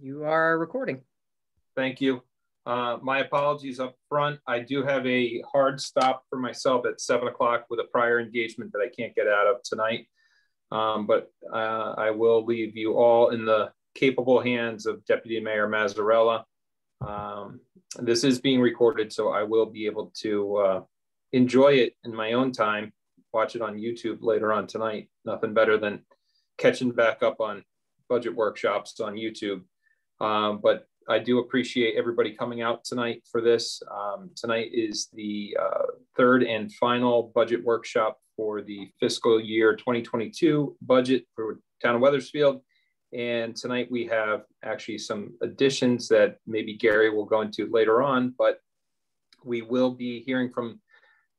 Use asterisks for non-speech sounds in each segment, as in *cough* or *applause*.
You are recording. Thank you. Uh, my apologies up front. I do have a hard stop for myself at seven o'clock with a prior engagement that I can't get out of tonight. Um, but uh, I will leave you all in the capable hands of Deputy Mayor Mazzarella. Um, this is being recorded, so I will be able to uh, enjoy it in my own time, watch it on YouTube later on tonight. Nothing better than catching back up on budget workshops on YouTube. Um, but I do appreciate everybody coming out tonight for this. Um, tonight is the uh, third and final budget workshop for the fiscal year 2022 budget for town of Wethersfield. And tonight we have actually some additions that maybe Gary will go into later on, but we will be hearing from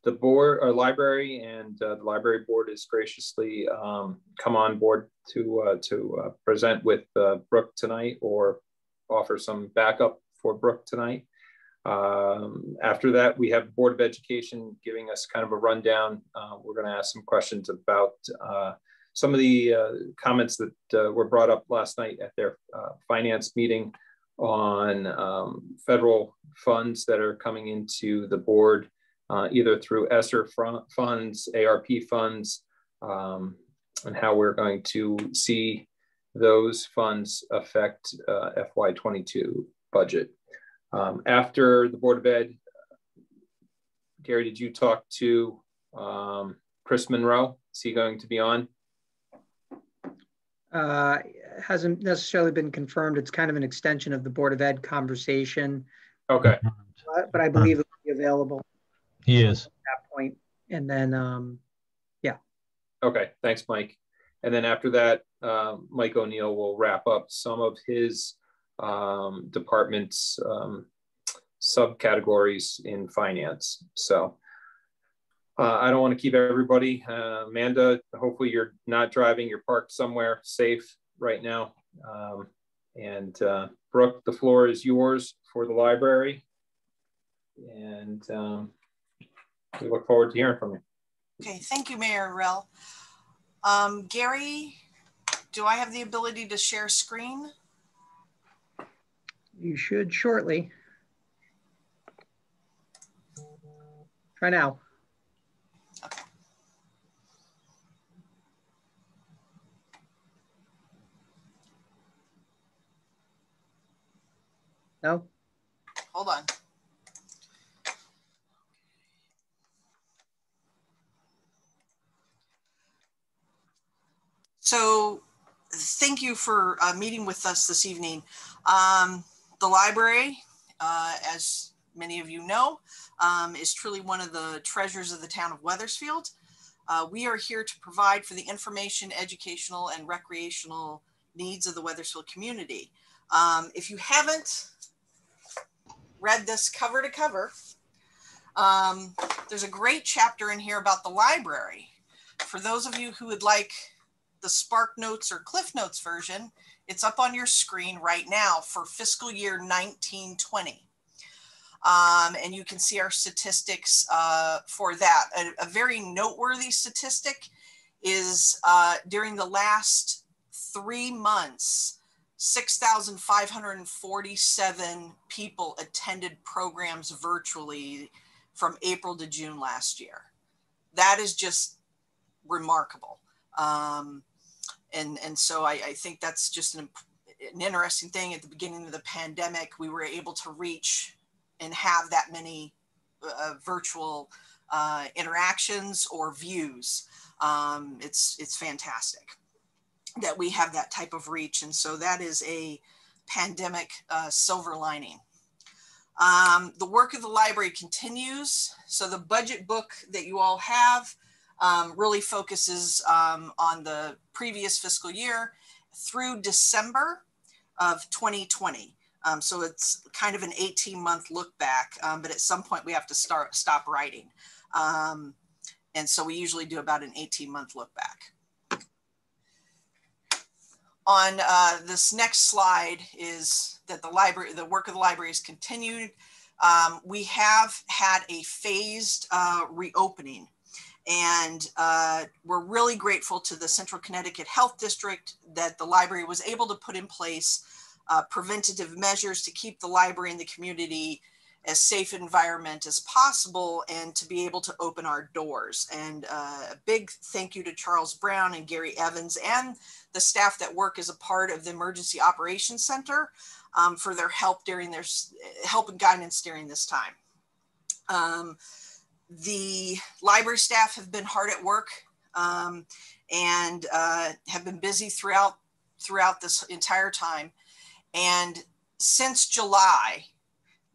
the board or library and uh, the library board has graciously um, come on board to uh, to uh, present with uh, Brooke tonight or offer some backup for Brooke tonight. Um, after that, we have Board of Education giving us kind of a rundown. Uh, we're going to ask some questions about uh, some of the uh, comments that uh, were brought up last night at their uh, finance meeting on um, federal funds that are coming into the board, uh, either through ESSER funds, ARP funds, um, and how we're going to see those funds affect uh, FY22 budget. Um, after the Board of Ed, Gary, did you talk to um, Chris Monroe? Is he going to be on? Uh, hasn't necessarily been confirmed. It's kind of an extension of the Board of Ed conversation. Okay. But, but I believe it will be available. He is. At that point. And then, um, yeah. Okay. Thanks, Mike. And then after that, uh, Mike O'Neill will wrap up some of his um, department's um, subcategories in finance. So uh, I don't want to keep everybody. Uh, Amanda, hopefully you're not driving, you're parked somewhere safe right now. Um, and uh, Brooke, the floor is yours for the library. And um, we look forward to hearing from you. Okay, thank you, Mayor Rell. Um, Gary, do I have the ability to share screen? You should shortly. Try now. Okay. No? Hold on. So thank you for uh, meeting with us this evening. Um, the library, uh, as many of you know, um, is truly one of the treasures of the town of Wethersfield. Uh, we are here to provide for the information, educational, and recreational needs of the Wethersfield community. Um, if you haven't read this cover to cover, um, there's a great chapter in here about the library. For those of you who would like the Spark Notes or Cliff Notes version, it's up on your screen right now for fiscal year 1920. Um, and you can see our statistics uh, for that. A, a, very noteworthy statistic is uh, during the last three months, 6,547 people attended programs virtually from April to June last year. That is just remarkable. Um, and and so I, I think that's just an, an interesting thing. At the beginning of the pandemic, we were able to reach and have that many uh, virtual uh, interactions or views. Um, it's it's fantastic that we have that type of reach, and so that is a pandemic uh, silver lining. Um, the work of the library continues. So the budget book that you all have um, really focuses um, on the previous fiscal year through December of 2020. Um, so it's kind of an 18 month look back, um, but at some point we have to start stop writing. Um, and so we usually do about an 18 month look back. On uh, this next slide is that the library, the work of the library is continued. Um, we have had a phased uh, reopening and uh, we're really grateful to the Central Connecticut Health District that the library was able to put in place uh, preventative measures to keep the library and the community as safe environment as possible and to be able to open our doors. And uh, a big thank you to Charles Brown and Gary Evans and the staff that work as a part of the Emergency Operations Center um, for their help during their help and guidance during this time. Um, the library staff have been hard at work um, and uh, have been busy throughout throughout this entire time. And since July,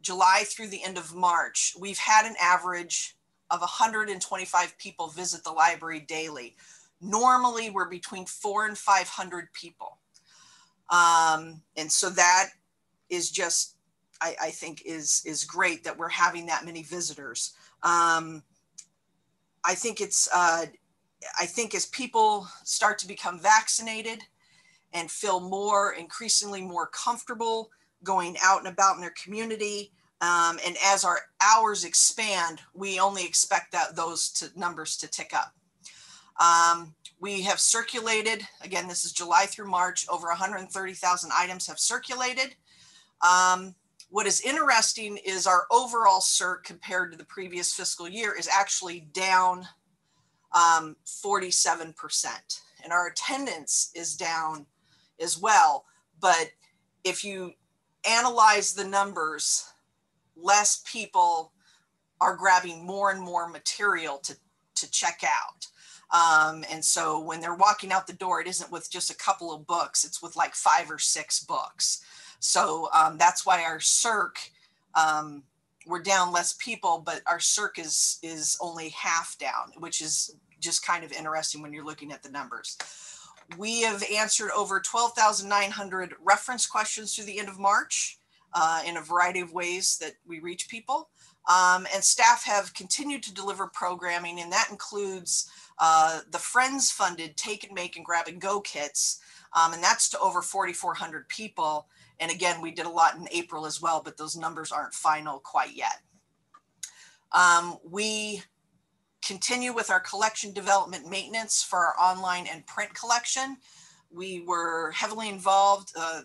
July through the end of March, we've had an average of 125 people visit the library daily. Normally, we're between four and 500 people. Um, and so that is just, I, I, think, is, is great that we're having that many visitors. Um, I think it's, uh, I think as people start to become vaccinated and feel more, increasingly more comfortable going out and about in their community. Um, and as our hours expand, we only expect that those to, numbers to tick up. Um, we have circulated, again, this is July through March, over 130,000 items have circulated. Um, what is interesting is our overall CIRC compared to the previous fiscal year is actually down um, 47%. And our attendance is down as well. But if you analyze the numbers, less people are grabbing more and more material to, to check out. Um, and so when they're walking out the door, it isn't with just a couple of books, it's with like five or six books. So um, that's why our CIRC, um, we're down less people, but our CIRC is, is only half down, which is just kind of interesting when you're looking at the numbers. We have answered over 12,900 reference questions through the end of March uh, in a variety of ways that we reach people. Um, and staff have continued to deliver programming, and that includes uh, the Friends funded Take and Make and Grab and Go kits. Um, and that's to over 4,400 people. And again, we did a lot in April as well, but those numbers aren't final quite yet. Um, we continue with our collection development maintenance for our online and print collection. We were heavily involved uh,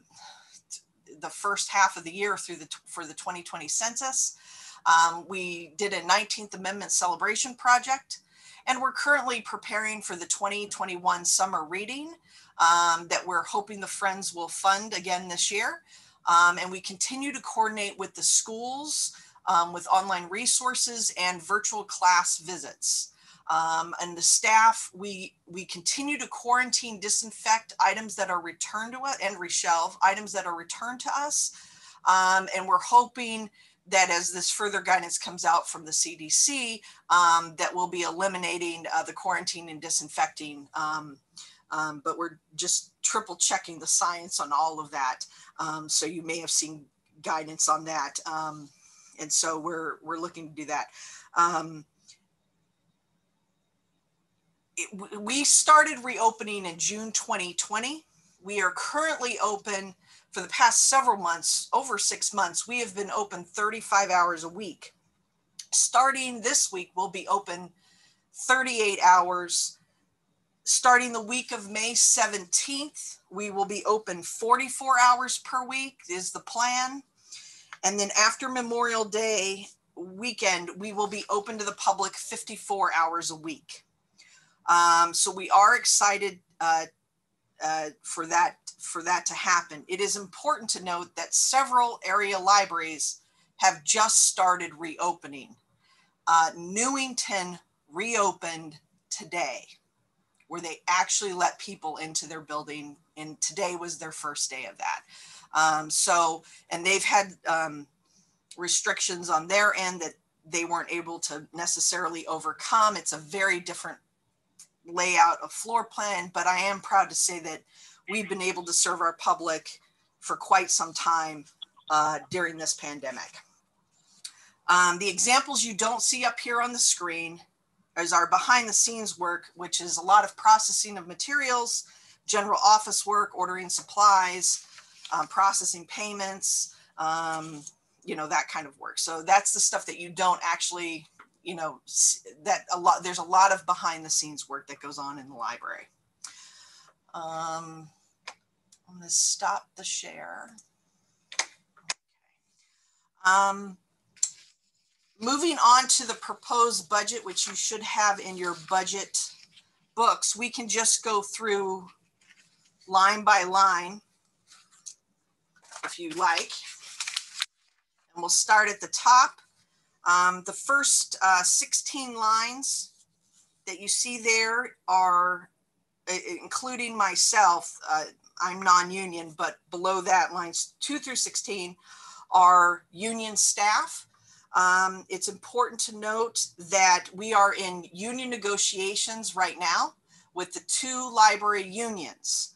the first half of the year through the for the 2020 census. Um, we did a 19th Amendment celebration project, and we're currently preparing for the 2021 summer reading um, that we're hoping the Friends will fund again this year. Um, and we continue to coordinate with the schools um, with online resources and virtual class visits. Um, and the staff, we, we continue to quarantine, disinfect items that are returned to us and reshelve items that are returned to us. Um, and we're hoping that as this further guidance comes out from the CDC, um, that we'll be eliminating uh, the quarantine and disinfecting. Um, um, but we're just triple checking the science on all of that. Um, so you may have seen guidance on that and so we're we're looking to do that. Um, it, we started reopening in June 2020. We are currently open for the past several months, over six months. We have been open 35 hours a week. Starting this week, we'll be open 38 hours. Starting the week of May 17th, we will be open 44 hours per week, is the plan. And then after Memorial Day weekend, we will be open to the public 54 hours a week. Um, so we are excited uh, uh, for that for that to happen. It is important to note that several area libraries have just started reopening. Uh, Newington reopened today, where they actually let people into their building, and today was their first day of that. Um, so, and they've had um, restrictions on their end that they weren't able to necessarily overcome. It's a very different layout of floor plan, but I am proud to say that we've been able to serve our public for quite some time uh, during this pandemic. Um, the examples you don't see up here on the screen is our behind the scenes work, which is a lot of processing of materials, general office work, ordering supplies, um, processing payments, um, you know, that kind of work. So that's the stuff that you don't actually, you know, that a lot, there's a lot of behind the scenes work that goes on in the library. Um, I'm gonna stop the share. Um, moving on to the proposed budget, which you should have in your budget books, we can just go through line by line if you like. And we'll start at the top. Um, the first uh, 16 lines that you see there are, uh, including myself, uh, I'm non-union, but below that lines two through 16 are union staff. Um, it's important to note that we are in union negotiations right now with the two library unions.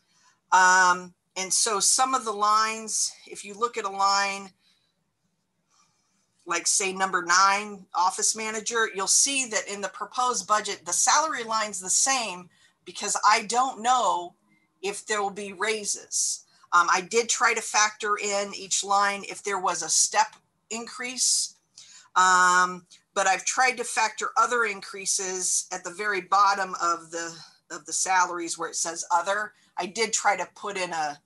Um, and so some of the lines, if you look at a line like say number nine, office manager, you'll see that in the proposed budget, the salary line's the same because I don't know if there will be raises. Um, I did try to factor in each line if there was a step increase, um, but I've tried to factor other increases at the very bottom of the of the salaries where it says other. I did try to put in a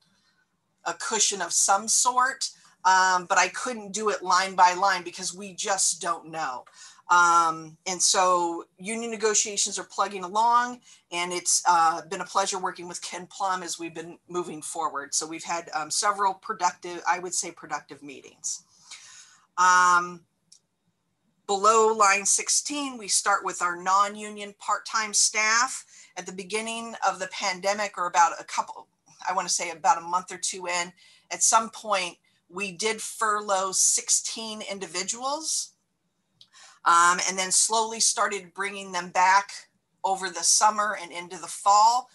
a cushion of some sort, um, but I couldn't do it line by line because we just don't know. Um, and so union negotiations are plugging along, and it's uh, been a pleasure working with Ken Plum as we've been moving forward. So we've had um, several productive, I would say productive meetings. Um, below line 16, we start with our non-union part-time staff. At the beginning of the pandemic, or about a couple, I want to say about a month or two in, at some point, we did furlough 16 individuals um, and then slowly started bringing them back over the summer and into the fall.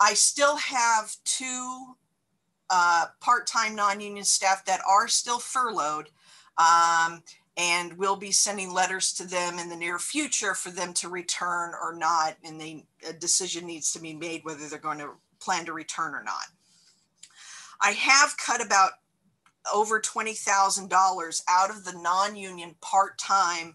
I still have two uh, part-time non-union staff that are still furloughed um, and we'll be sending letters to them in the near future for them to return or not and they, a decision needs to be made whether they're going to plan to return or not. I have cut about over $20,000 out of the non-union part-time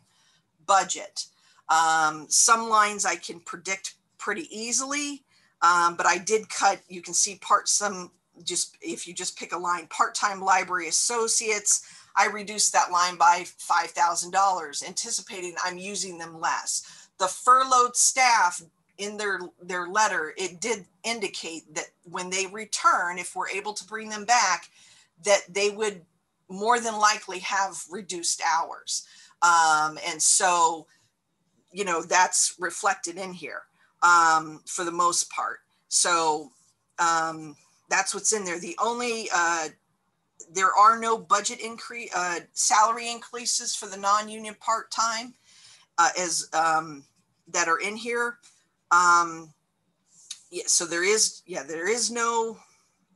budget. Um, some lines I can predict pretty easily, um, but I did cut, you can see part some, just if you just pick a line, part-time library associates, I reduced that line by $5,000, anticipating I'm using them less. The furloughed staff in their, their letter, it did indicate that when they return, if we're able to bring them back, that they would more than likely have reduced hours. Um, and so, you know, that's reflected in here um, for the most part. So um, that's what's in there. The only, uh, there are no budget increase, uh, salary increases for the non-union part-time uh, as um, that are in here. Um, yeah, so there is, yeah, there is no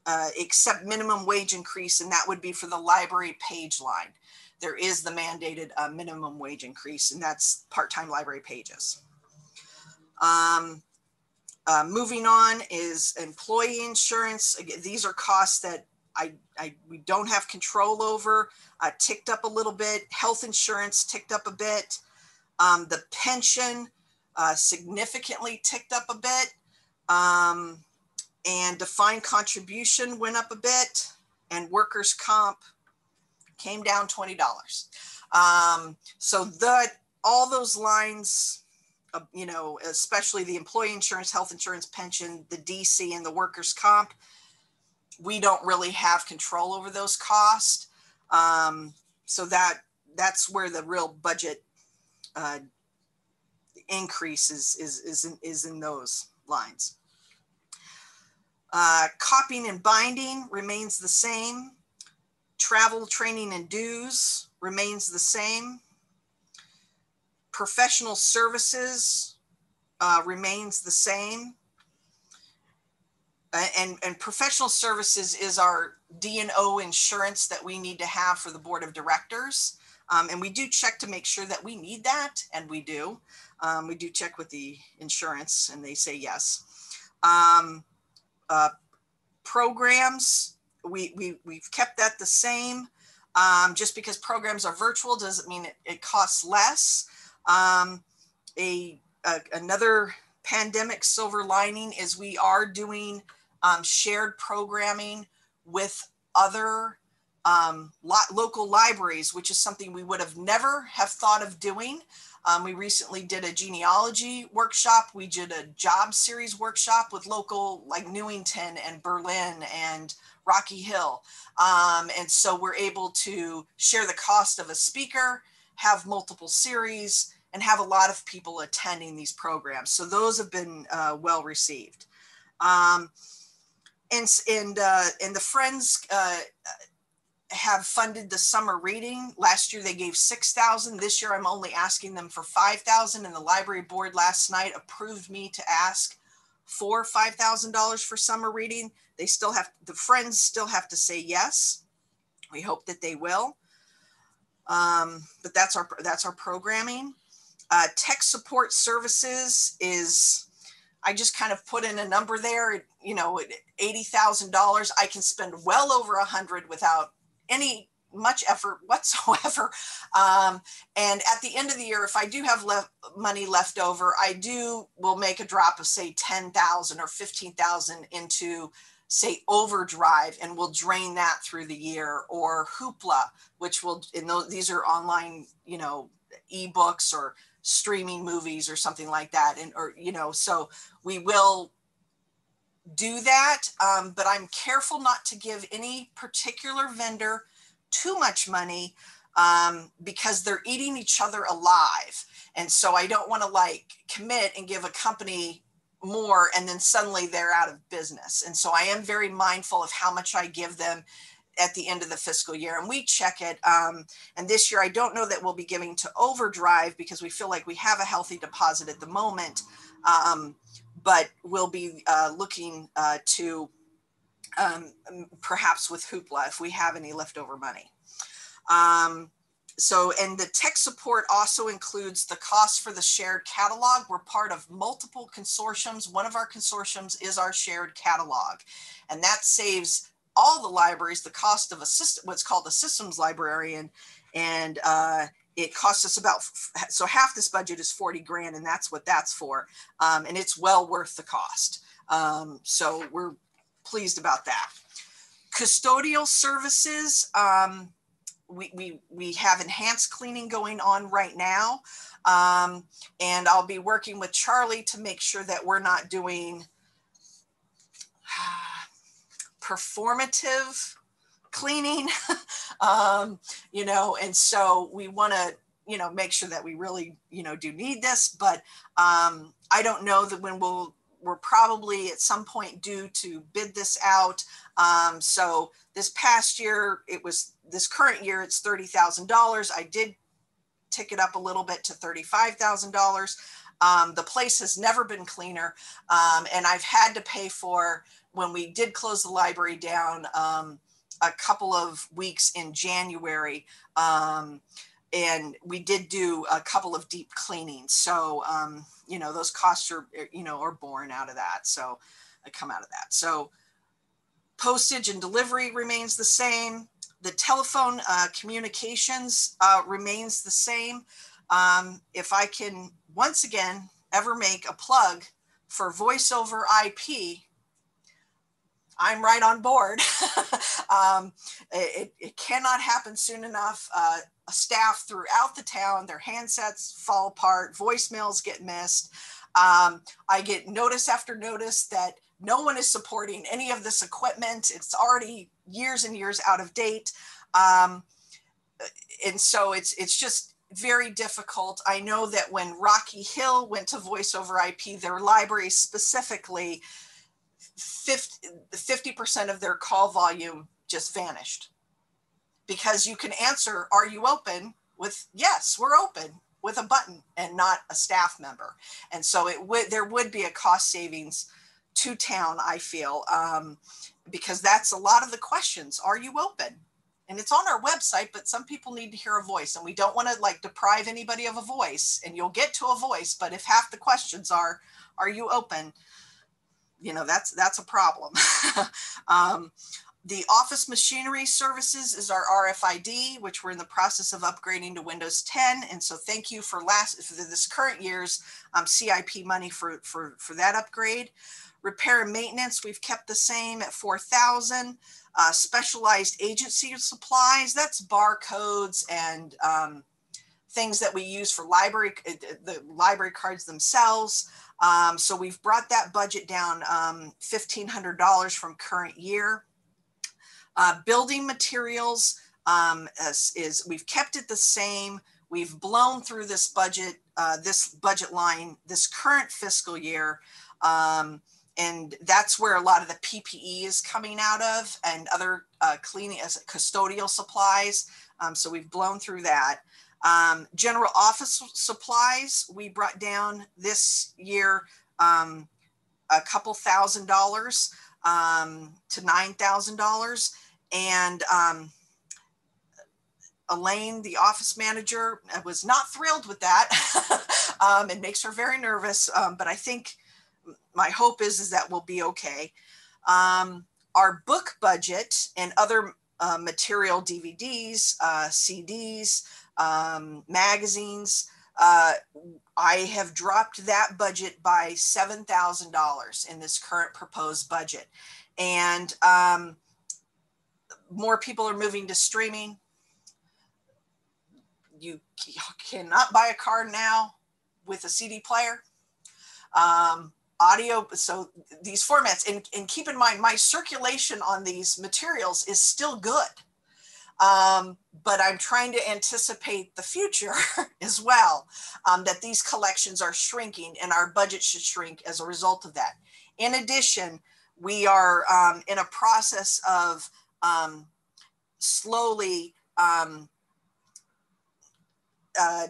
uh, except minimum wage increase, and that would be for the library page line there is the mandated uh, minimum wage increase, and that's part-time library pages. Um, uh, moving on is employee insurance. Again, these are costs that I, I we don't have control over. Uh, ticked up a little bit. Health insurance ticked up a bit. Um, the pension uh, significantly ticked up a bit. Um, and defined contribution went up a bit. And workers' comp came down $20. Um, so that all those lines, uh, you know, especially the employee insurance, health insurance, pension, the DC and the workers comp, we don't really have control over those costs. Um, so that that's where the real budget uh, increase is, is, is, in, is in those lines. Uh, copying and binding remains the same. Travel, training, and dues remains the same. Professional services uh, remains the same. And, and professional services is our D&O insurance that we need to have for the board of directors. Um, and we do check to make sure that we need that, and we do. Um, we do check with the insurance, and they say yes. Um, uh, programs, we, we, we've kept that the same. Um, just because programs are virtual doesn't mean it, it costs less. Um, a, a, another pandemic silver lining is we are doing um, shared programming with other um, lo- local libraries, which is something we would have never have thought of doing. Um, we recently did a genealogy workshop. We did a job series workshop with local like Newington and Berlin and Rocky Hill. Um, and so we're able to share the cost of a speaker, have multiple series, and have a lot of people attending these programs. So those have been uh, well received. Um, and and uh, and the friends uh, have funded the summer reading. Last year they gave 6,000. This year I'm only asking them for 5,000 and the library board last night approved me to ask for $5,000 for summer reading. They still have, the friends still have to say yes. We hope that they will. Um, but that's our, that's our programming. Uh, tech support services is, I just kind of put in a number there, you know, $80,000. I can spend well over a hundred without any much effort whatsoever. *laughs* Um, and at the end of the year, if I do have left money left over, I do will make a drop of say 10,000 or 15,000 into say overdrive and we'll drain that through the year or hoopla, which will, in those, these are online, you know, ebooks or streaming movies or something like that. And, or, you know, so we will do that. Um, but I'm careful not to give any particular vendor too much money um, because they're eating each other alive. And so I don't want to like commit and give a company more and then suddenly they're out of business. And so I am very mindful of how much I give them at the end of the fiscal year and we check it. Um, and this year, I don't know that we'll be giving to overdrive because we feel like we have a healthy deposit at the moment. Um, but we'll be uh, looking uh, to um, perhaps with Hoopla if we have any leftover money. Um, so, and the tech support also includes the cost for the shared catalog. We're part of multiple consortiums. One of our consortiums is our shared catalog, and that saves all the libraries the cost of a system, what's called a systems librarian, and uh, it costs us about so half this budget is 40 grand, and that's what that's for, um, and it's well worth the cost. Um, so we're pleased about that. Custodial services. Um, we, we, we have enhanced cleaning going on right now. Um, and I'll be working with Charlie to make sure that we're not doing *sighs* performative cleaning, *laughs* um, you know, and so we want to, you know, make sure that we really, you know, do need this, but um, I don't know that when we'll, we're probably at some point due to bid this out. Um, so this past year, it was this current year, it's $30,000. I did tick it up a little bit to $35,000. Um, the place has never been cleaner. Um, and I've had to pay for, when we did close the library down um, a couple of weeks in January, um, and we did do a couple of deep cleanings. So, um, you know, those costs are, you know, are born out of that. So I come out of that. So postage and delivery remains the same. The telephone uh, communications uh, remains the same. Um, if I can once again ever make a plug for voiceover IP, I'm right on board. *laughs* um, it, it, cannot happen soon enough. Uh, staff throughout the town, their handsets fall apart, voicemails get missed. Um, I get notice after notice that no one is supporting any of this equipment. It's already years and years out of date. Um, and so it's it's just very difficult. I know that when Rocky Hill went to voice over IP, their library specifically, 50 percent of their call volume just vanished because you can answer, "Are you open?" with "Yes, we're open." with a button and not a staff member. And so it would there would be a cost savings to town, I feel, um, because that's a lot of the questions. Are you open? And it's on our website, but some people need to hear a voice, and we don't want to like deprive anybody of a voice. And you'll get to a voice, but if half the questions are, "Are you open?" You know that's that's a problem. *laughs* um, the office machinery services is our RFID, which we're in the process of upgrading to Windows 10. And so thank you for last for this current year's um, CIP money for, for, for that upgrade. Repair and maintenance, we've kept the same at 4,000. Uh, specialized agency supplies, that's barcodes and um, things that we use for library, uh, the library cards themselves. Um, so we've brought that budget down um, $1,500 from current year. Uh, building materials um, is, is, we've kept it the same. We've blown through this budget, uh, this budget line, this current fiscal year. Um, and that's where a lot of the PPE is coming out of and other uh, cleaning as custodial supplies. Um, so we've blown through that. Um, general office supplies, we brought down this year um, a couple thousand dollars um, to $9,000. And um, Elaine, the office manager, was not thrilled with that. *laughs* um, it makes her very nervous, um, but I think my hope is, is that we'll be okay. Um, our book budget and other uh, material DVDs, uh, CDs, um, magazines, uh, I have dropped that budget by $7,000 in this current proposed budget. And um, more people are moving to streaming. You cannot buy a car now with a CD player. Um, audio, so these formats, and, and keep in mind, my circulation on these materials is still good. Um, but I'm trying to anticipate the future *laughs* as well, um, that these collections are shrinking and our budget should shrink as a result of that. In addition, we are um, in a process of um, slowly um, uh,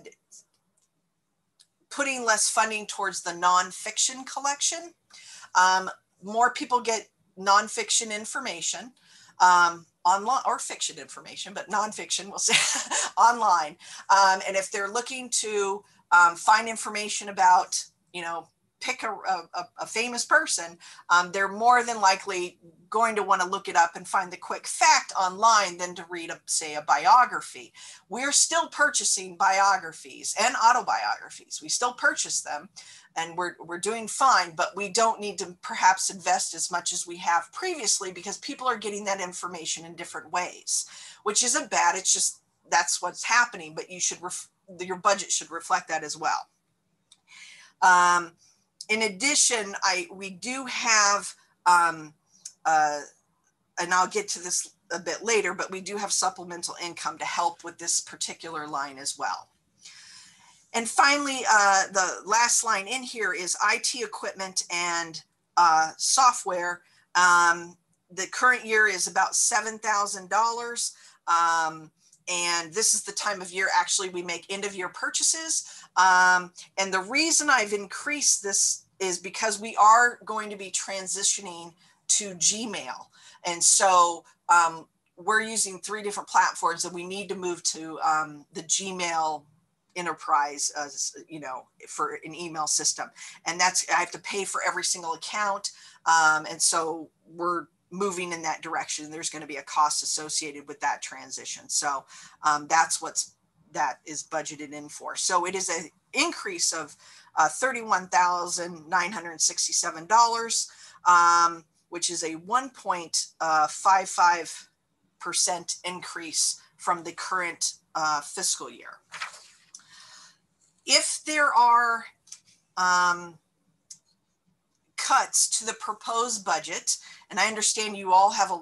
putting less funding towards the nonfiction collection. Um, more people get nonfiction information um, online or fiction information, but nonfiction, we'll *laughs* say online. Um, and if they're looking to um, find information about, you know, pick a, a, a famous person, um, they're more than likely going to want to look it up and find the quick fact online than to read, a, say, a biography. We're still purchasing biographies and autobiographies. We still purchase them and we're, we're doing fine, but we don't need to perhaps invest as much as we have previously because people are getting that information in different ways, which isn't bad. It's just that's what's happening, but you should, ref- your budget should reflect that as well. Um, in addition, I we do have, um, uh, and I'll get to this a bit later, but we do have supplemental income to help with this particular line as well. And finally, uh, the last line in here is IT equipment and uh, software. Um, the current year is about $7,000. Um, and this is the time of year actually we make end of year purchases. Um, and the reason I've increased this is because we are going to be transitioning to Gmail. And so um, we're using three different platforms and we need to move to um, the Gmail enterprise, uh, you know, for an email system. And that's, I have to pay for every single account. Um, and so we're moving in that direction. There's going to be a cost associated with that transition. So um, that's what's that is budgeted in for. So it is an increase of uh, $31,967, um, which is a 1.55% increase from the current uh, fiscal year. If there are um, cuts to the proposed budget, and I understand you all have a,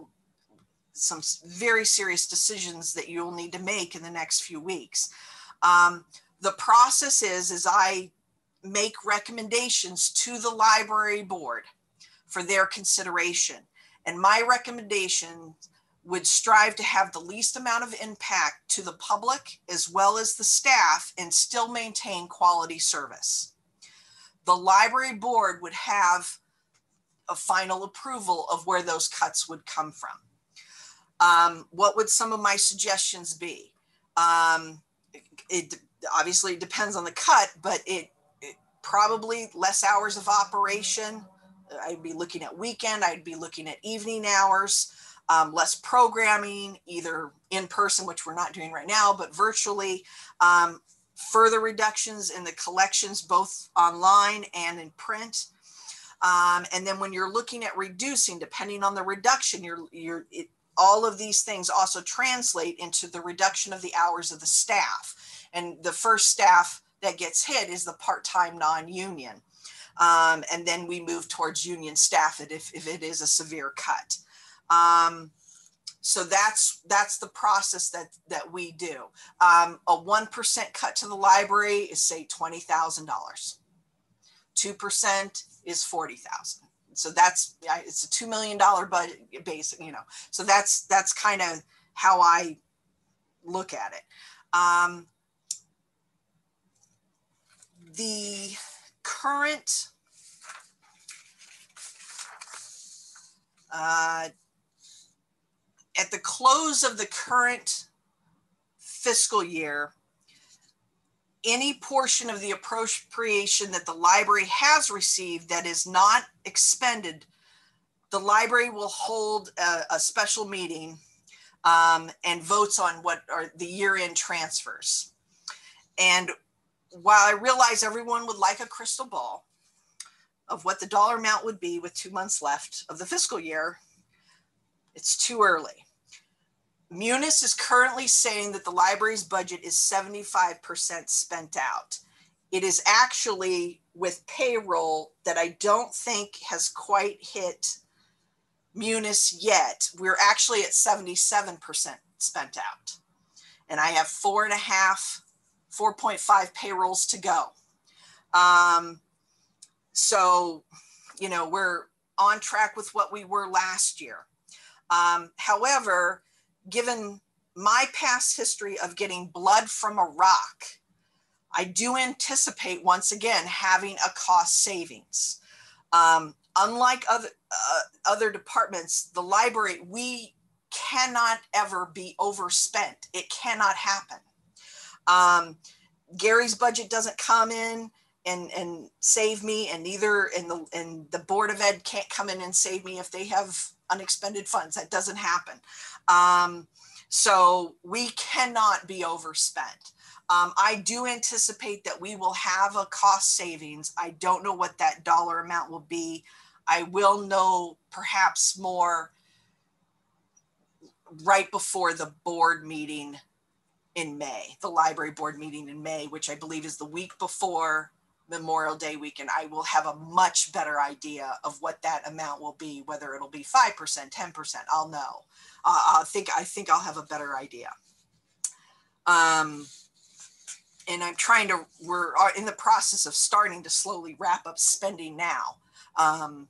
some very serious decisions that you'll need to make in the next few weeks. Um, the process is, is I make recommendations to the library board for their consideration. And my recommendation would strive to have the least amount of impact to the public as well as the staff and still maintain quality service. The library board would have a final approval of where those cuts would come from. Um, what would some of my suggestions be? Um, it obviously depends on the cut, but it, it probably less hours of operation. I'd be looking at weekend, I'd be looking at evening hours, um, less programming, either in person, which we're not doing right now, but virtually. Um, further reductions in the collections, both online and in print. Um, and then when you're looking at reducing, depending on the reduction, you're, you're, it, all of these things also translate into the reduction of the hours of the staff. And the first staff that gets hit is the part-time non-union. Um, and then we move towards union staff if, if it is a severe cut. Um, so that's that's the process that that we do. Um, a one percent cut to the library is say twenty thousand dollars. Two percent is forty thousand. So that's it's a two million dollar budget, basic, you know. So that's that's kind of how I look at it. Um, the current uh, at the close of the current fiscal year, any portion of the appropriation that the library has received that is not expended, the library will hold a, a special meeting um, and votes on what are the year-end transfers. And while I realize everyone would like a crystal ball of what the dollar amount would be with two months left of the fiscal year, it's too early. Munis is currently saying that the library's budget is 75% spent out. It is actually with payroll that I don't think has quite hit Munis yet. We're actually at 77% spent out. And I have four and a half, 4.5 payrolls to go. Um, so, you know, we're on track with what we were last year. Um, however, given my past history of getting blood from a rock, I do anticipate once again having a cost savings. Um, unlike other uh, other departments, the library we cannot ever be overspent. It cannot happen. Um, Gary's budget doesn't come in and and save me, and neither and the and the board of ed can't come in and save me if they have unexpended funds. That doesn't happen. Um, so we cannot be overspent. Um, I do anticipate that we will have a cost savings. I don't know what that dollar amount will be. I will know perhaps more right before the board meeting in May, the library board meeting in May, which I believe is the week before Memorial Day weekend. I will have a much better idea of what that amount will be, whether it'll be 5%, 10%, I'll know uh, I think I think I'll have a better idea. Um, and I'm trying to. We're uh, in the process of starting to slowly wrap up spending now. Um,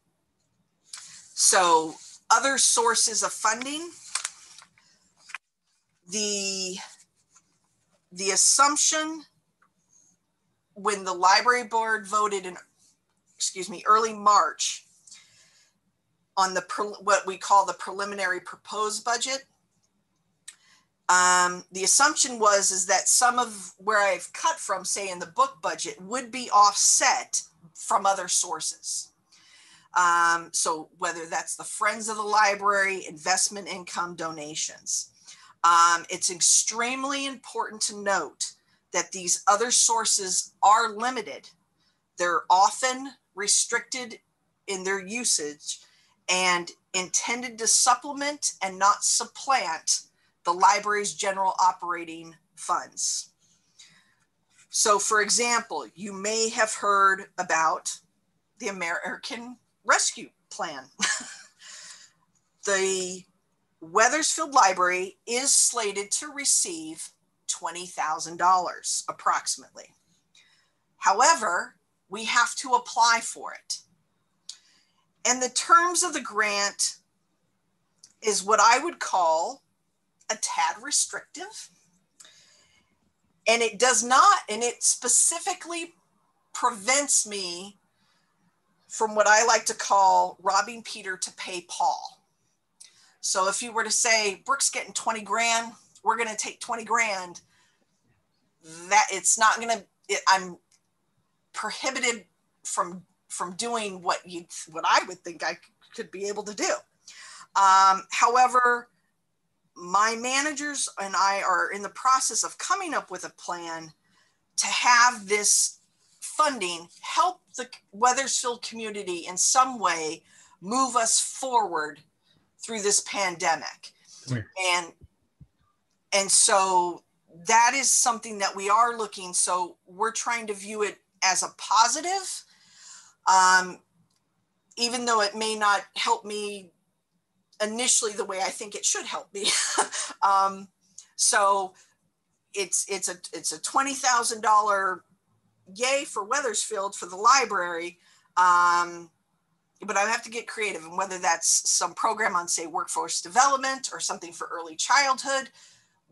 so other sources of funding. The the assumption when the library board voted in excuse me early March on the what we call the preliminary proposed budget. Um, the assumption was is that some of where I've cut from, say in the book budget, would be offset from other sources. Um, so whether that's the Friends of the Library, investment income, donations. Um, it's extremely important to note that these other sources are limited. They're often restricted in their usage and intended to supplement and not supplant the library's general operating funds. So, for example, you may have heard about the American Rescue Plan. *laughs* the Wethersfield Library is slated to receive $20,000 approximately. However, we have to apply for it. And the terms of the grant is what I would call a tad restrictive. And it does not, and it specifically prevents me from what I like to call robbing Peter to pay Paul. So if you were to say, Brooke's getting 20 grand, we're going to take 20 grand, that it's not going to, I'm prohibited from from doing what you what I would think I could be able to do. Um, however, my managers and I are in the process of coming up with a plan to have this funding help the Wethersfield community in some way move us forward through this pandemic. And and so that is something that we are looking. So we're trying to view it as a positive, um, even though it may not help me initially the way I think it should help me. *laughs* um, so it's it's a it's a twenty thousand dollar yay for Wethersfield for the library. Um, but I have to get creative, and whether that's some program on say workforce development or something for early childhood,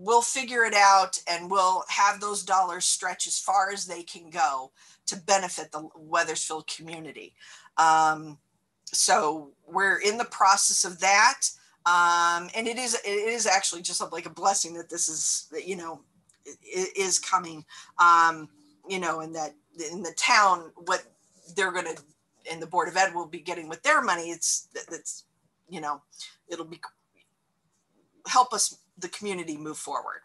we'll figure it out and we'll have those dollars stretch as far as they can go to benefit the Wethersfield community. Um, so we're in the process of that. Um, and it is it is actually just like a blessing that this is you know is coming um, you know and that in the town what they're going to and the board of ed will be getting with their money it's it's you know it'll be help us the community move forward.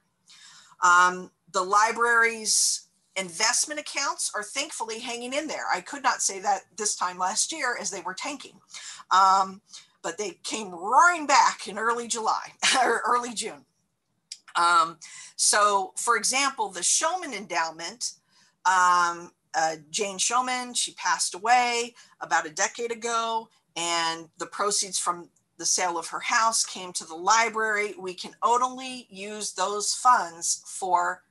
Um, the library's investment accounts are thankfully hanging in there. I could not say that this time last year as they were tanking. Um, but they came roaring back in early july *laughs* or early june. Um, so for example the showman endowment um, uh, Jane Showman, she passed away about a decade ago, and the proceeds from the sale of her house came to the library. We can only use those funds for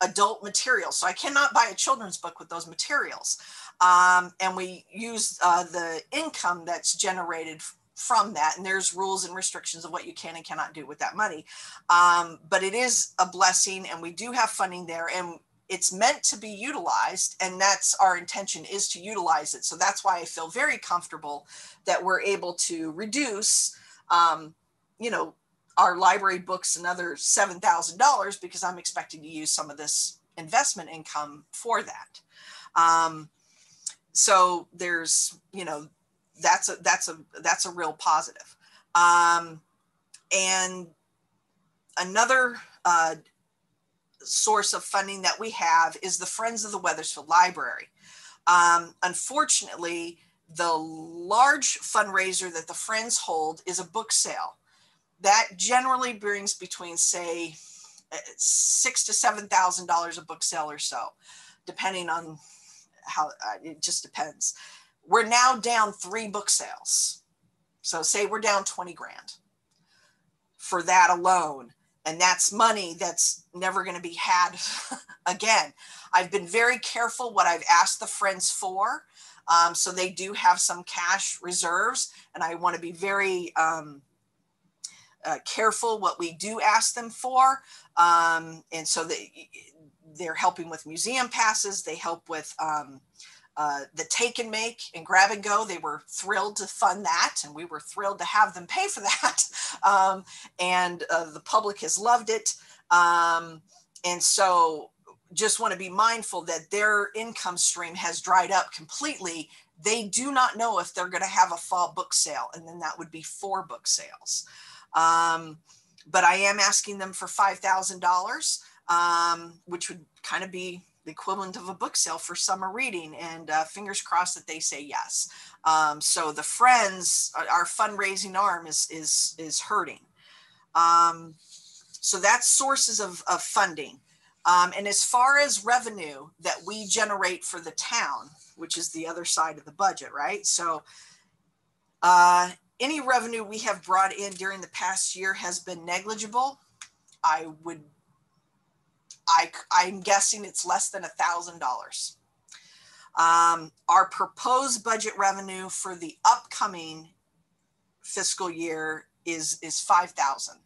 adult materials. So I cannot buy a children's book with those materials. Um, and we use uh, the income that's generated from that. And there's rules and restrictions of what you can and cannot do with that money. Um, but it is a blessing, and we do have funding there. And it's meant to be utilized and that's our intention is to utilize it. So that's why i feel very comfortable that we're able to reduce um, you know our library books another $7000 because i'm expecting to use some of this investment income for that. Um, so there's you know that's a that's a that's a real positive. Um, and another uh, source of funding that we have is the Friends of the Wethersfield Library. Um, unfortunately, the large fundraiser that the Friends hold is a book sale. That generally brings between, say, six to seven thousand dollars a book sale or so, depending on how uh, it just depends. We're now down three book sales, so say we're down twenty grand for that alone and that's money that's never going to be had *laughs* again. I've been very careful what I've asked the friends for. Um, so they do have some cash reserves, and I want to be very um, uh, careful what we do ask them for. Um, and so they, they're helping with museum passes, they help with um, uh, the take and make and grab and go. They were thrilled to fund that, and we were thrilled to have them pay for *laughs* that. Um, and uh, the public has loved it. Um, and so, just want to be mindful that their income stream has dried up completely. They do not know if they're going to have a fall book sale, and then that would be four book sales. Um, but I am asking them for $5,000, um, which would kind of be the equivalent of a book sale for summer reading and uh, fingers crossed that they say yes. Um, so the friends our fundraising arm is is is hurting. Um, so that's sources of, of funding. Um, and as far as revenue that we generate for the town which is the other side of the budget right? So uh, any revenue we have brought in during the past year has been negligible. I would I, I'm guessing it's less than a thousand dollars. Um, our proposed budget revenue for the upcoming fiscal year is is five thousand.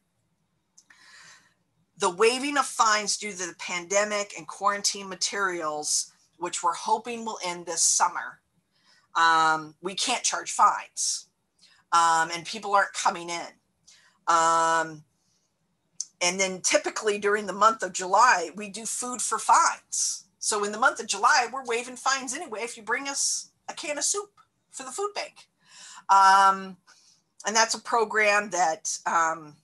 The waiving of fines due to the pandemic and quarantine materials, which we're hoping will end this summer, um, we can't charge fines, um, and people aren't coming in. And then typically during the month of July, we do food for fines. So in the month of July, we're waiving fines anyway if you bring us a can of soup for the food bank. Um, and that's a program that um,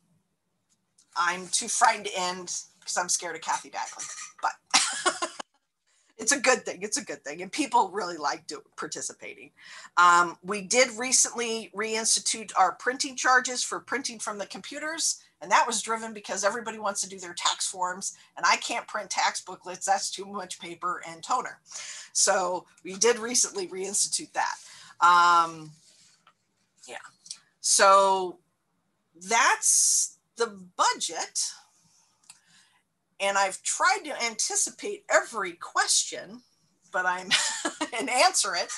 I'm too frightened to end because I'm scared of Kathy Bagley. But *laughs* it's a good thing. It's a good thing. And people really like do, participating. Um, we did recently reinstitute our printing charges for printing from the computers And that was driven because everybody wants to do their tax forms and I can't print tax booklets. That's too much paper and toner. So we did recently reinstitute that. Um, yeah. So that's the budget. And I've tried to anticipate every question, but I'm *laughs* and answer it.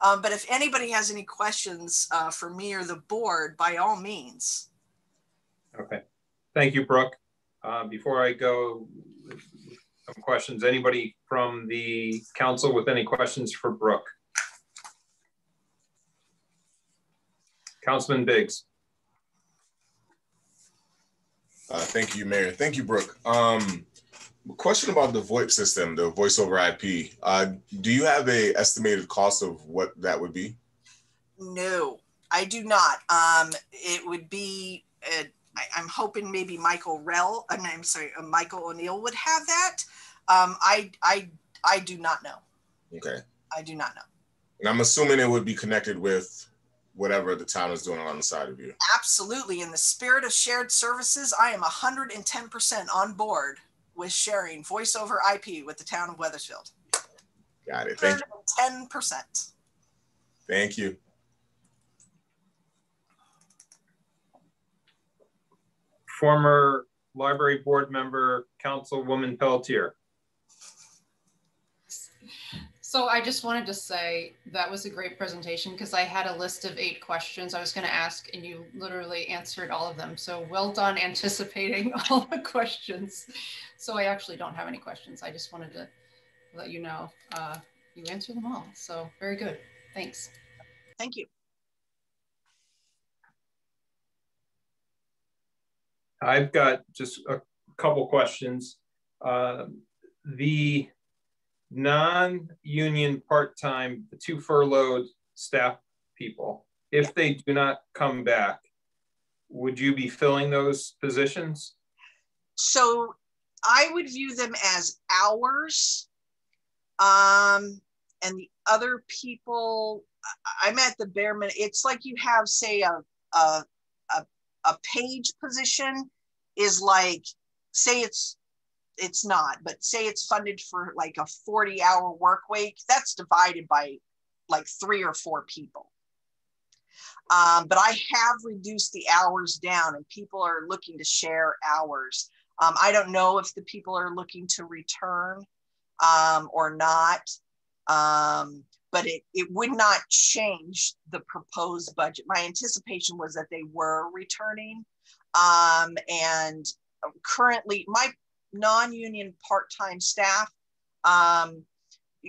Um, but if anybody has any questions uh, for me or the board, by all means. Okay. Thank you, Brooke. Uh, before I go, some questions. Anybody from the council with any questions for Brooke? Councilman Biggs. Uh, thank you, Mayor. Thank you, Brooke. Um, question about the VoIP system, the voice over IP. Uh, do you have a estimated cost of what that would be? No, I do not. Um, it would be, uh, I, am hoping maybe Michael Rell, I mean, I'm sorry, uh, Michael O'Neill would have that. Um, I, I, I do not know. Okay. I do not know. And I'm assuming it would be connected with whatever the town is doing on the side of you. Absolutely. In the spirit of shared services, I am 110% on board with sharing voice over IP with the town of Wethersfield. Got it. Thank you. 10%. Thank you. Former library board member, Councilwoman Pelletier. So I just wanted to say that was a great presentation because I had a list of eight questions I was going to ask and you literally answered all of them. So well done anticipating *laughs* all the questions. So I actually don't have any questions. I just wanted to let you know uh, you answered them all. So very good. Thanks. Thank you. I've got just a couple questions. Uh, the non-union part-time, the two furloughed staff people, if they do not come back, would you be filling those positions? So I would view them as hours. Um, and the other people, I'm at the bare minimum. It's like you have, say, a, a, a, page position is like, say it's it's not, but say it's funded for like a 40 hour work week, that's divided by like three or four people. Um, but I have reduced the hours down and people are looking to share hours. Um, I don't know if the people are looking to return um, or not, um, but it, it would not change the proposed budget. My anticipation was that they were returning. Um, and currently, my non-union part-time staff, um,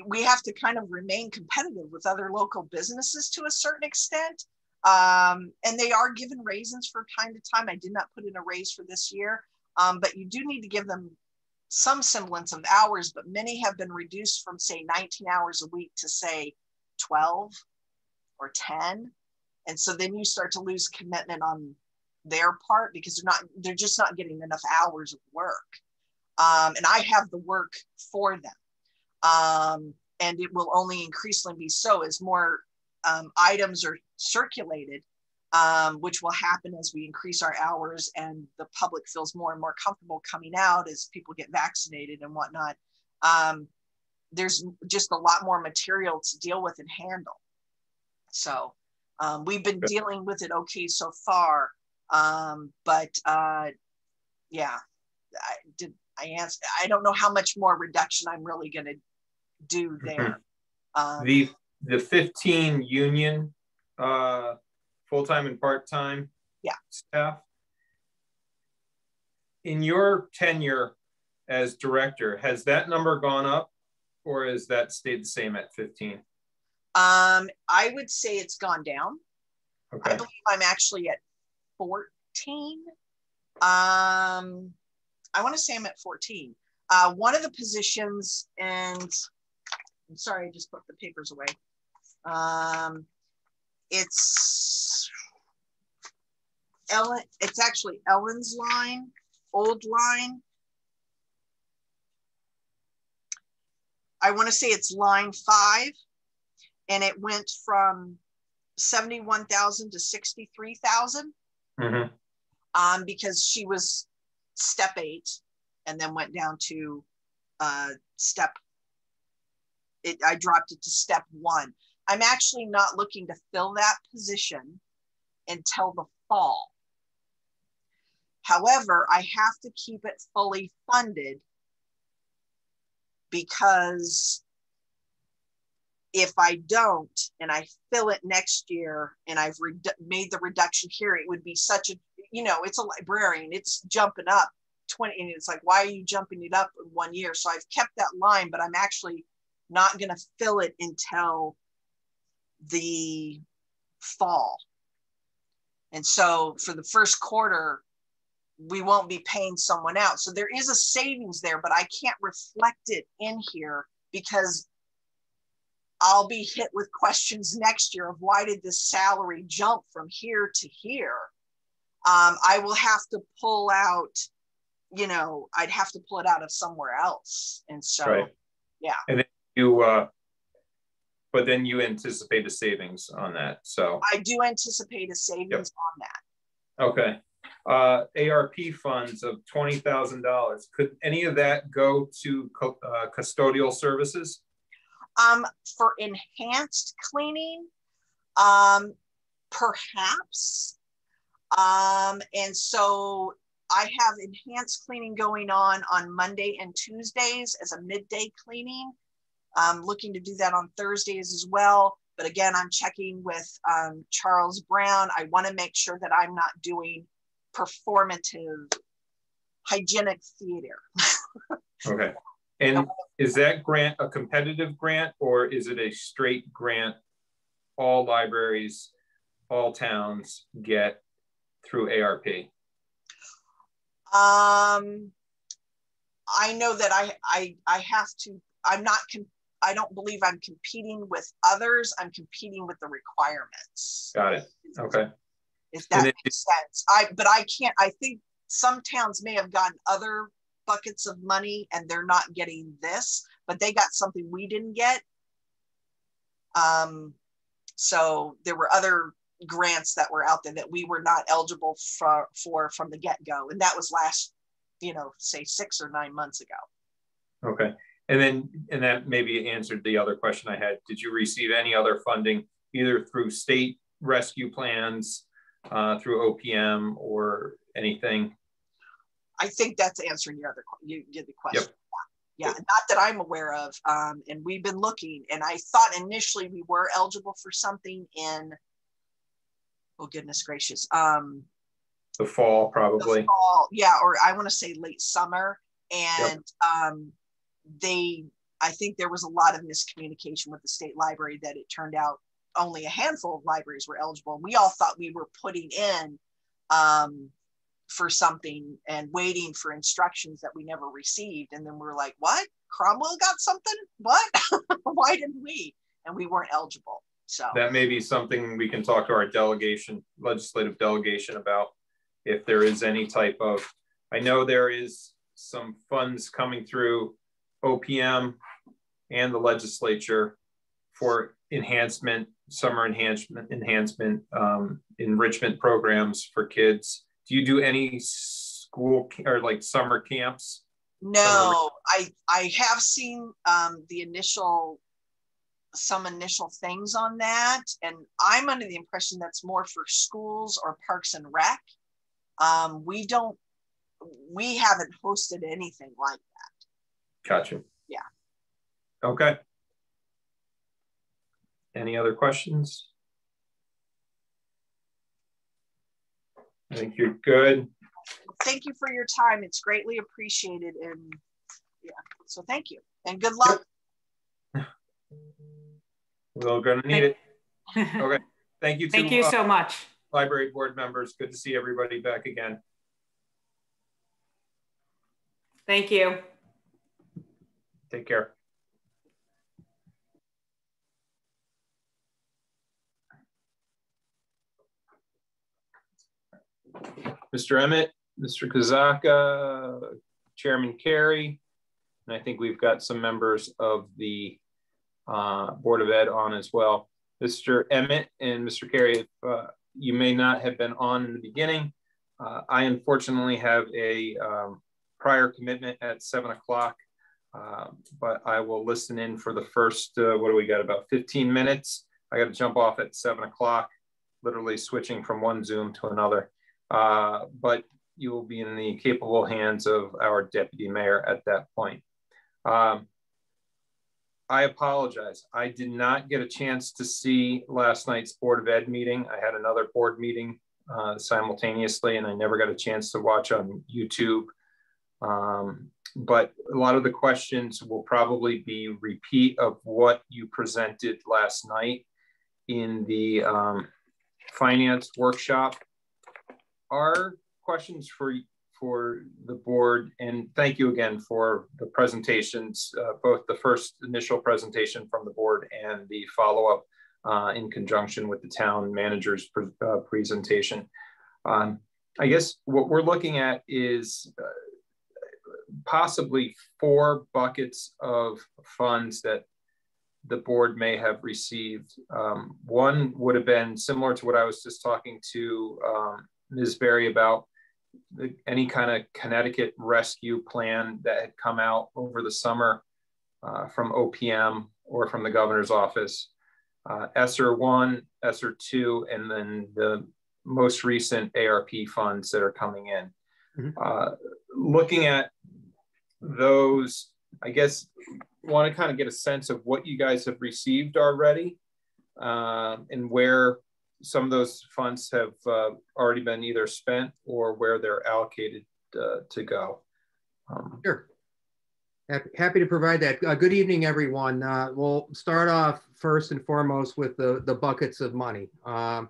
we have to kind of remain competitive with other local businesses to a certain extent. Um, and they are given raises from time to time. I did not put in a raise for this year, um, but you do need to give them some semblance of hours, but many have been reduced from say 19 hours a week to say 12 or 10. And so then you start to lose commitment on their part because they're not, they're just not getting enough hours of work um, and I have the work for them. Um, and it will only increasingly be so as more um, items are circulated, um, which will happen as we increase our hours and the public feels more and more comfortable coming out as people get vaccinated and whatnot. Um, there's just a lot more material to deal with and handle. So um, we've been dealing with it okay so far, but uh, yeah, I did I answer. I don't know how much more reduction I'm really going to do mm-hmm. there. Um, the the 15 union uh, full time and part time yeah. staff. In your tenure as director, has that number gone up, or has that stayed the same at 15? Um, I would say it's gone down. Okay. I believe I'm actually at 14. Um, I want to say I'm at 14. Uh, one of the positions, and I'm sorry, I just put the papers away. Um, it's Ellen, it's actually Ellen's line, old line. I want to say it's line five, and it went from 71,000 to 63,000. Mm -hmm. um, because she was step eight and then went down to uh, step. It, I dropped it to step one. I'm actually not looking to fill that position until the fall. However, I have to keep it fully funded because if I don't and I fill it next year and I've made the reduction here, it would be such a, you know, it's a librarian, it's jumping up 20. And it's like, why are you jumping it up in one year? So I've kept that line, but I'm actually not going to fill it until the fall. And so for the first quarter, we won't be paying someone out. So there is a savings there, but I can't reflect it in here because I'll be hit with questions next year of why did this salary jump from here to here? Um, I will have to pull out, you know, I'd have to pull it out of somewhere else. And so, right. yeah. And then you, uh, but then you anticipate a savings on that. So I do anticipate a savings yep. on that. Okay. Uh, ARP funds of $20,000. Could any of that go to co uh, custodial services? Um, for enhanced cleaning, um, perhaps. Um, and so I have enhanced cleaning going on on Monday and Tuesdays as a midday cleaning. I'm looking to do that on Thursdays as well. But again, I'm checking with um, Charles Brown. I want to make sure that I'm not doing performative hygienic theater. okay. And is that grant a competitive grant or is it a straight grant all libraries, all towns get through ARP? Um, I know that I, I, I have to, I'm not, I don't believe I'm competing with others. I'm competing with the requirements. Got it. Okay. If that makes sense. I, but I can't, I think some towns may have gotten other buckets of money and they're not getting this, but they got something we didn't get. Um, so there were other grants that were out there that we were not eligible for, for from the get-go. And that was last, you know, say six or nine months ago. Okay. And then, and that maybe answered the other question I had. Did you receive any other funding either through state rescue plans, uh, through OPM or anything I think that's answering your other you, you the question. Yep. Yeah, not that I'm aware of. Um, and we've been looking, and I thought initially we were eligible for something in, oh goodness gracious, um, the fall probably. The fall, yeah, or I want to say late summer, and yep. um, they, I think there was a lot of miscommunication with the state library that it turned out only a handful of libraries were eligible. We all thought we were putting in um, for something and waiting for instructions that we never received. And then we are like, what? Cromwell got something? What? *laughs* Why didn't we? And we weren't eligible. So that may be something we can talk to our delegation, legislative delegation about if there is any type of, I know there is some funds coming through OPM and the legislature for enhancement, summer enhancement, enhancement, um, enrichment programs for kids do you do any school or like summer camps? No, I I have seen um, the initial some initial things on that, and I'm under the impression that's more for schools or parks and rec. Um, we don't, we haven't hosted anything like that. Gotcha. Yeah. Okay. Any other questions? I think you're good. Thank you for your time. It's greatly appreciated. And yeah, so thank you and good luck. Yep. We're going to need it. Okay. Thank you. *laughs* Thank you uh, so much. Library board members. Good to see everybody back again. Thank you. Take care. Mr. Emmett, Mr. Kazaka, Chairman Carey, and I think we've got some members of the uh, Board of Ed on as well. Mr. Emmett and Mr. Carey, if, uh, you may not have been on in the beginning. Uh, I unfortunately have a um, prior commitment at seven o'clock, uh, but I will listen in for the first, uh, what do we got, about 15 minutes. I got to jump off at seven o'clock, literally switching from one Zoom to another. Uh, but you will be in the capable hands of our deputy mayor at that point. Um, I apologize. I did not get a chance to see last night's Board of Ed meeting. I had another board meeting uh, simultaneously, and I never got a chance to watch on YouTube. Um, but a lot of the questions will probably be repeat of what you presented last night in the um, finance workshop. Our questions for for the board and thank you again for the presentations, uh, both the first initial presentation from the board and the follow-up uh, in conjunction with the town manager's pre uh, presentation. Um, I guess what we're looking at is uh, possibly four buckets of funds that the board may have received. Um, one would have been similar to what I was just talking to um, Ms. Berry about the, any kind of Connecticut rescue plan that had come out over the summer uh, from OPM or from the governor's office. Uh, ESSER 1, ESSER 2, and then the most recent ARP funds that are coming in. Mm -hmm. uh, looking at those, I guess, want to kind of get a sense of what you guys have received already uh, and where some of those funds have uh, already been either spent or where they're allocated uh, to go. Um, sure. Happy to provide that. Uh, good evening, everyone. Uh, we'll start off first and foremost with the, the buckets of money. Um,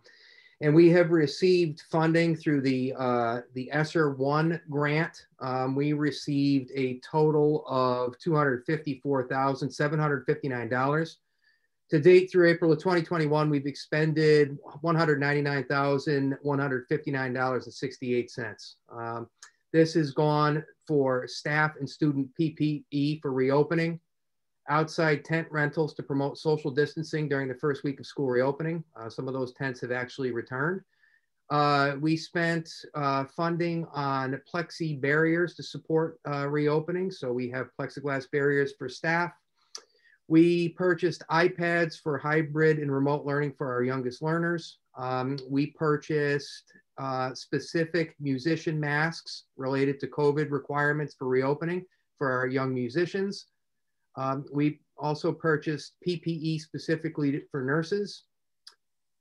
and we have received funding through the, uh, the ESSER 1 grant. Um, we received a total of $254,759. To date, through April of 2021, we've expended $199,159.68. Um, this has gone for staff and student PPE for reopening, outside tent rentals to promote social distancing during the first week of school reopening. Uh, some of those tents have actually returned. Uh, we spent uh, funding on plexi barriers to support uh, reopening. So we have plexiglass barriers for staff, we purchased iPads for hybrid and remote learning for our youngest learners. Um, we purchased uh, specific musician masks related to COVID requirements for reopening for our young musicians. Um, we also purchased PPE specifically for nurses.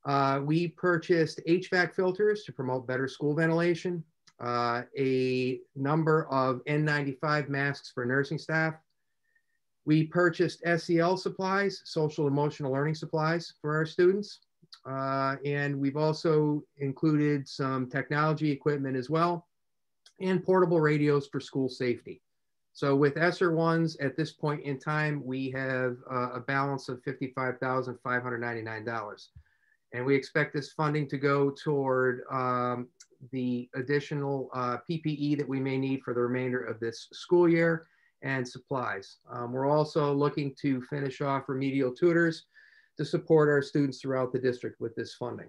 Uh, we purchased HVAC filters to promote better school ventilation, uh, a number of N95 masks for nursing staff, we purchased SEL supplies, social emotional learning supplies for our students. Uh, and we've also included some technology equipment as well and portable radios for school safety. So with ESSER ones at this point in time, we have uh, a balance of $55,599. And we expect this funding to go toward um, the additional uh, PPE that we may need for the remainder of this school year and supplies. Um, we're also looking to finish off remedial tutors to support our students throughout the district with this funding.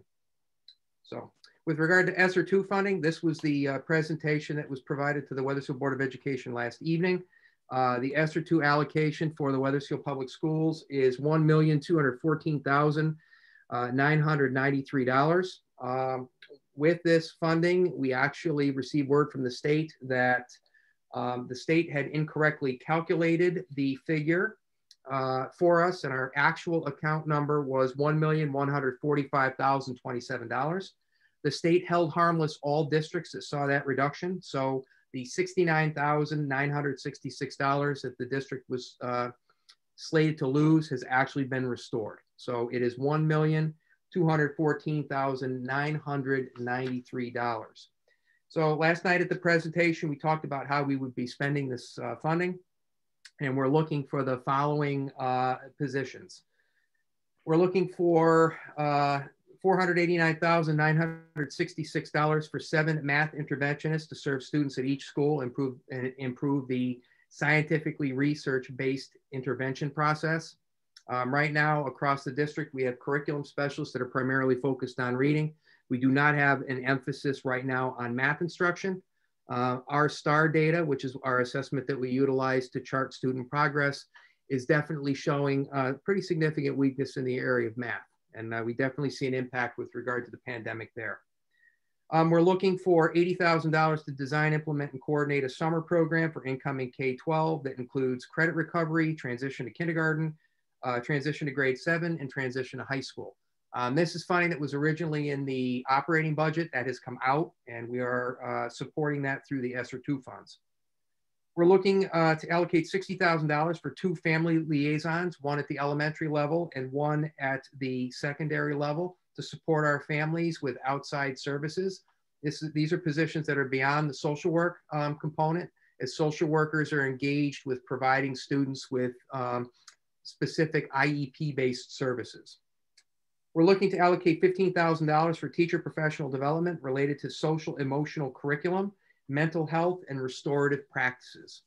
So with regard to ESSER 2 funding, this was the uh, presentation that was provided to the Wethersfield Board of Education last evening. Uh, the ESSER 2 allocation for the Wethersfield Public Schools is $1,214,993. Uh, um, with this funding, we actually received word from the state that um, the state had incorrectly calculated the figure uh, for us, and our actual account number was $1,145,027. The state held harmless all districts that saw that reduction. So the $69,966 that the district was uh, slated to lose has actually been restored. So it is $1,214,993. So last night at the presentation, we talked about how we would be spending this uh, funding, and we're looking for the following uh, positions. We're looking for uh, $489,966 for seven math interventionists to serve students at each school, improve, and improve the scientifically research-based intervention process. Um, right now, across the district, we have curriculum specialists that are primarily focused on reading. We do not have an emphasis right now on math instruction. Uh, our STAR data, which is our assessment that we utilize to chart student progress, is definitely showing a pretty significant weakness in the area of math. And uh, we definitely see an impact with regard to the pandemic there. Um, we're looking for $80,000 to design, implement, and coordinate a summer program for incoming K-12 that includes credit recovery, transition to kindergarten, uh, transition to grade seven, and transition to high school. Um, this is funding that was originally in the operating budget that has come out, and we are uh, supporting that through the ESSER II funds. We're looking uh, to allocate $60,000 for two family liaisons, one at the elementary level and one at the secondary level to support our families with outside services. This, these are positions that are beyond the social work um, component as social workers are engaged with providing students with um, specific IEP-based services. We're looking to allocate $15,000 for teacher professional development related to social emotional curriculum mental health, and restorative practices.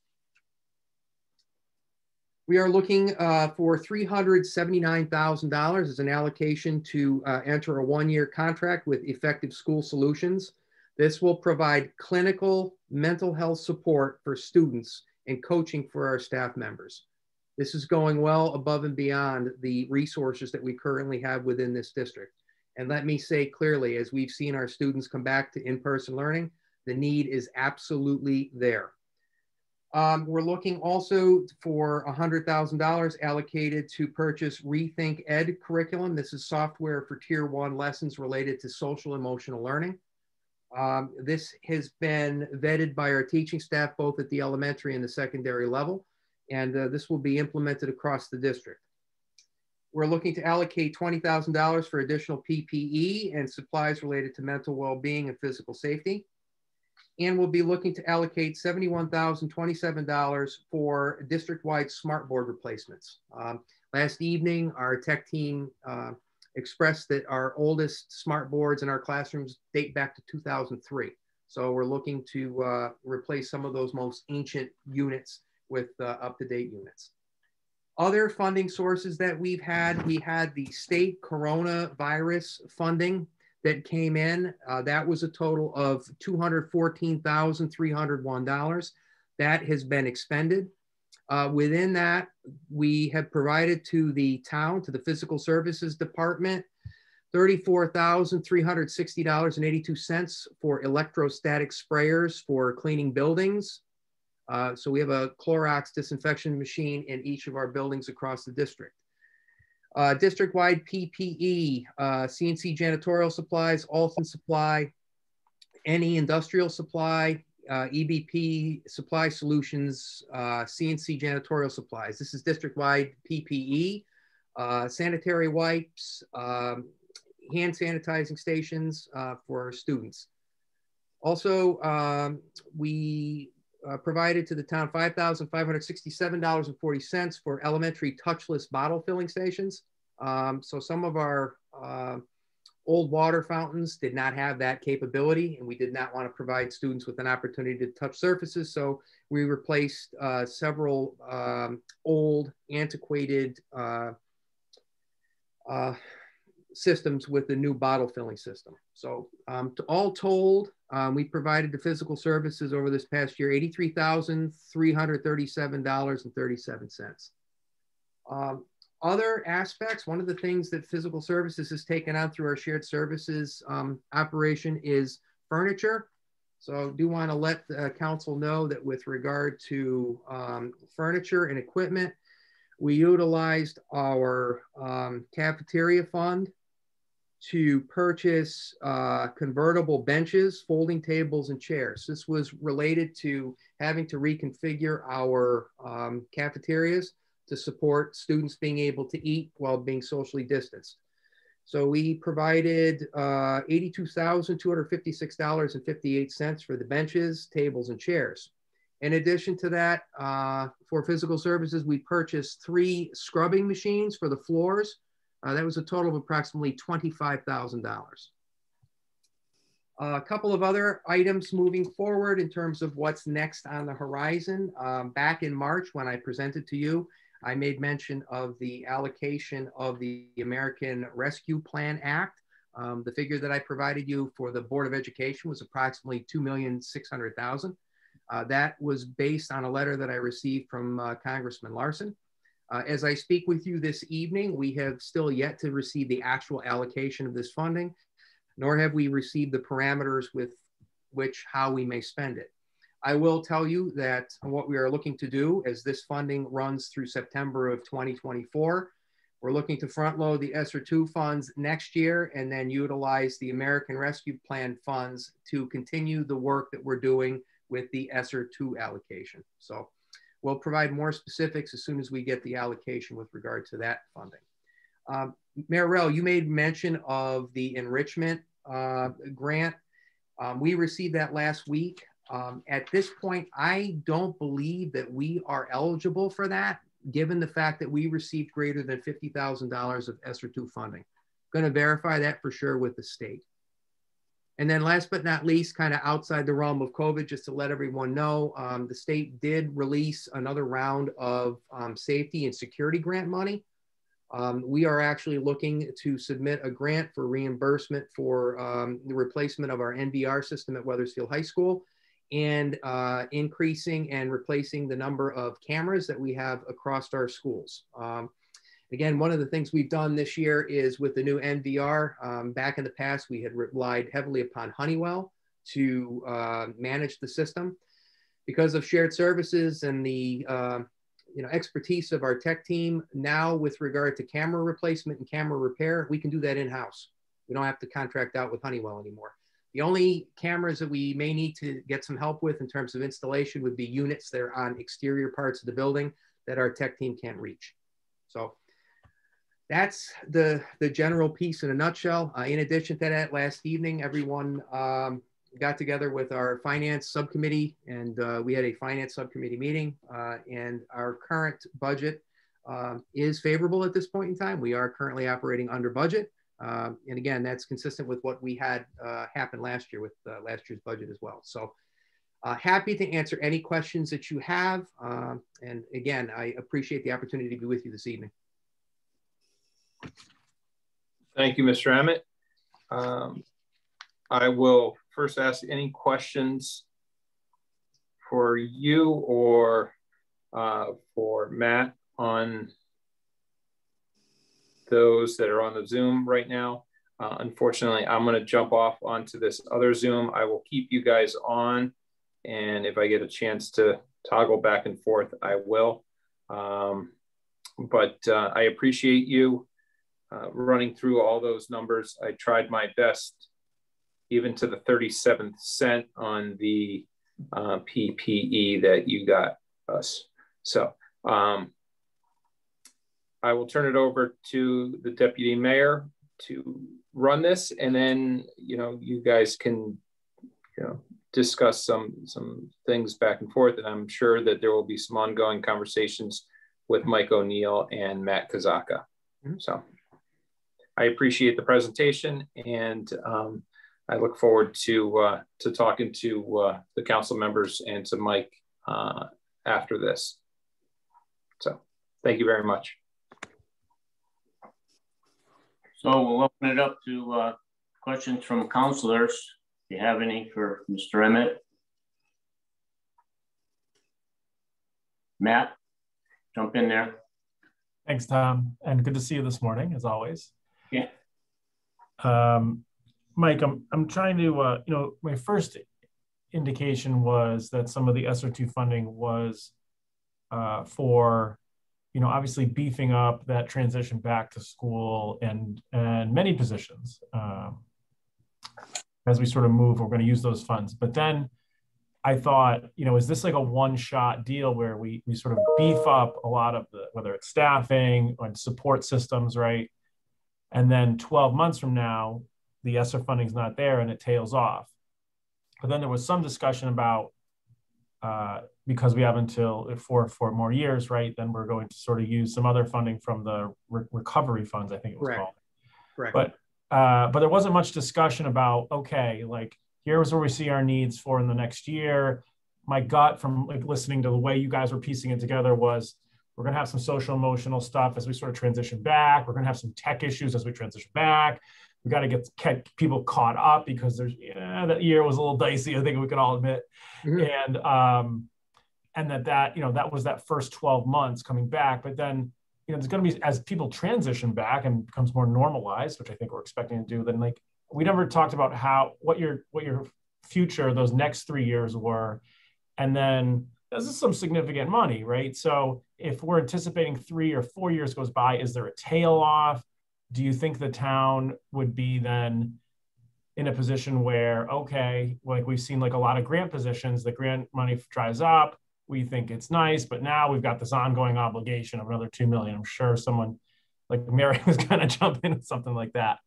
We are looking uh, for $379,000 as an allocation to uh, enter a one-year contract with Effective School Solutions. This will provide clinical mental health support for students and coaching for our staff members. This is going well above and beyond the resources that we currently have within this district. And let me say clearly, as we've seen our students come back to in-person learning, the need is absolutely there. Um, we're looking also for $100,000 allocated to purchase Rethink Ed curriculum. This is software for tier one lessons related to social emotional learning. Um, this has been vetted by our teaching staff, both at the elementary and the secondary level, and uh, this will be implemented across the district. We're looking to allocate $20,000 for additional PPE and supplies related to mental well-being and physical safety and we'll be looking to allocate $71,027 for district-wide smart board replacements. Um, last evening, our tech team uh, expressed that our oldest smart boards in our classrooms date back to 2003. So we're looking to uh, replace some of those most ancient units with uh, up-to-date units. Other funding sources that we've had, we had the state coronavirus funding that came in. Uh, that was a total of $214,301. That has been expended. Uh, within that, we have provided to the town, to the physical services department, $34,360.82 for electrostatic sprayers for cleaning buildings. Uh, so we have a Clorox disinfection machine in each of our buildings across the district. Uh, district-wide PPE, uh, CNC janitorial supplies, Alton Supply, any industrial supply, uh, EBP supply solutions, uh, CNC janitorial supplies. This is district-wide PPE, uh, sanitary wipes, um, hand sanitizing stations uh, for students. Also, um, we uh, provided to the town $5,567.40 for elementary touchless bottle filling stations. Um, so some of our uh, old water fountains did not have that capability and we did not want to provide students with an opportunity to touch surfaces. So we replaced uh, several um, old antiquated uh, uh systems with the new bottle filling system. So um, to all told, um, we provided the physical services over this past year, $83,337.37. Um, other aspects, one of the things that physical services has taken on through our shared services um, operation is furniture. So I do want to let the council know that with regard to um, furniture and equipment, we utilized our um, cafeteria fund to purchase uh, convertible benches, folding tables, and chairs. This was related to having to reconfigure our um, cafeterias to support students being able to eat while being socially distanced. So we provided uh, $82,256.58 for the benches, tables, and chairs. In addition to that, uh, for physical services, we purchased three scrubbing machines for the floors uh, that was a total of approximately $25,000. a couple of other items moving forward in terms of what's next on the horizon. Um, back in March, when I presented to you, I made mention of the allocation of the American Rescue Plan Act Um, the figure that I provided you for the Board of Education was approximately 2,600,000. Uh, that was based on a letter that I received from uh, Congressman Larson. Uh, as I speak with you this evening, we have still yet to receive the actual allocation of this funding, nor have we received the parameters with which how we may spend it. I will tell you that what we are looking to do as this funding runs through September of 2024, we're looking to front load the ESSER 2 funds next year and then utilize the American Rescue Plan funds to continue the work that we're doing with the ESSER 2 allocation. So we'll provide more specifics as soon as we get the allocation with regard to that funding. Um, Mayor Rell, you made mention of the enrichment uh, grant. Um, we received that last week. Um, at this point, I don't believe that we are eligible for that, given the fact that we received greater than $50,000 of ESSER 2 funding. Going to verify that for sure with the state. And then last but not least, kind of outside the realm of COVID, just to let everyone know, um, the state did release another round of um, safety and security grant money. Um, we are actually looking to submit a grant for reimbursement for um, the replacement of our NVR system at Wethersfield High School and uh, increasing and replacing the number of cameras that we have across our schools. Um, again, one of the things we've done this year is with the new NVR, um, back in the past, we had relied heavily upon Honeywell to uh, manage the system. Because of shared services and the uh, you know, expertise of our tech team, now with regard to camera replacement and camera repair, we can do that in-house. We don't have to contract out with Honeywell anymore. The only cameras that we may need to get some help with in terms of installation would be units that are on exterior parts of the building that our tech team can't reach. So that's the, the general piece in a nutshell. Uh, in addition to that, last evening, everyone um, got together with our finance subcommittee and uh, we had a finance subcommittee meeting uh, and our current budget uh, is favorable at this point in time. We are currently operating under budget. Um, and again, that's consistent with what we had uh, happen last year with uh, last year's budget as well. So uh, happy to answer any questions that you have. Um, and again, I appreciate the opportunity to be with you this evening. Thank you, Mr. Emmett. Um, I will first ask any questions for you or uh, for Matt on those that are on the Zoom right now. Uh, unfortunately, I'm going to jump off onto this other Zoom. I will keep you guys on. And if I get a chance to toggle back and forth, I will. Um, but uh, I appreciate you uh, running through all those numbers. I tried my best, even to the 37th cent on the uh, PPE that you got us. So um, I will turn it over to the deputy mayor to run this, and then you know you guys can you know discuss some some things back and forth, and I'm sure that there will be some ongoing conversations with Mike O'Neill and Matt Kazaka. Mm -hmm. So I appreciate the presentation, and um, I look forward to uh, to talking to uh, the council members and to Mike uh, after this. So thank you very much. So we'll open it up to uh, questions from counselors. If you have any for Mr. Emmett. Matt, jump in there. Thanks, Tom. And good to see you this morning, as always. Yeah. Um, Mike, I'm, I'm trying to, uh, you know, my first indication was that some of the ESSER 2 funding was uh, for you know, obviously beefing up that transition back to school and and many positions. Um, as we sort of move, we're going to use those funds. But then I thought, you know, is this like a one-shot deal where we we sort of beef up a lot of the whether it's staffing and support systems, right? And then 12 months from now, the ESSER funding's not there and it tails off. But then there was some discussion about uh, because we have until four four more years, right? Then we're going to sort of use some other funding from the re- recovery funds, I think it was Correct. called. Correct. But uh, but there wasn't much discussion about okay, like here's where we see our needs for in the next year. My gut from like listening to the way you guys were piecing it together was we're going to have some social emotional stuff as we sort of transition back. We're going to have some tech issues as we transition back. we got to get, get people caught up because there's yeah, that year was a little dicey. I think we can all admit, mm-hmm. and um, and that that you know that was that first 12 months coming back, but then you know there's going to be as people transition back and becomes more normalized, which I think we're expecting to do. Then like we never talked about how what your what your future those next three years were, and then this is some significant money, right? So if we're anticipating three or four years goes by, is there a tail off? Do you think the town would be then in a position where, okay, like we've seen like a lot of grant positions, the grant money dries up, we think it's nice, but now we've got this ongoing obligation of another 2 million. I'm sure someone like Mary *laughs* was to jump into something like that.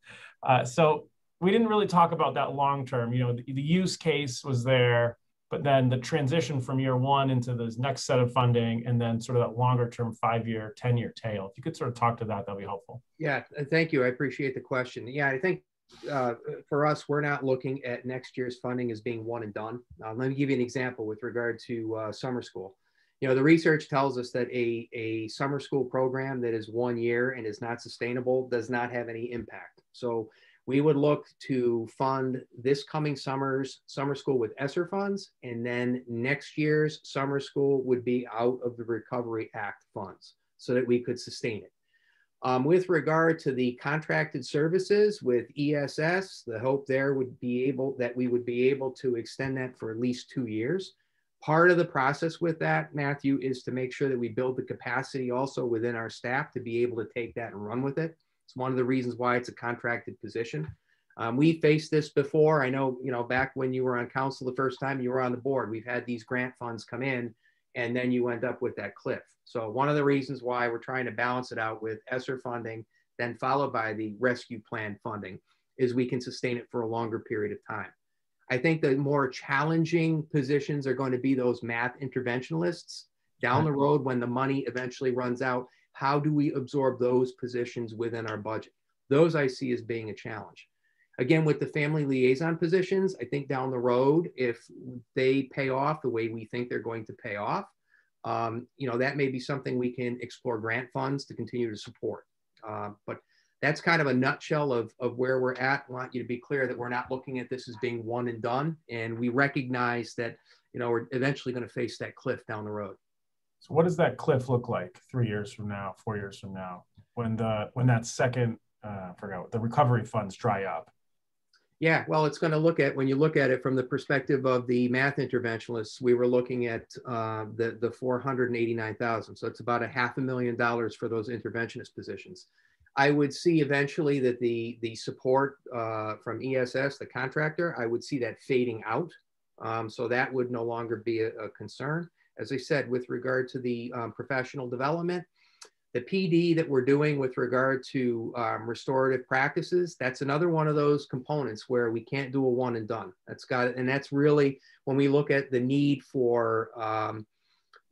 Uh, so we didn't really talk about that long term. You know, the, the use case was there but then the transition from year one into this next set of funding and then sort of that longer term five year 10 year tail. If you could sort of talk to that that'd be helpful. Yeah thank you. I appreciate the question. Yeah i think uh, for us we're not looking at next year's funding as being one and done. Uh, let me give you an example with regard to uh, summer school. You know the research tells us that a, a summer school program that is one year and is not sustainable does not have any impact. So we would look to fund this coming summer's summer school with ESSER funds, and then next year's summer school would be out of the Recovery Act funds so that we could sustain it. Um, with regard to the contracted services with ESS, the hope there would be able that we would be able to extend that for at least two years. Part of the process with that, Matthew, is to make sure that we build the capacity also within our staff to be able to take that and run with it. It's one of the reasons why it's a contracted position. Um, we faced this before. I know, you know, back when you were on council the first time you were on the board, we've had these grant funds come in and then you end up with that cliff. So one of the reasons why we're trying to balance it out with ESSER funding, then followed by the rescue plan funding, is we can sustain it for a longer period of time. I think the more challenging positions are going to be those math interventionalists down the road when the money eventually runs out how do we absorb those positions within our budget? Those I see as being a challenge. Again, with the family liaison positions, I think down the road, if they pay off the way we think they're going to pay off, um, you know, that may be something we can explore grant funds to continue to support. Uh, but that's kind of a nutshell of, of where we're at. I want you to be clear that we're not looking at this as being one and done. And we recognize that, you know, we're eventually going to face that cliff down the road. So what does that cliff look like three years from now, four years from now, when the when that second uh, I forgot the recovery funds dry up? Yeah, well, it's going to look at when you look at it from the perspective of the math interventionalists. We were looking at uh, the the four hundred and eighty nine thousand, so it's about a half a million dollars for those interventionist positions. I would see eventually that the the support uh, from ESS, the contractor, I would see that fading out. Um, so that would no longer be a, a concern as I said, with regard to the um, professional development, the PD that we're doing with regard to um, restorative practices, that's another one of those components where we can't do a one and done. That's got it. And that's really when we look at the need for um,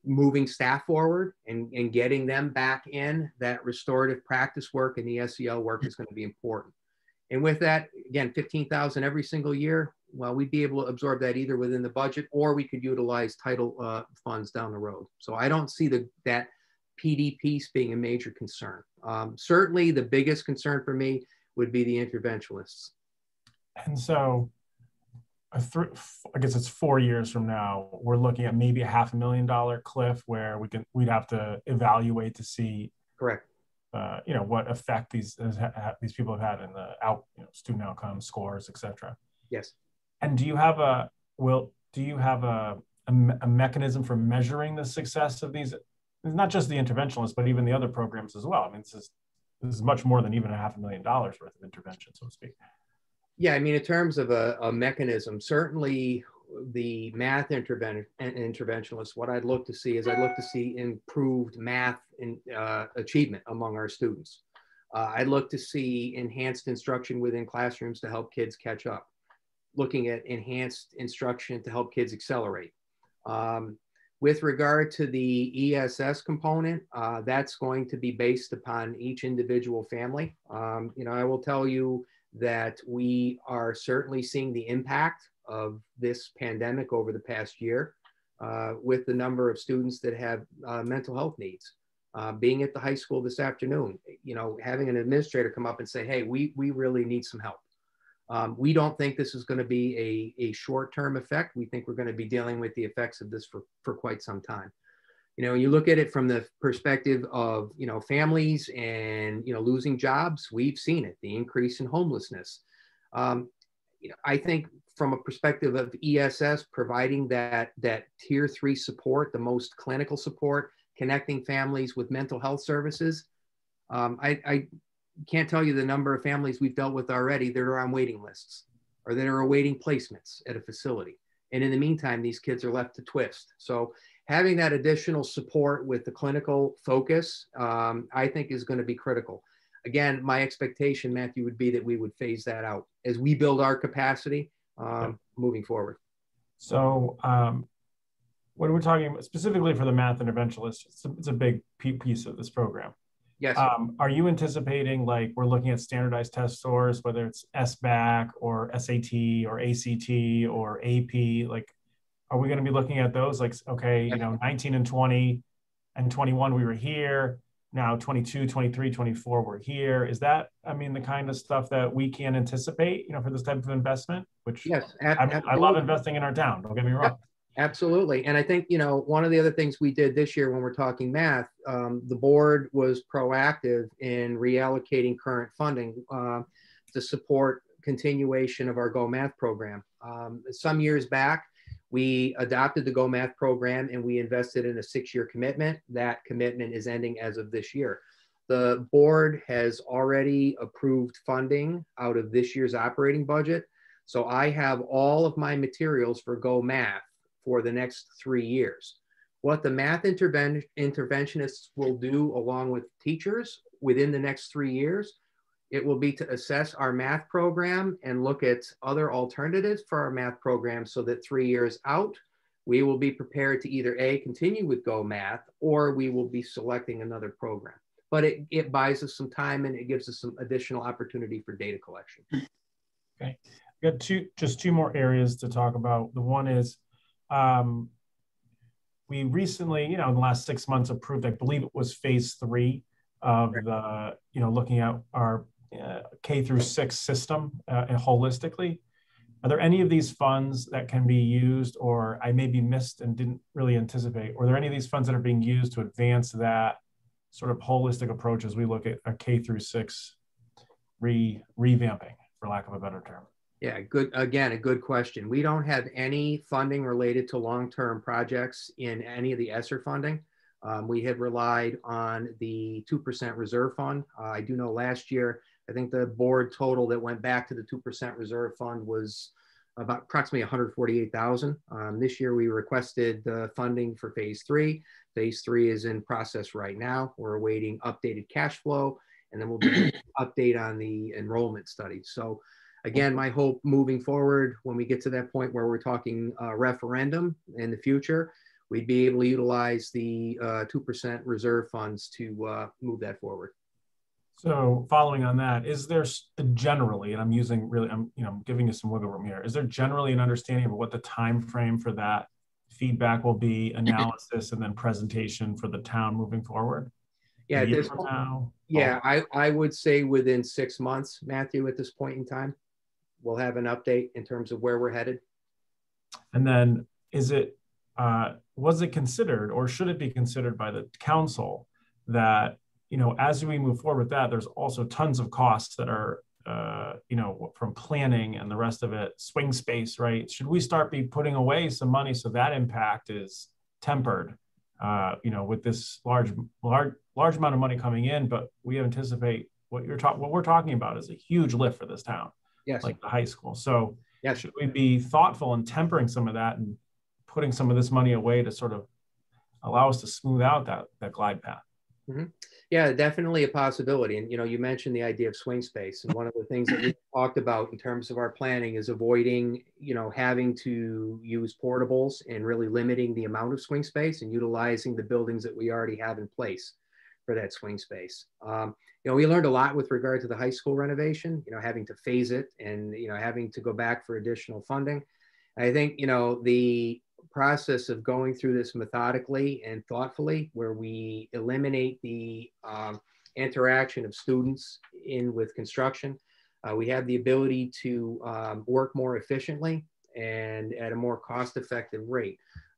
moving staff forward and, and getting them back in, that restorative practice work and the SEL work is going to be important. And with that, again, 15,000 every single year, well, we'd be able to absorb that either within the budget or we could utilize title uh, funds down the road. So I don't see the, that PD piece being a major concern. Um, certainly the biggest concern for me would be the interventionalists. And so I guess it's four years from now, we're looking at maybe a half a million dollar cliff where we can, we'd have to evaluate to see correct uh, you know what effect these these people have had in the out you know, student outcomes scores etc yes and do you have a will do you have a, a, a mechanism for measuring the success of these? Not just the interventionalists, but even the other programs as well. I mean, this is this is much more than even a half a million dollars worth of intervention, so to speak. Yeah, I mean, in terms of a, a mechanism, certainly the math interven- interventionalists, what I'd look to see is I'd look to see improved math in, uh, achievement among our students. Uh, I'd look to see enhanced instruction within classrooms to help kids catch up looking at enhanced instruction to help kids accelerate. Um, with regard to the ESS component, uh, that's going to be based upon each individual family. Um, you know, I will tell you that we are certainly seeing the impact of this pandemic over the past year uh, with the number of students that have uh, mental health needs. Uh, being at the high school this afternoon, you know, having an administrator come up and say, hey, we, we really need some help. Um, we don't think this is going to be a, a short-term effect. We think we're going to be dealing with the effects of this for, for quite some time. You know, you look at it from the perspective of, you know, families and, you know, losing jobs, we've seen it, the increase in homelessness. Um, you know, I think from a perspective of ESS, providing that, that tier three support, the most clinical support, connecting families with mental health services. Um, I, I can't tell you the number of families we've dealt with already that are on waiting lists or that are awaiting placements at a facility. And in the meantime, these kids are left to twist. So having that additional support with the clinical focus, um, I think is going to be critical. Again, my expectation, Matthew, would be that we would phase that out as we build our capacity um, moving forward. So um, what we're talking about specifically for the math interventionist, it's a, it's a big piece of this program. Yes. Um, are you anticipating like we're looking at standardized test scores, whether it's SBAC or SAT or ACT or AP? Like, are we going to be looking at those? Like, okay, you know, 19 and 20 and 21, we were here. Now 22, 23, 24, we're here. Is that, I mean, the kind of stuff that we can anticipate, you know, for this type of investment? Which yes, I, I love investing in our town. Don't get me wrong. Absolutely. And I think, you know, one of the other things we did this year when we're talking math, um, the board was proactive in reallocating current funding uh, to support continuation of our Go Math program. Um, some years back, we adopted the Go Math program and we invested in a six year commitment. That commitment is ending as of this year. The board has already approved funding out of this year's operating budget. So I have all of my materials for Go Math for the next three years. What the math interven interventionists will do along with teachers within the next three years, it will be to assess our math program and look at other alternatives for our math program so that three years out, we will be prepared to either A, continue with Go Math, or we will be selecting another program. But it, it buys us some time and it gives us some additional opportunity for data collection. Okay. I've got two, just two more areas to talk about. The one is um, we recently, you know, in the last six months approved, I believe it was phase three of the, you know, looking at our uh, K through six system uh, holistically. Are there any of these funds that can be used, or I maybe missed and didn't really anticipate? Or are there any of these funds that are being used to advance that sort of holistic approach as we look at a K through six re revamping, for lack of a better term? Yeah, good. Again, a good question. We don't have any funding related to long-term projects in any of the ESSER funding. Um, we had relied on the 2% reserve fund. Uh, I do know last year, I think the board total that went back to the 2% reserve fund was about approximately 148,000. Um, this year we requested uh, funding for phase three. Phase three is in process right now. We're awaiting updated cash flow and then we'll do *clears throat* update on the enrollment study. So again, my hope moving forward, when we get to that point where we're talking uh, referendum in the future, we'd be able to utilize the uh, 2% reserve funds to uh, move that forward. So following on that, is there generally, and I'm using really, I'm you know, I'm giving you some wiggle room here. Is there generally an understanding of what the time frame for that feedback will be, *laughs* analysis, and then presentation for the town moving forward? Yeah, yeah, oh. I, I would say within six months, Matthew, at this point in time we'll have an update in terms of where we're headed. And then is it, uh, was it considered or should it be considered by the council that, you know, as we move forward with that, there's also tons of costs that are, uh, you know, from planning and the rest of it, swing space, right? Should we start be putting away some money so that impact is tempered, uh, you know, with this large, large, large amount of money coming in, but we anticipate what you're talking, what we're talking about is a huge lift for this town yes. like the high school. So yes. should we be thoughtful in tempering some of that and putting some of this money away to sort of allow us to smooth out that that glide path? Mm-hmm. Yeah, definitely a possibility. And you know, you mentioned the idea of swing space, and one of the things that we *laughs* talked about in terms of our planning is avoiding, you know, having to use portables and really limiting the amount of swing space and utilizing the buildings that we already have in place for that swing space. Um, you know, we learned a lot with regard to the high school renovation, you know, having to phase it and, you know, having to go back for additional funding. I think, you know, the process of going through this methodically and thoughtfully, where we eliminate the um, interaction of students in with construction. Uh, we have the ability to um, work more efficiently and at a more cost-effective rate.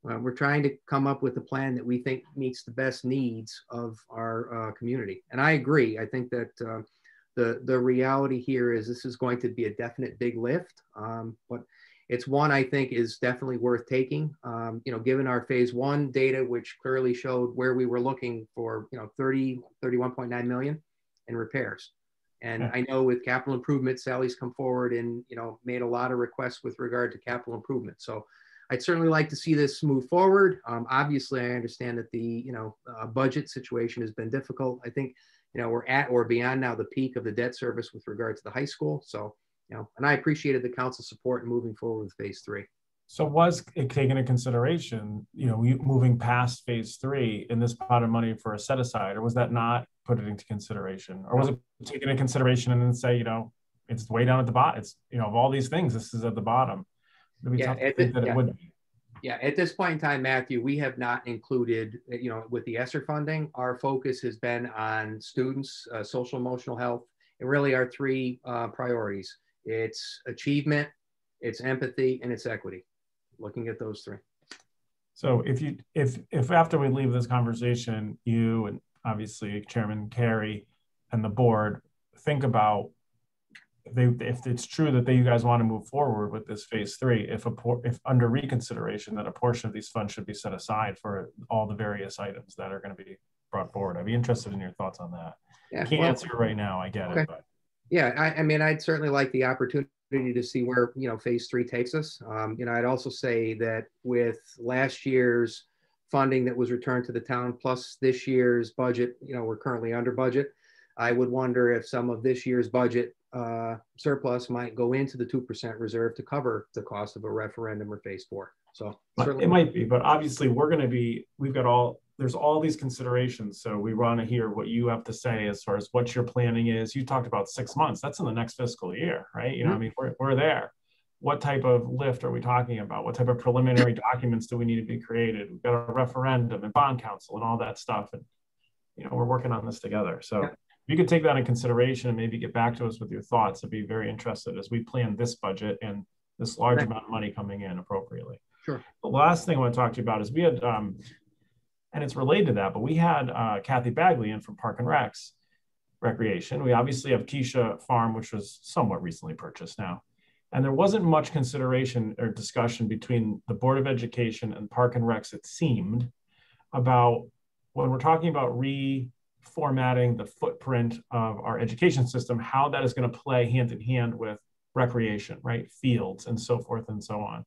Uh, we're trying to come up with a plan that we think meets the best needs of our uh, community. And I agree. I think that uh, the the reality here is this is going to be a definite big lift, um, but it's one I think is definitely worth taking. Um, you know, given our phase one data, which clearly showed where we were looking for, you know, 30, 31.9 million in repairs. And I know with capital improvement, Sally's come forward and, you know, made a lot of requests with regard to capital improvement. So I'd certainly like to see this move forward. Um, obviously, I understand that the, you know, uh, budget situation has been difficult. I think, you know, we're at or beyond now the peak of the debt service with regard to the high school. So, you know, and I appreciated the council support in moving forward with phase three. So was it taken into consideration, you know, moving past phase three in this pot of money for a set aside, or was that not put it into consideration, or was it taken into consideration and then say, you know, it's way down at the bottom. It's you know of all these things, this is at the bottom. Yeah, at the, yeah. yeah, at this point in time, Matthew, we have not included, you know, with the ESSER funding, our focus has been on students, uh, social emotional health, and really our three uh, priorities. It's achievement, it's empathy, and it's equity. Looking at those three. So if you if if after we leave this conversation, you and obviously Chairman Carey and the board think about they, if it's true that they, you guys want to move forward with this phase three, if a if under reconsideration that a portion of these funds should be set aside for all the various items that are going to be brought forward. I'd be interested in your thoughts on that. Yeah, Can't well, answer right now. I get okay. it. But. Yeah, I, I mean, I'd certainly like the opportunity to see where you know phase three takes us. Um, you know, I'd also say that with last year's funding that was returned to the town plus this year's budget, you know, we're currently under budget. I would wonder if some of this year's budget uh, surplus might go into the 2% reserve to cover the cost of a referendum or phase four. So it might be, but obviously we're going to be, we've got all, there's all these considerations. So we want to hear what you have to say as far as what your planning is. You talked about six months. That's in the next fiscal year, right? You know, mm-hmm. I mean, we're, we're there what type of lift are we talking about? What type of preliminary documents do we need to be created? We've got a referendum and bond counsel and all that stuff. And, you know, we're working on this together. So yeah. You could take that in consideration and maybe get back to us with your thoughts, I'd be very interested as we plan this budget and this large right. amount of money coming in appropriately. Sure. The last thing I want to talk to you about is we had, um, and it's related to that, but we had uh, Kathy Bagley in from Park and Recs Recreation. We obviously have Keisha Farm, which was somewhat recently purchased now. And there wasn't much consideration or discussion between the Board of Education and Park and Recs, it seemed, about when we're talking about reformatting the footprint of our education system, how that is going to play hand in hand with recreation, right? Fields and so forth and so on.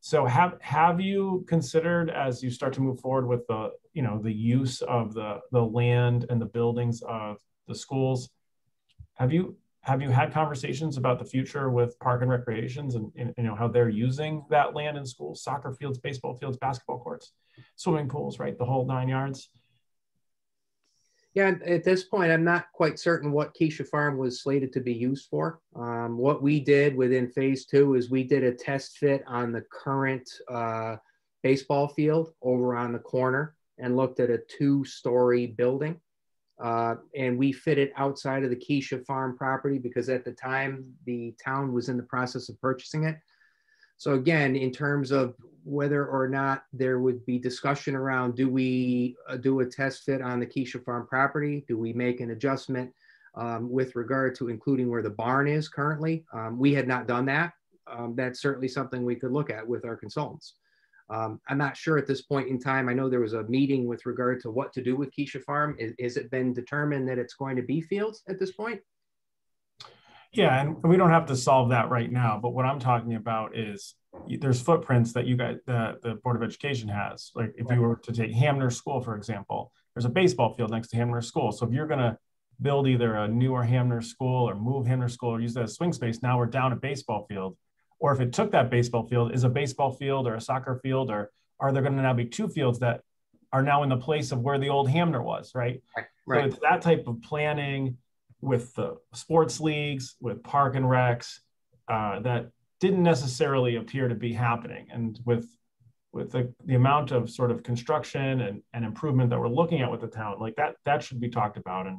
So have have you considered as you start to move forward with the you know the use of the the land and the buildings of the schools? Have you have you had conversations about the future with park and recreations and, and, you know how they're using that land in schools soccer fields baseball fields basketball courts swimming pools right the whole nine yards yeah at this point i'm not quite certain what keisha farm was slated to be used for um, what we did within phase two is we did a test fit on the current uh, baseball field over on the corner and looked at a two story building uh, and we fit it outside of the Keisha farm property because at the time the town was in the process of purchasing it. So again, in terms of whether or not there would be discussion around, do we uh, do a test fit on the Keisha farm property? Do we make an adjustment um, with regard to including where the barn is currently? Um, we had not done that. Um, that's certainly something we could look at with our consultants. Um, I'm not sure at this point in time. I know there was a meeting with regard to what to do with Keisha Farm. Is, is it been determined that it's going to be fields at this point? Yeah, and we don't have to solve that right now. But what I'm talking about is there's footprints that you guys, the, the Board of Education has. Like if you were to take Hanmer School, for example, there's a baseball field next to Hanmer School. So if you're going to build either a newer Hanmer School or move Hanmer School or use that as swing space, now we're down a baseball field or if it took that baseball field, is a baseball field or a soccer field, or are there going to now be two fields that are now in the place of where the old Hanmer was, right? Right. So it's that type of planning with the sports leagues, with park and recs, uh, that didn't necessarily appear to be happening. And with with the, the amount of sort of construction and, and improvement that we're looking at with the town, like that, that should be talked about. And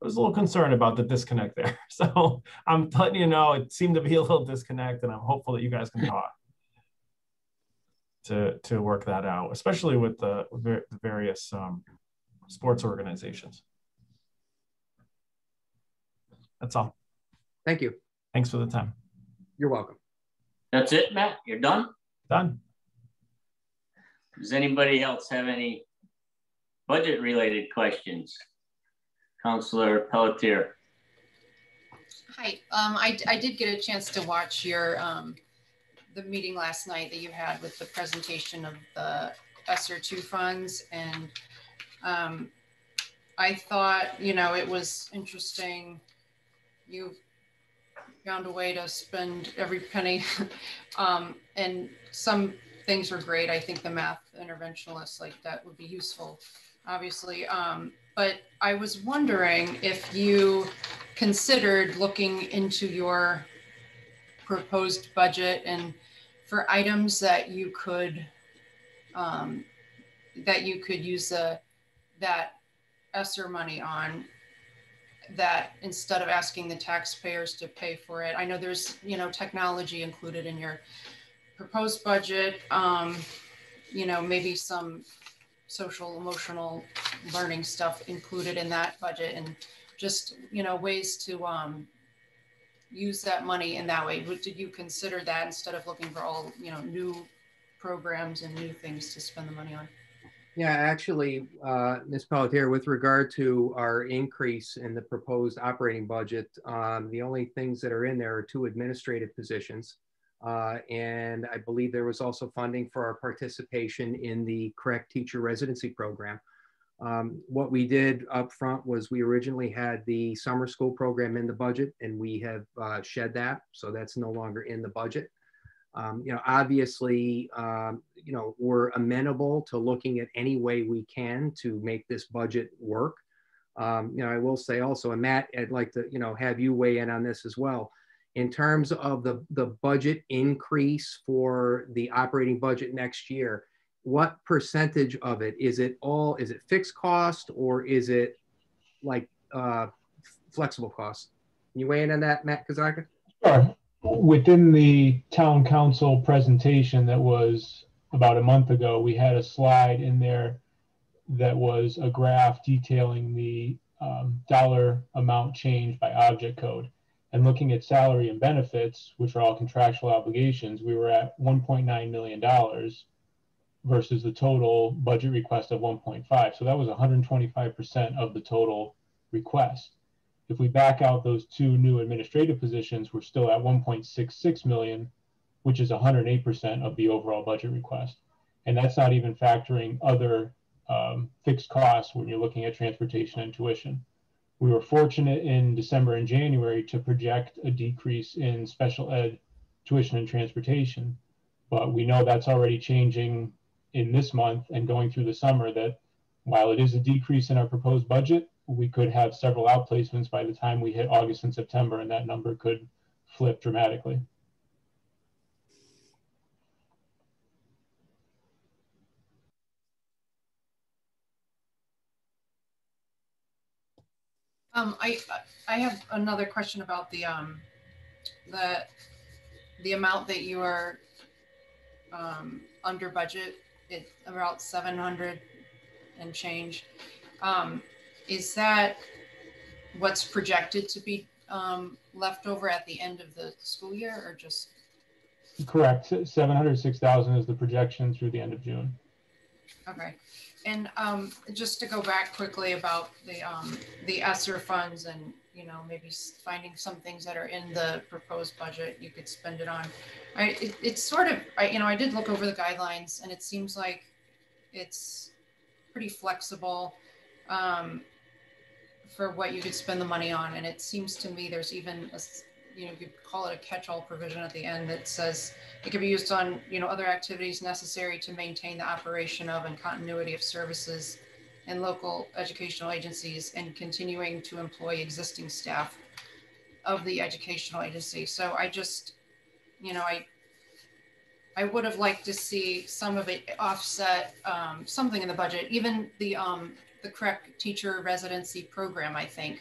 I was a little concerned about the disconnect there. *laughs* So I'm letting you know, it seemed to be a little disconnect and I'm hopeful that you guys can talk to, to work that out, especially with the, the various um, sports organizations. That's all. Thank you. Thanks for the time. You're welcome. That's it, Matt? You're done? Done. Does anybody else have any budget related questions? Councillor Pelletier. Hi, um, I, I did get a chance to watch your um, the meeting last night that you had with the presentation of the ESSER two funds, and um, I thought you know it was interesting. You found a way to spend every penny, *laughs* um, and some things were great. I think the math interventionalists like that would be useful, obviously. Um, but I was wondering if you considered looking into your proposed budget and for items that you could um, that you could use the that ESSER money on that instead of asking the taxpayers to pay for it. I know there's you know technology included in your proposed budget, um, you know, maybe some social emotional learning stuff included in that budget and just, you know, ways to um, use that money in that way. Did you consider that instead of looking for all, you know, new programs and new things to spend the money on? Yeah, actually, uh, Ms. Pelletier, with regard to our increase in the proposed operating budget, um, the only things that are in there are two administrative positions. Uh, and I believe there was also funding for our participation in the CREC teacher residency program. Um, what we did up front was we originally had the summer school program in the budget and we have uh, shed that. So that's no longer in the budget. Um, you know, obviously, um, you know, we're amenable to looking at any way we can to make this budget work. Um, you know, I will say also, and Matt, I'd like to, you know, have you weigh in on this as well in terms of the, the budget increase for the operating budget next year, what percentage of it is it all is it fixed cost or is it like uh, flexible cost? Can you weigh in on that, Matt Kazaka? Sure. Within the town council presentation that was about a month ago, we had a slide in there that was a graph detailing the um, dollar amount change by object code and looking at salary and benefits, which are all contractual obligations, we were at $1.9 million versus the total budget request of 1.5. So that was 125% of the total request. If we back out those two new administrative positions, we're still at 1.66 million, which is 108% of the overall budget request. And that's not even factoring other um, fixed costs when you're looking at transportation and tuition. We were fortunate in December and January to project a decrease in special ed tuition and transportation, but we know that's already changing in this month and going through the summer that while it is a decrease in our proposed budget, we could have several outplacements by the time we hit August and September, and that number could flip dramatically. Um, I I have another question about the um, the the amount that you are um, under budget. It's about seven hundred and change. Um, is that what's projected to be um, left over at the end of the school year, or just? Correct. Seven hundred six thousand is the projection through the end of June. Okay. And um, just to go back quickly about the um, the ESSER funds and you know maybe finding some things that are in the proposed budget you could spend it on. I it, it's sort of I you know I did look over the guidelines and it seems like it's pretty flexible um, for what you could spend the money on. And it seems to me there's even a you know, you call it a catch-all provision at the end that says it could be used on, you know, other activities necessary to maintain the operation of and continuity of services in local educational agencies and continuing to employ existing staff of the educational agency. So I just, you know, I, I would have liked to see some of it offset, um, something in the budget, even the, um, the CREC teacher residency program, I think,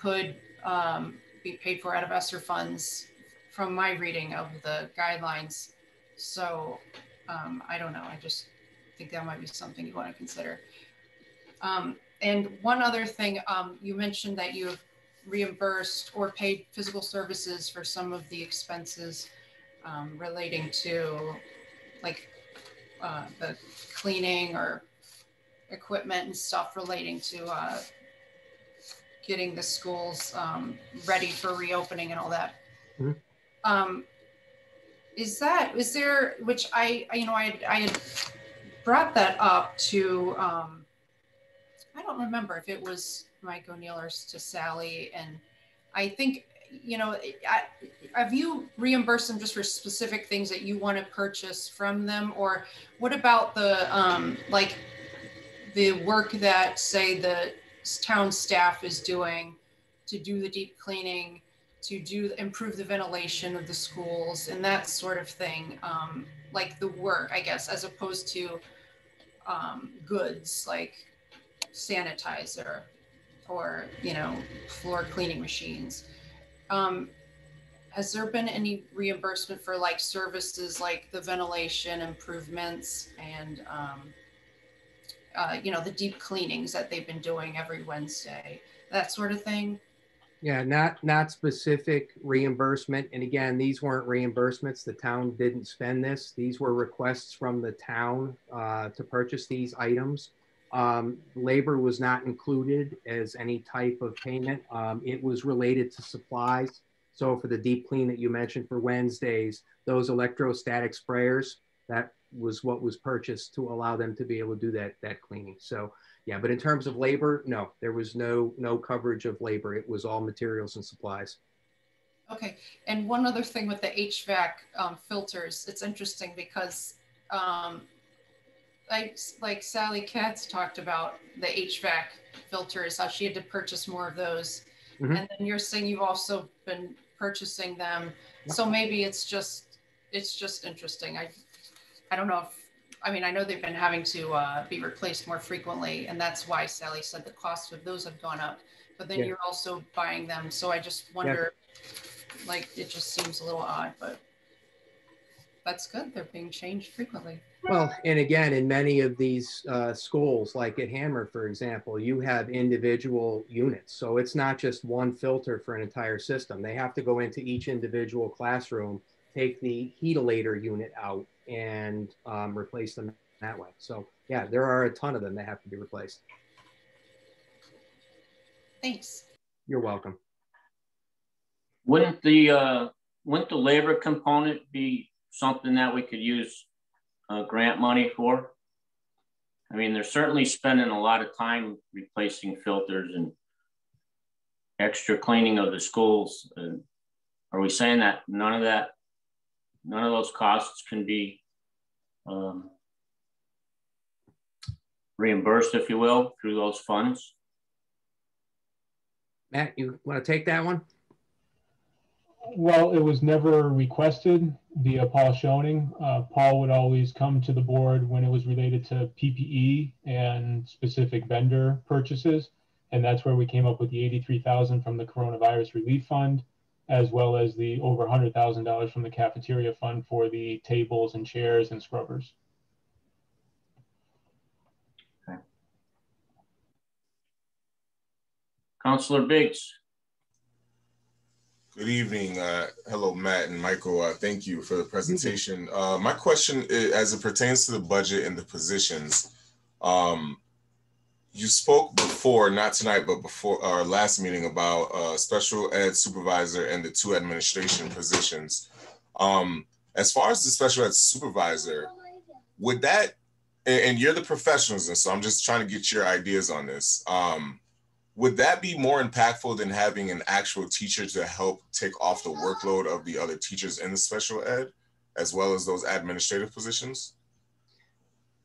could, um, be paid for out of ESSER funds from my reading of the guidelines. So, um, I don't know, I just think that might be something you want to consider. Um, and one other thing, um, you mentioned that you have reimbursed or paid physical services for some of the expenses um, relating to like uh, the cleaning or equipment and stuff relating to uh, getting the schools um, ready for reopening and all that. Mhm. Um, is that is there which I I- you know I had, I had brought that up to um, I don't remember if it was Mike O'Neill or to Sally and I think you know I, have you reimbursed them just for specific things that you want to purchase from them or what about the um, like the work that say the town staff is doing to do the deep cleaning to do improve the ventilation of the schools and that sort of thing um, like the work i guess as opposed to um, goods like sanitizer or you know floor cleaning machines. Um, has there been any reimbursement for like services like the ventilation improvements and um, uh, you know the deep cleanings that they've been doing every wednesday that sort of thing Yeah, not, not specific reimbursement. And again, these weren't reimbursements. The town didn't spend this. These were requests from the town uh, to purchase these items. Um, Labor was not included as any type of payment. Um, It was related to supplies. So for the deep clean that you mentioned for Wednesdays, those electrostatic sprayers, that was what was purchased to allow them to be able to do that, that cleaning. So yeah, but in terms of labor, no, there was no no coverage of labor. It was all materials and supplies. Okay, and one other thing with the HVAC um, filters, it's interesting because um, like like Sally Katz talked about the HVAC filters, how she had to purchase more of those, Mhm. and then you're saying you've also been purchasing them. So maybe it's just it's just interesting. I I don't know if I mean I know they've been having to uh, be replaced more frequently, and that's why Sally said the cost of those have gone up. But then Yeah. you're also buying them, so I just wonder, like it just seems a little odd, but that's good. They're being changed frequently. Well, and again, in many of these uh, schools, like at Hanmer, for example, you have individual units. So it's not just one filter for an entire system. They have to go into each individual classroom, take the heatilator unit out, and um, replace them that way. So yeah, there are a ton of them that have to be replaced. Thanks. You're welcome. Wouldn't the, uh, wouldn't the labor component be something that we could use uh, grant money for? I mean, they're certainly spending a lot of time replacing filters and extra cleaning of the schools. And are we saying that none of that, none of those costs can be um, reimbursed, if you will, through those funds? Matt, you want to take that one? Well, it was never requested via Paul Schoening. Uh, Paul would always come to the board when it was related to PPE and specific vendor purchases. And that's where we came up with the 83,000 from the coronavirus relief fund, as well as the over $100,000 from the cafeteria fund for the tables and chairs and scrubbers. Councillor Biggs. Good evening. Uh, hello, Matt and Michael. Uh, thank you for the presentation. Uh, my question, is, as it pertains to the budget and the positions, um, you spoke before, not tonight, but before our last meeting about uh, special ed supervisor and the two administration positions. Um, as far as the special ed supervisor, would that, and, and you're the professionals, and so I'm just trying to get your ideas on this. Um, would that be more impactful than having an actual teacher to help take off the workload of the other teachers in the special ed, as well as those administrative positions?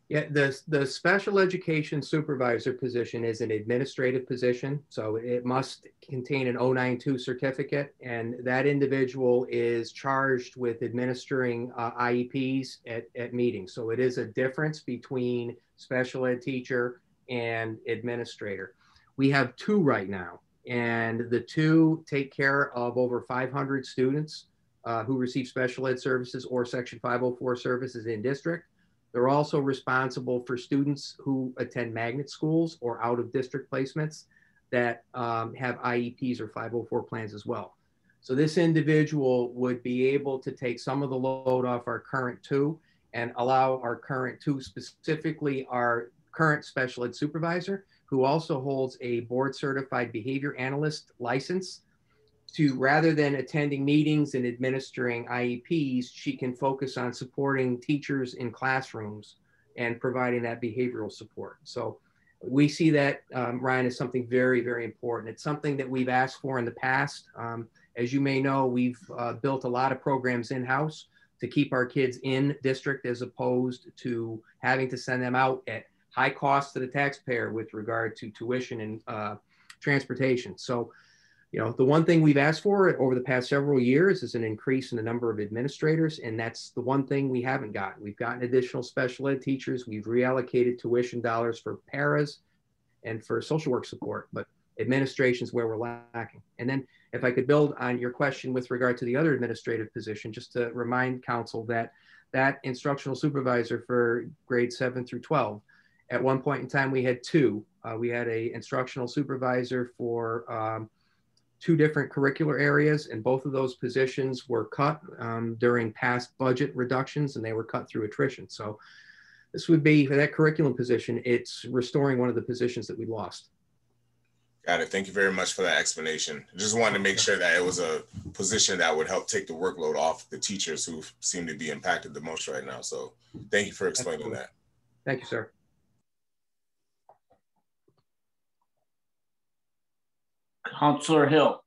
Yeah, the, the special education supervisor position is an administrative position. So it must contain an 092 certificate. And that individual is charged with administering uh, IEPs at, at meetings. So it is a difference between special ed teacher and administrator. We have two right now. And the two take care of over 500 students uh, who receive special ed services or Section 504 services in district. They're also responsible for students who attend magnet schools or out of district placements that um, have IEPs or 504 plans as well. So this individual would be able to take some of the load off our current two and allow our current two, specifically our current special ed supervisor, who also holds a board certified behavior analyst license to rather than attending meetings and administering IEPs, she can focus on supporting teachers in classrooms and providing that behavioral support. So we see that, um, Ryan, as something very, very important. It's something that we've asked for in the past. Um, as you may know, we've uh, built a lot of programs in-house to keep our kids in district as opposed to having to send them out at high cost to the taxpayer with regard to tuition and uh, transportation. So you know, the one thing we've asked for over the past several years is an increase in the number of administrators, and that's the one thing we haven't gotten. We've gotten additional special ed teachers. We've reallocated tuition dollars for paras and for social work support, but administration is where we're lacking. And then if I could build on your question with regard to the other administrative position, just to remind council that that instructional supervisor for grade seven through 12, at one point in time, we had two. Uh, we had a instructional supervisor for um, two different curricular areas, and both of those positions were cut um, during past budget reductions, and they were cut through attrition. So this would be for that curriculum position. It's restoring one of the positions that we lost. Got it. Thank you very much for that explanation. Just wanted to make sure that it was a position that would help take the workload off the teachers who seem to be impacted the most right now. So thank you for explaining Absolutely. that. Thank you, sir. Councillor Hill.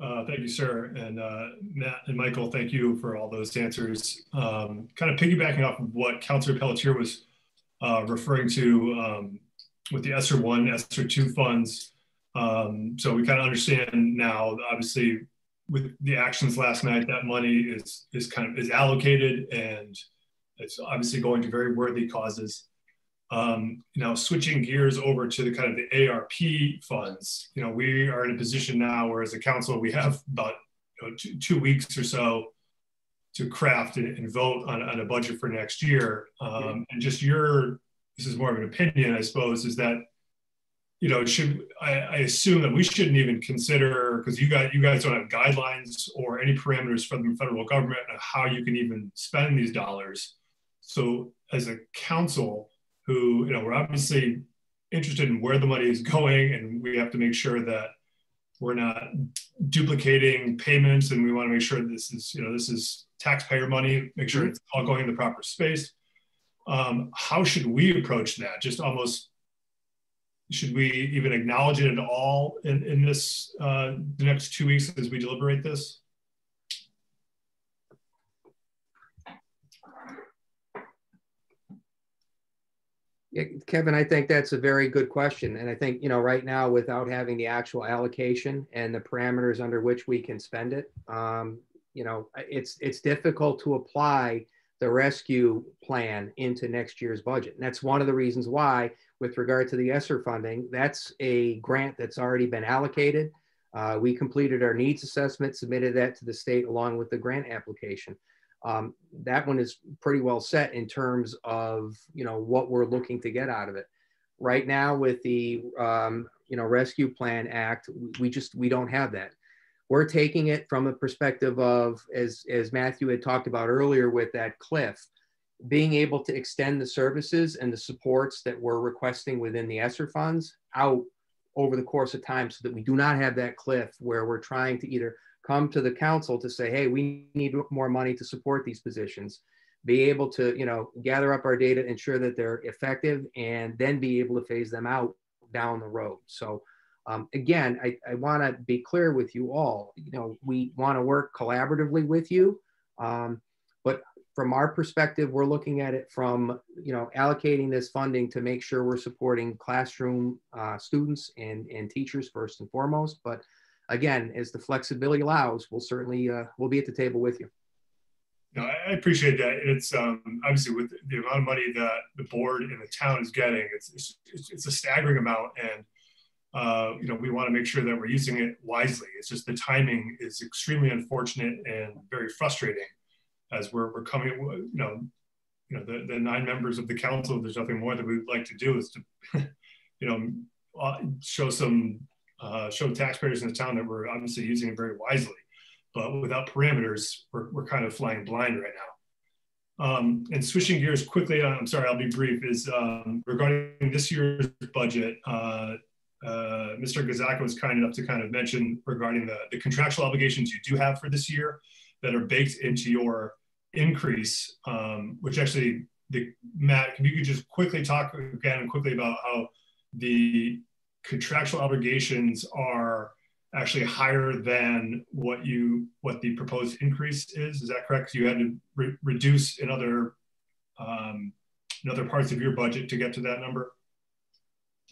Uh, thank you, sir. And uh, Matt and Michael, thank you for all those answers. Um, kind of piggybacking off of what Councillor Pelletier was uh, referring to um, with the ESSER 1, ESSER 2 funds. Um, so we kind of understand now, obviously, with the actions last night, that money is, is kind of is allocated and it's obviously going to very worthy causes. Um, you know, switching gears over to the kind of the ARP funds, you know, we are in a position now where as a council, we have about you know, two, two, weeks or so to craft and, and vote on, on, a budget for next year. Um, and just your, this is more of an opinion, I suppose, is that, you know, should I, I assume that we shouldn't even consider because you guys you guys don't have guidelines or any parameters from the federal government on how you can even spend these dollars. So as a council, who, you know, we're obviously interested in where the money is going and we have to make sure that we're not duplicating payments and we want to make sure this is, you know, this is taxpayer money, make sure it's all going in the proper space. Um, how should we approach that? Just almost, should we even acknowledge it at all in, in this, uh, the next two weeks as we deliberate this? Kevin, I think that's a very good question. And I think, you know, right now, without having the actual allocation and the parameters under which we can spend it, um, you know, it's it's difficult to apply the rescue plan into next year's budget. And that's one of the reasons why, with regard to the ESSER funding, that's a grant that's already been allocated. Uh, we completed our needs assessment, submitted that to the state along with the grant application um, that one is pretty well set in terms of you know what we're looking to get out of it. Right now, with the um, you know Rescue Plan Act, we just we don't have that. We're taking it from a perspective of as as Matthew had talked about earlier with that cliff, being able to extend the services and the supports that we're requesting within the ESSER funds out over the course of time, so that we do not have that cliff where we're trying to either come to the council to say, hey, we need more money to support these positions, be able to, you know, gather up our data, ensure that they're effective, and then be able to phase them out down the road. So um, again, I, I want to be clear with you all. You know, we want to work collaboratively with you, um, but from our perspective, we're looking at it from, you know, allocating this funding to make sure we're supporting classroom uh, students and, and teachers first and foremost. But again, as the flexibility allows, we'll certainly, uh, we'll be at the table with you. No, I appreciate that. It's um, obviously with the amount of money that the board and the town is getting, it's, it's, it's a staggering amount. And, uh, you know, we want to make sure that we're using it wisely. It's just the timing is extremely unfortunate and very frustrating as we're, we're coming, you know, you know, the, the nine members of the council, there's nothing more that we'd like to do is to, *laughs* you know, uh, show some, uh, show taxpayers in the town that we're obviously using it very wisely. But without parameters, we're, we're kind of flying blind right now. Um, and switching gears quickly, I'm sorry, I'll be brief, is um, regarding this year's budget, uh, uh, Mr. Gazaka was kind enough to kind of mention regarding the, the contractual obligations you do have for this year that are baked into your increase, um, which actually, the, Matt, if you could just quickly talk again quickly about how the contractual obligations are actually higher than what you what the proposed increase is. Is that correct? You had to re reduce in other um, in other parts of your budget to get to that number.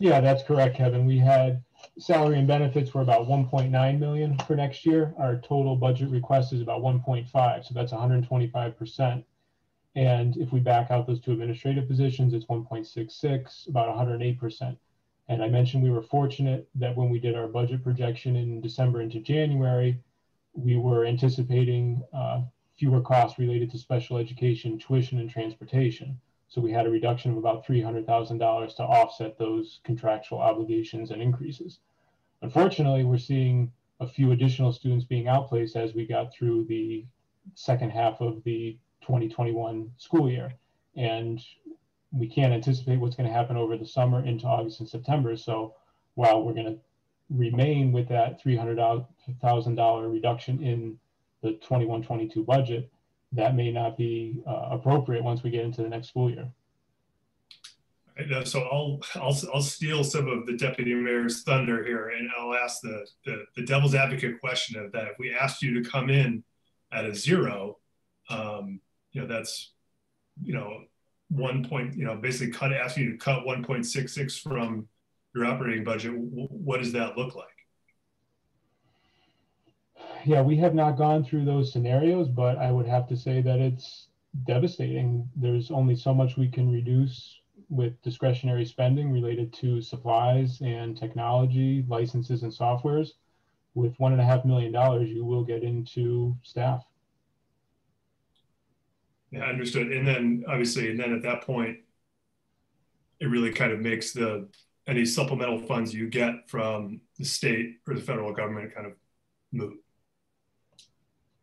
Yeah, that's correct, Kevin. We had salary and benefits were about 1.9 million for next year. Our total budget request is about 1.5, so that's 125 percent. And if we back out those two administrative positions, it's 1.66, about 108 percent. And I mentioned we were fortunate that when we did our budget projection in December into January, we were anticipating uh, fewer costs related to special education, tuition, and transportation. So we had a reduction of about $300,000 to offset those contractual obligations and increases. Unfortunately, we're seeing a few additional students being outplaced as we got through the second half of the 2021 school year. And we can't anticipate what's going to happen over the summer into August and September. So while we're going to remain with that $300,000 reduction in the 21-22 budget, that may not be uh, appropriate once we get into the next school year. So I'll, I'll, I'll steal some of the deputy mayor's thunder here and I'll ask the, the, the devil's advocate question of that. If we asked you to come in at a zero, um, you know, that's, you know, one point, you know, basically cut, ask you to cut 1.66 from your operating budget, what does that look like? Yeah, we have not gone through those scenarios, but I would have to say that it's devastating. There's only so much we can reduce with discretionary spending related to supplies and technology, licenses and softwares. With one and a half million dollars, you will get into staff. Yeah, understood. And then obviously, and then at that point, it really kind of makes the any supplemental funds you get from the state or the federal government kind of moot.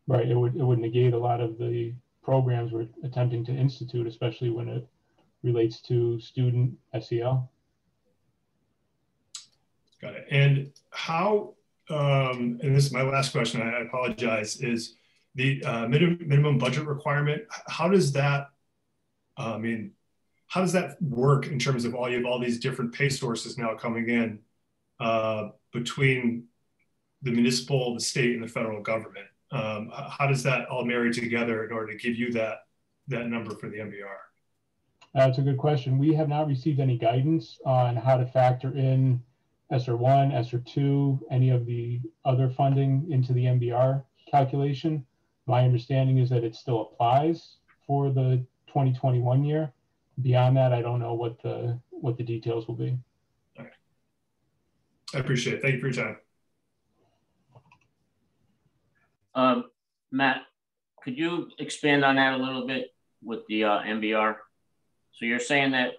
Right. It would it would negate a lot of the programs we're attempting to institute, especially when it relates to student SEL. Got it. And how? Um, and this is my last question. I apologize. Is the uh, minimum, minimum budget requirement, how does that, uh, I mean, how does that work in terms of all you have all these different pay sources now coming in uh, between the municipal, the state, and the federal government? Um, how does that all marry together in order to give you that that number for the MBR? That's a good question. We have not received any guidance on how to factor in ESSER one, ESSER two, any of the other funding into the MBR calculation. My understanding is that it still applies for the 2021 year. Beyond that, I don't know what the what the details will be. Okay. I appreciate it. Thank you for your time. Um, Matt, could you expand on that a little bit with the uh, MBR? So you're saying that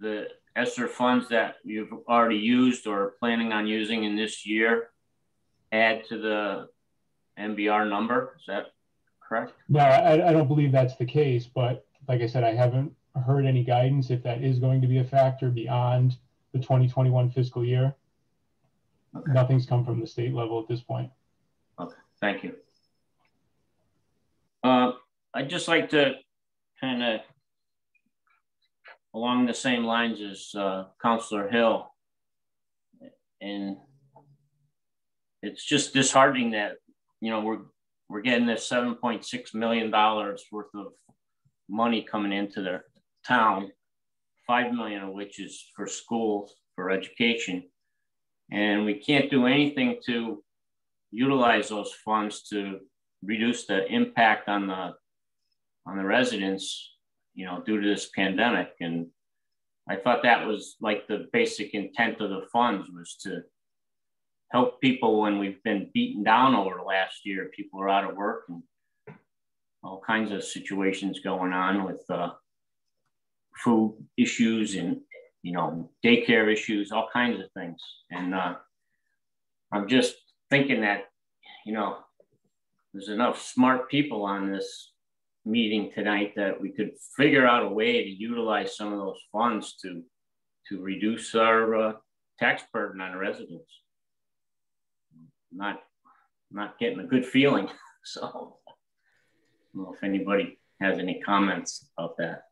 the ESSER funds that you've already used or planning on using in this year add to the MBR number. Is that correct? No, I, I don't believe that's the case. But like I said, I haven't heard any guidance if that is going to be a factor beyond the 2021 fiscal year. Okay. Nothing's come from the state level at this point. Okay, thank you. Uh, I'd just like to kind of along the same lines as uh, Councillor Hill. And it's just disheartening that you know, we're we're getting this $7.6 million worth of money coming into the town, 5 million of which is for schools, for education. And we can't do anything to utilize those funds to reduce the impact on the on the residents, you know, due to this pandemic. And I thought that was like the basic intent of the funds was to help people when we've been beaten down over the last year. People are out of work and all kinds of situations going on with uh, food issues and you know daycare issues, all kinds of things. And uh, I'm just thinking that you know there's enough smart people on this meeting tonight that we could figure out a way to utilize some of those funds to to reduce our uh, tax burden on residents. Not not getting a good feeling. *laughs* So know if anybody has any comments about that.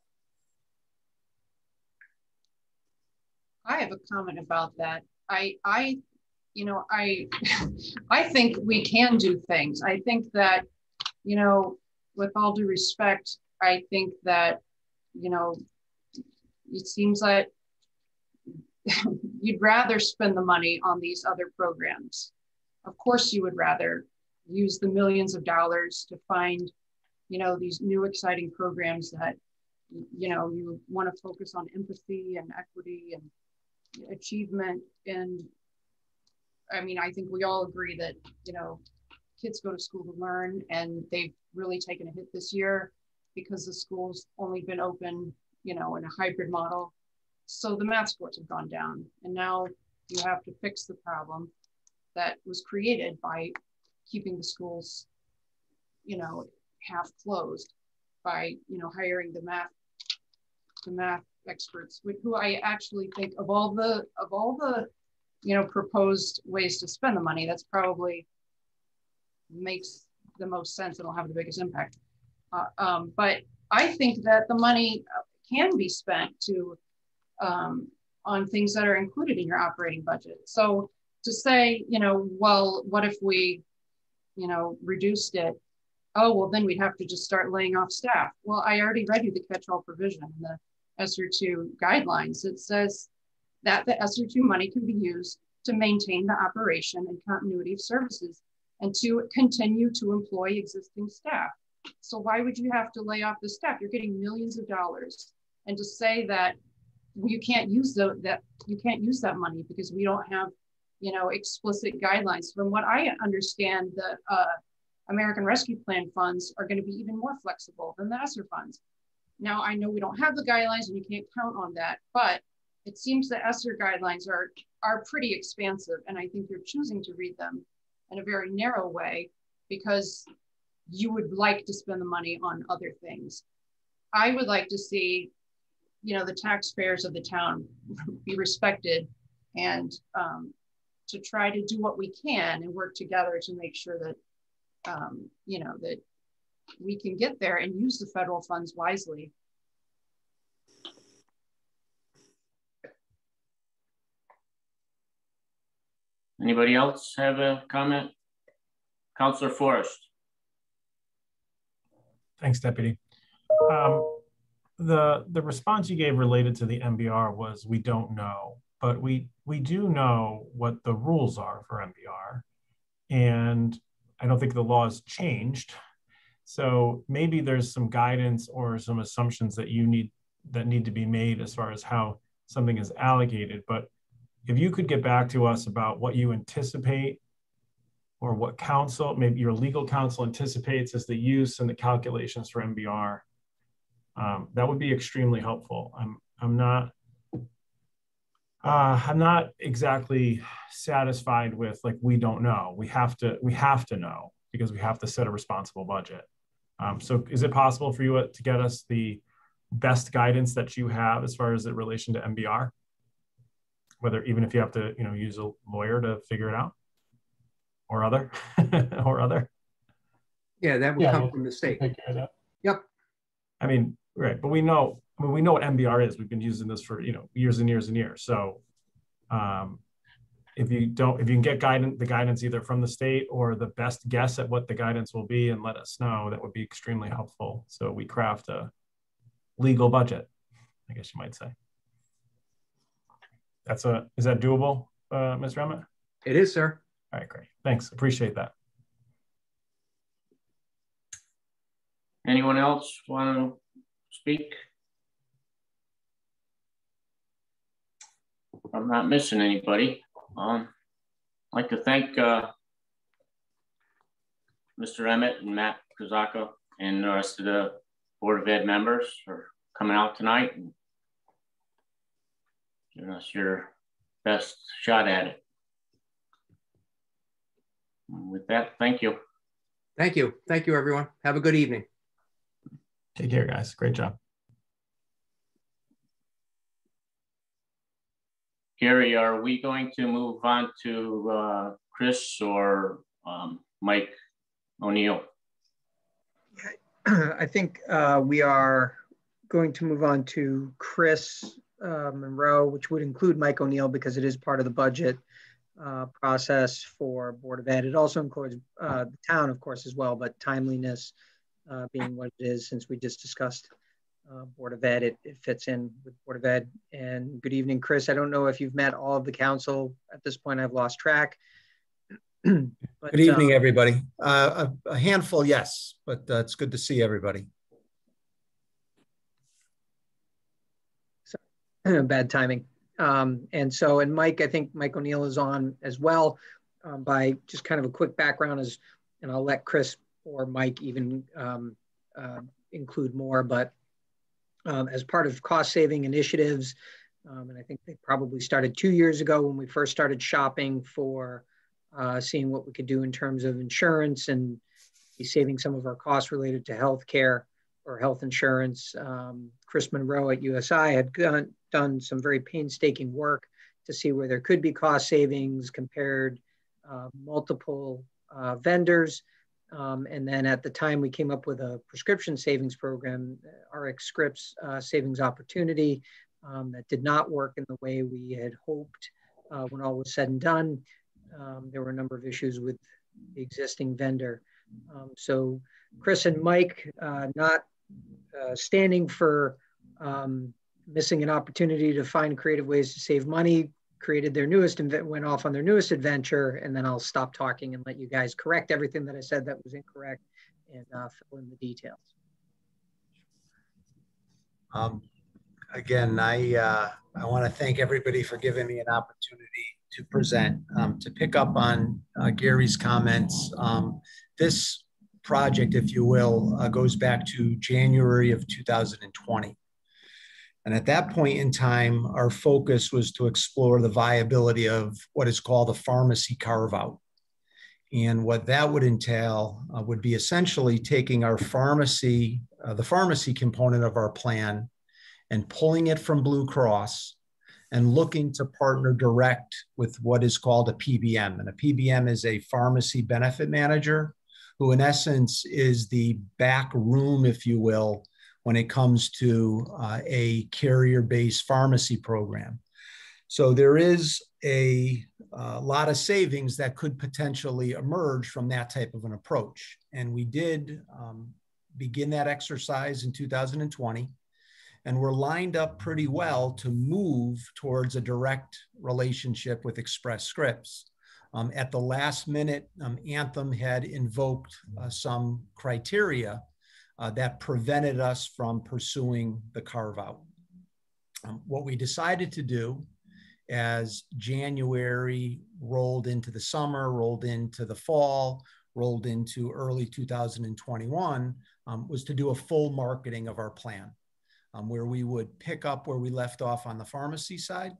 I have a comment about that. I I you know, I *laughs* I think we can do things. I think that, you know, with all due respect, I think that, you know, it seems like *laughs* you'd rather spend the money on these other programs. Of course, you would rather use the millions of dollars to find, you know, these new exciting programs that, you know, you want to focus on empathy and equity and achievement. And I mean, I think we all agree that, you know, kids go to school to learn and they've really taken a hit this year because the school's only been open, you know, in a hybrid model. So the math scores have gone down. And now you have to fix the problem that was created by keeping the schools, you know, half closed by, you know, hiring the math, the math experts, who I actually think of all the, of all the, you know, proposed ways to spend the money, that's probably makes the most sense and will have the biggest impact. Uh, um, but I think that the money can be spent to um, on things that are included in your operating budget. So to say, you know, well, what if we, you know, reduced it? Oh, well, then we'd have to just start laying off staff. Well, I already read you the catch-all provision in the ESSER 2 guidelines. It says that the ESSER 2 money can be used to maintain the operation and continuity of services and to continue to employ existing staff. So why would you have to lay off the staff? You're getting millions of dollars. And to say that you can't use the, that you can't use that money because we don't have, you know, explicit guidelines. From what I understand, the uh, American Rescue Plan funds are going to be even more flexible than the ESSER funds. Now I know we don't have the guidelines and you can't count on that, but it seems the ESSER guidelines are are pretty expansive, and I think you're choosing to read them in a very narrow way because you would like to spend the money on other things. I would like to see, you know, the taxpayers of the town *laughs* be respected and um, to try to do what we can and work together to make sure that, um, you know, that we can get there and use the federal funds wisely. Anybody else have a comment? Councillor Forrest. Thanks, Deputy. Um, the the response you gave related to the MBR was we don't know, but we we do know what the rules are for MBR, and I don't think the law has changed. So maybe there's some guidance or some assumptions that you need that need to be made as far as how something is allocated. But if you could get back to us about what you anticipate or what counsel, maybe your legal counsel anticipates as the use and the calculations for MBR, um, that would be extremely helpful. I'm, I'm not, uh, I'm not exactly satisfied with like, we don't know. We have to, we have to know because we have to set a responsible budget. Um, so is it possible for you to get us the best guidance that you have as far as it relation to MBR? whether even if you have to, you know, use a lawyer to figure it out or other *laughs* or other. Yeah, that would Yeah, come we'll from the state. Take care of that. Yep. I mean, right, but we know, I mean, we know what MBR is. We've been using this for, you know, years and years and years. So um, if you don't, if you can get guidance, the guidance either from the state or the best guess at what the guidance will be and let us know, that would be extremely helpful. So we craft a legal budget, I guess you might say. That's a, is that doable, uh, Mr. Emmett? It is, sir. All right, great. Thanks. Appreciate that. Anyone else want to speak? I'm not missing anybody. Um, I'd like to thank uh, Mr. Emmett and Matt Kazaka and the rest of the Board of Ed members for coming out tonight and giving us your best shot at it. With that, thank you. Thank you. Thank you, everyone. Have a good evening. Take care, guys. Great job. Gary, are we going to move on to uh, Chris or um, Mike O'Neill? I think uh, we are going to move on to Chris uh, Monroe, which would include Mike O'Neill because it is part of the budget uh, process for Board of Ed. It also includes uh, the town, of course, as well, but timeliness uh, being what it is, since we just discussed uh, Board of Ed, it, it, fits in with Board of Ed. And good evening, Chris. I don't know if you've met all of the council at this point. I've lost track. *clears throat* but, good evening, um, everybody. Uh, a, a, handful, yes, but uh, it's good to see everybody. So, *clears throat* bad timing. Um, and so, and Mike, I think Mike O'Neill is on as well. Um, by just kind of a quick background, is, and I'll let Chris or Mike even um, uh, include more, but um, as part of cost saving initiatives. Um, and I think they probably started two years ago when we first started shopping for uh, seeing what we could do in terms of insurance and saving some of our costs related to health care or health insurance. Um, Chris Monroe at USI had done, done some very painstaking work to see where there could be cost savings, compared uh, multiple uh, vendors. Um, and then at the time, we came up with a prescription savings program, uh, Express Scripts uh, Savings Opportunity, um, that did not work in the way we had hoped uh, when all was said and done. Um, there were a number of issues with the existing vendor. Um, so Chris and Mike, uh, not uh, standing for um, missing an opportunity to find creative ways to save money, created their newest went off on their newest adventure and then i'll stop talking and let you guys correct everything that i said that was incorrect and uh, fill in the details. Um, again i uh, i want to thank everybody for giving me an opportunity to present um, to pick up on uh, gary's comments. Um, this project if you will uh, goes back to january of 2020 and at that point in time, our focus was to explore the viability of what is called a pharmacy carve out. And what that would entail uh, would be essentially taking our pharmacy, uh, the pharmacy component of our plan, and pulling it from Blue Cross and looking to partner direct with what is called a PBM. And a PBM is a pharmacy benefit manager, who in essence is the back room, if you will, when it comes to uh, a carrier based pharmacy program. So there is a, a, uh, lot of savings that could potentially emerge from that type of an approach. And we did um, begin that exercise in 2020. And we're lined up pretty well to move towards a direct relationship with Express Scripts. Um, at the last minute, um, Anthem had invoked uh, some criteria uh, that prevented us from pursuing the carve out. Um, what we decided to do as January rolled into the summer, rolled into the fall, rolled into early 2021 um, was to do a full marketing of our plan, um, where we would pick up where we left off on the pharmacy side.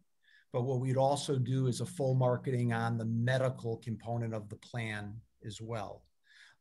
But what we'd also do is a full marketing on the medical component of the plan as well.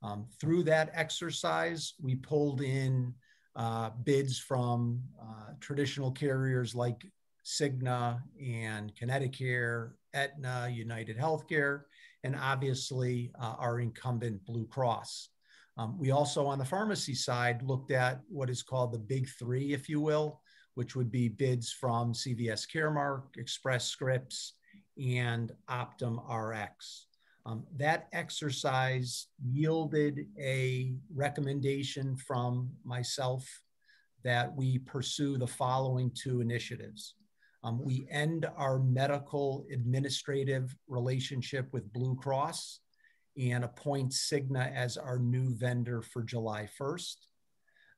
Um, through that exercise, we pulled in uh, bids from uh, traditional carriers like Cigna and ConnectiCare, Aetna, United Healthcare, and obviously uh, our incumbent Blue Cross. Um, we also, on the pharmacy side, looked at what is called the big three, if you will, which would be bids from CVS Caremark, Express Scripts, and Optum RX. Um, that exercise yielded a recommendation from myself that we pursue the following two initiatives. Um, we end our medical administrative relationship with Blue Cross and appoint Cigna as our new vendor for July 1st.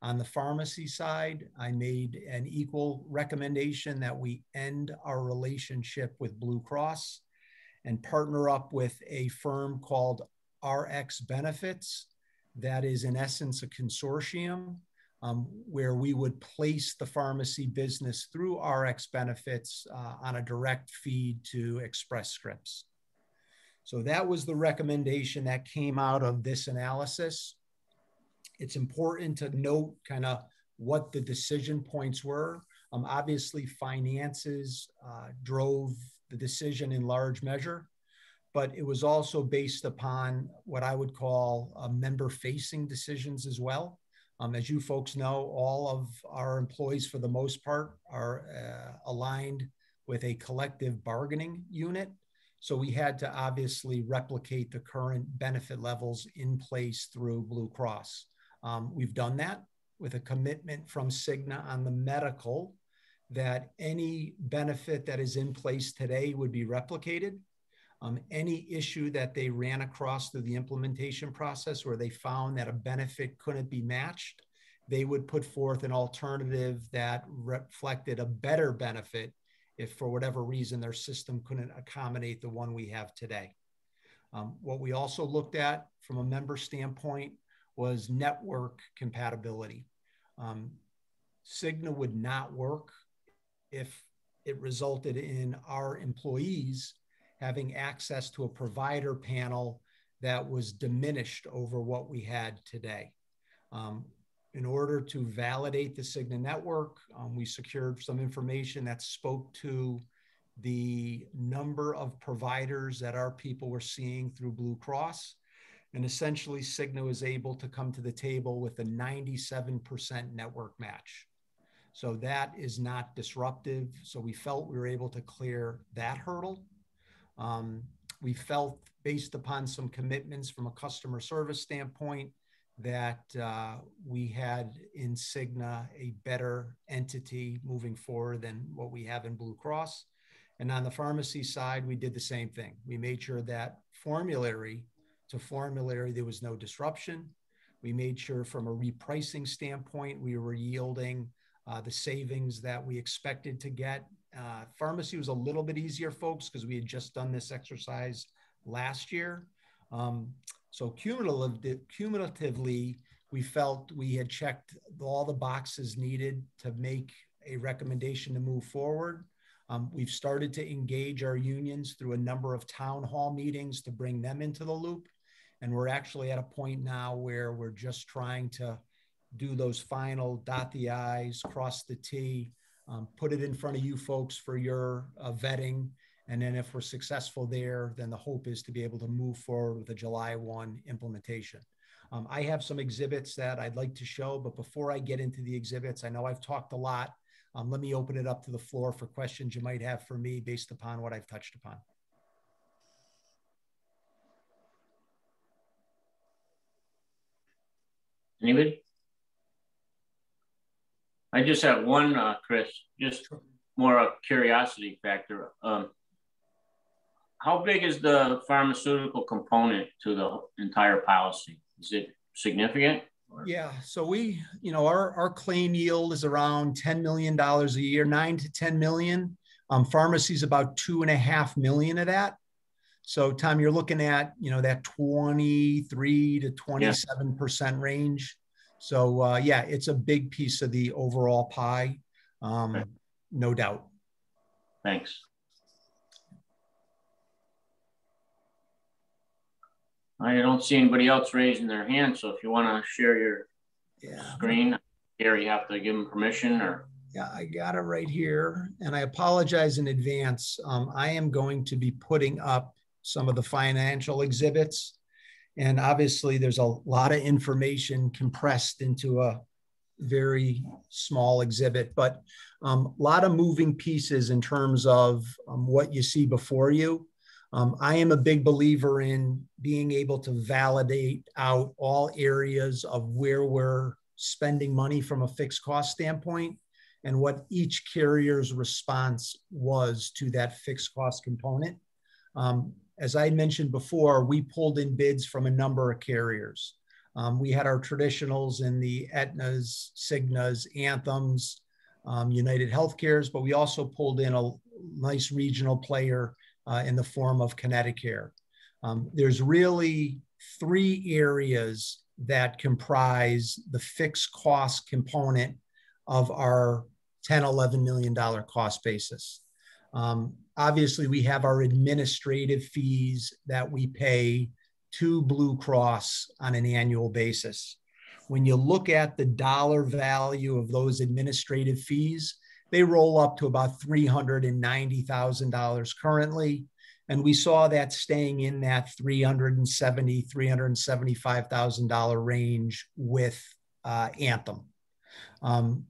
On the pharmacy side, I made an equal recommendation that we end our relationship with Blue Cross and partner up with a firm called RX Benefits that is, in essence, a consortium um, where we would place the pharmacy business through RX benefits uh, on a direct feed to Express Scripts. So that was the recommendation that came out of this analysis. It's important to note kind of what the decision points were. Um, obviously, finances uh, drove the decision in large measure, but it was also based upon what I would call uh, member facing decisions as well. Um, as you folks know, all of our employees, for the most part, are uh, aligned with a collective bargaining unit. So we had to obviously replicate the current benefit levels in place through Blue Cross. Um, we've done that with a commitment from Cigna on the medical that any benefit that is in place today would be replicated. Um, any issue that they ran across through the implementation process where they found that a benefit couldn't be matched, they would put forth an alternative that reflected a better benefit if for whatever reason their system couldn't accommodate the one we have today. Um, what we also looked at from a member standpoint was network compatibility. Um, Cigna would not work if it resulted in our employees having access to a provider panel that was diminished over what we had today. Um, in order to validate the Cigna network, um, we secured some information that spoke to the number of providers that our people were seeing through Blue Cross. And essentially, Cigna was able to come to the table with a 97% network match. So that is not disruptive. So we felt we were able to clear that hurdle. Um, we felt, based upon some commitments from a customer service standpoint, that uh, we had in Cigna a better entity moving forward than what we have in Blue Cross. And on the pharmacy side, we did the same thing. We made sure that formulary to formulary, there was no disruption. We made sure from a repricing standpoint, we were yielding uh, the savings that we expected to get. Uh, pharmacy was a little bit easier, folks, because we had just done this exercise last year. Um, so cumulative, cumulatively, we felt we had checked all the boxes needed to make a recommendation to move forward. Um, we've started to engage our unions through a number of town hall meetings to bring them into the loop. And we're actually at a point now where we're just trying to do those final dot the I's, cross the T, um, put it in front of you folks for your uh, vetting. And then if we're successful there, then the hope is to be able to move forward with a July 1 implementation. Um, I have some exhibits that I'd like to show, but before I get into the exhibits, I know I've talked a lot. Um, let me open it up to the floor for questions you might have for me based upon what I've touched upon. Anybody? I just have one, uh, Chris, just more a curiosity factor. Um, how big is the pharmaceutical component to the entire policy? Is it significant? Yeah, so we, you know, our, our claim yield is around $10 million a year, nine to 10 million. Um, pharmacy's about two and a half million of that. So Tom, you're looking at, you know, that 23 to 27% yeah. range. So uh, yeah, it's a big piece of the overall pie, um, okay. no doubt. Thanks. I don't see anybody else raising their hand. So if you want to share your yeah. screen, here you have to give them permission or. Yeah, I got it right here. And I apologize in advance. Um, I am going to be putting up some of the financial exhibits and obviously, there's a lot of information compressed into a very small exhibit, but um, a lot of moving pieces in terms of um, what you see before you. Um, I am a big believer in being able to validate out all areas of where we're spending money from a fixed cost standpoint and what each carrier's response was to that fixed cost component. Um, as I mentioned before, we pulled in bids from a number of carriers. Um, we had our traditionals in the Aetnas, Cignas, Anthems, um, United Healthcares, but we also pulled in a nice regional player uh, in the form of ConnectiCare. Um, there's really three areas that comprise the fixed cost component of our 10, 11 million dollar cost basis. Um, obviously, we have our administrative fees that we pay to Blue Cross on an annual basis. When you look at the dollar value of those administrative fees, they roll up to about $390,000 currently. And we saw that staying in that $370,000, $375,000 range with uh, Anthem. Um,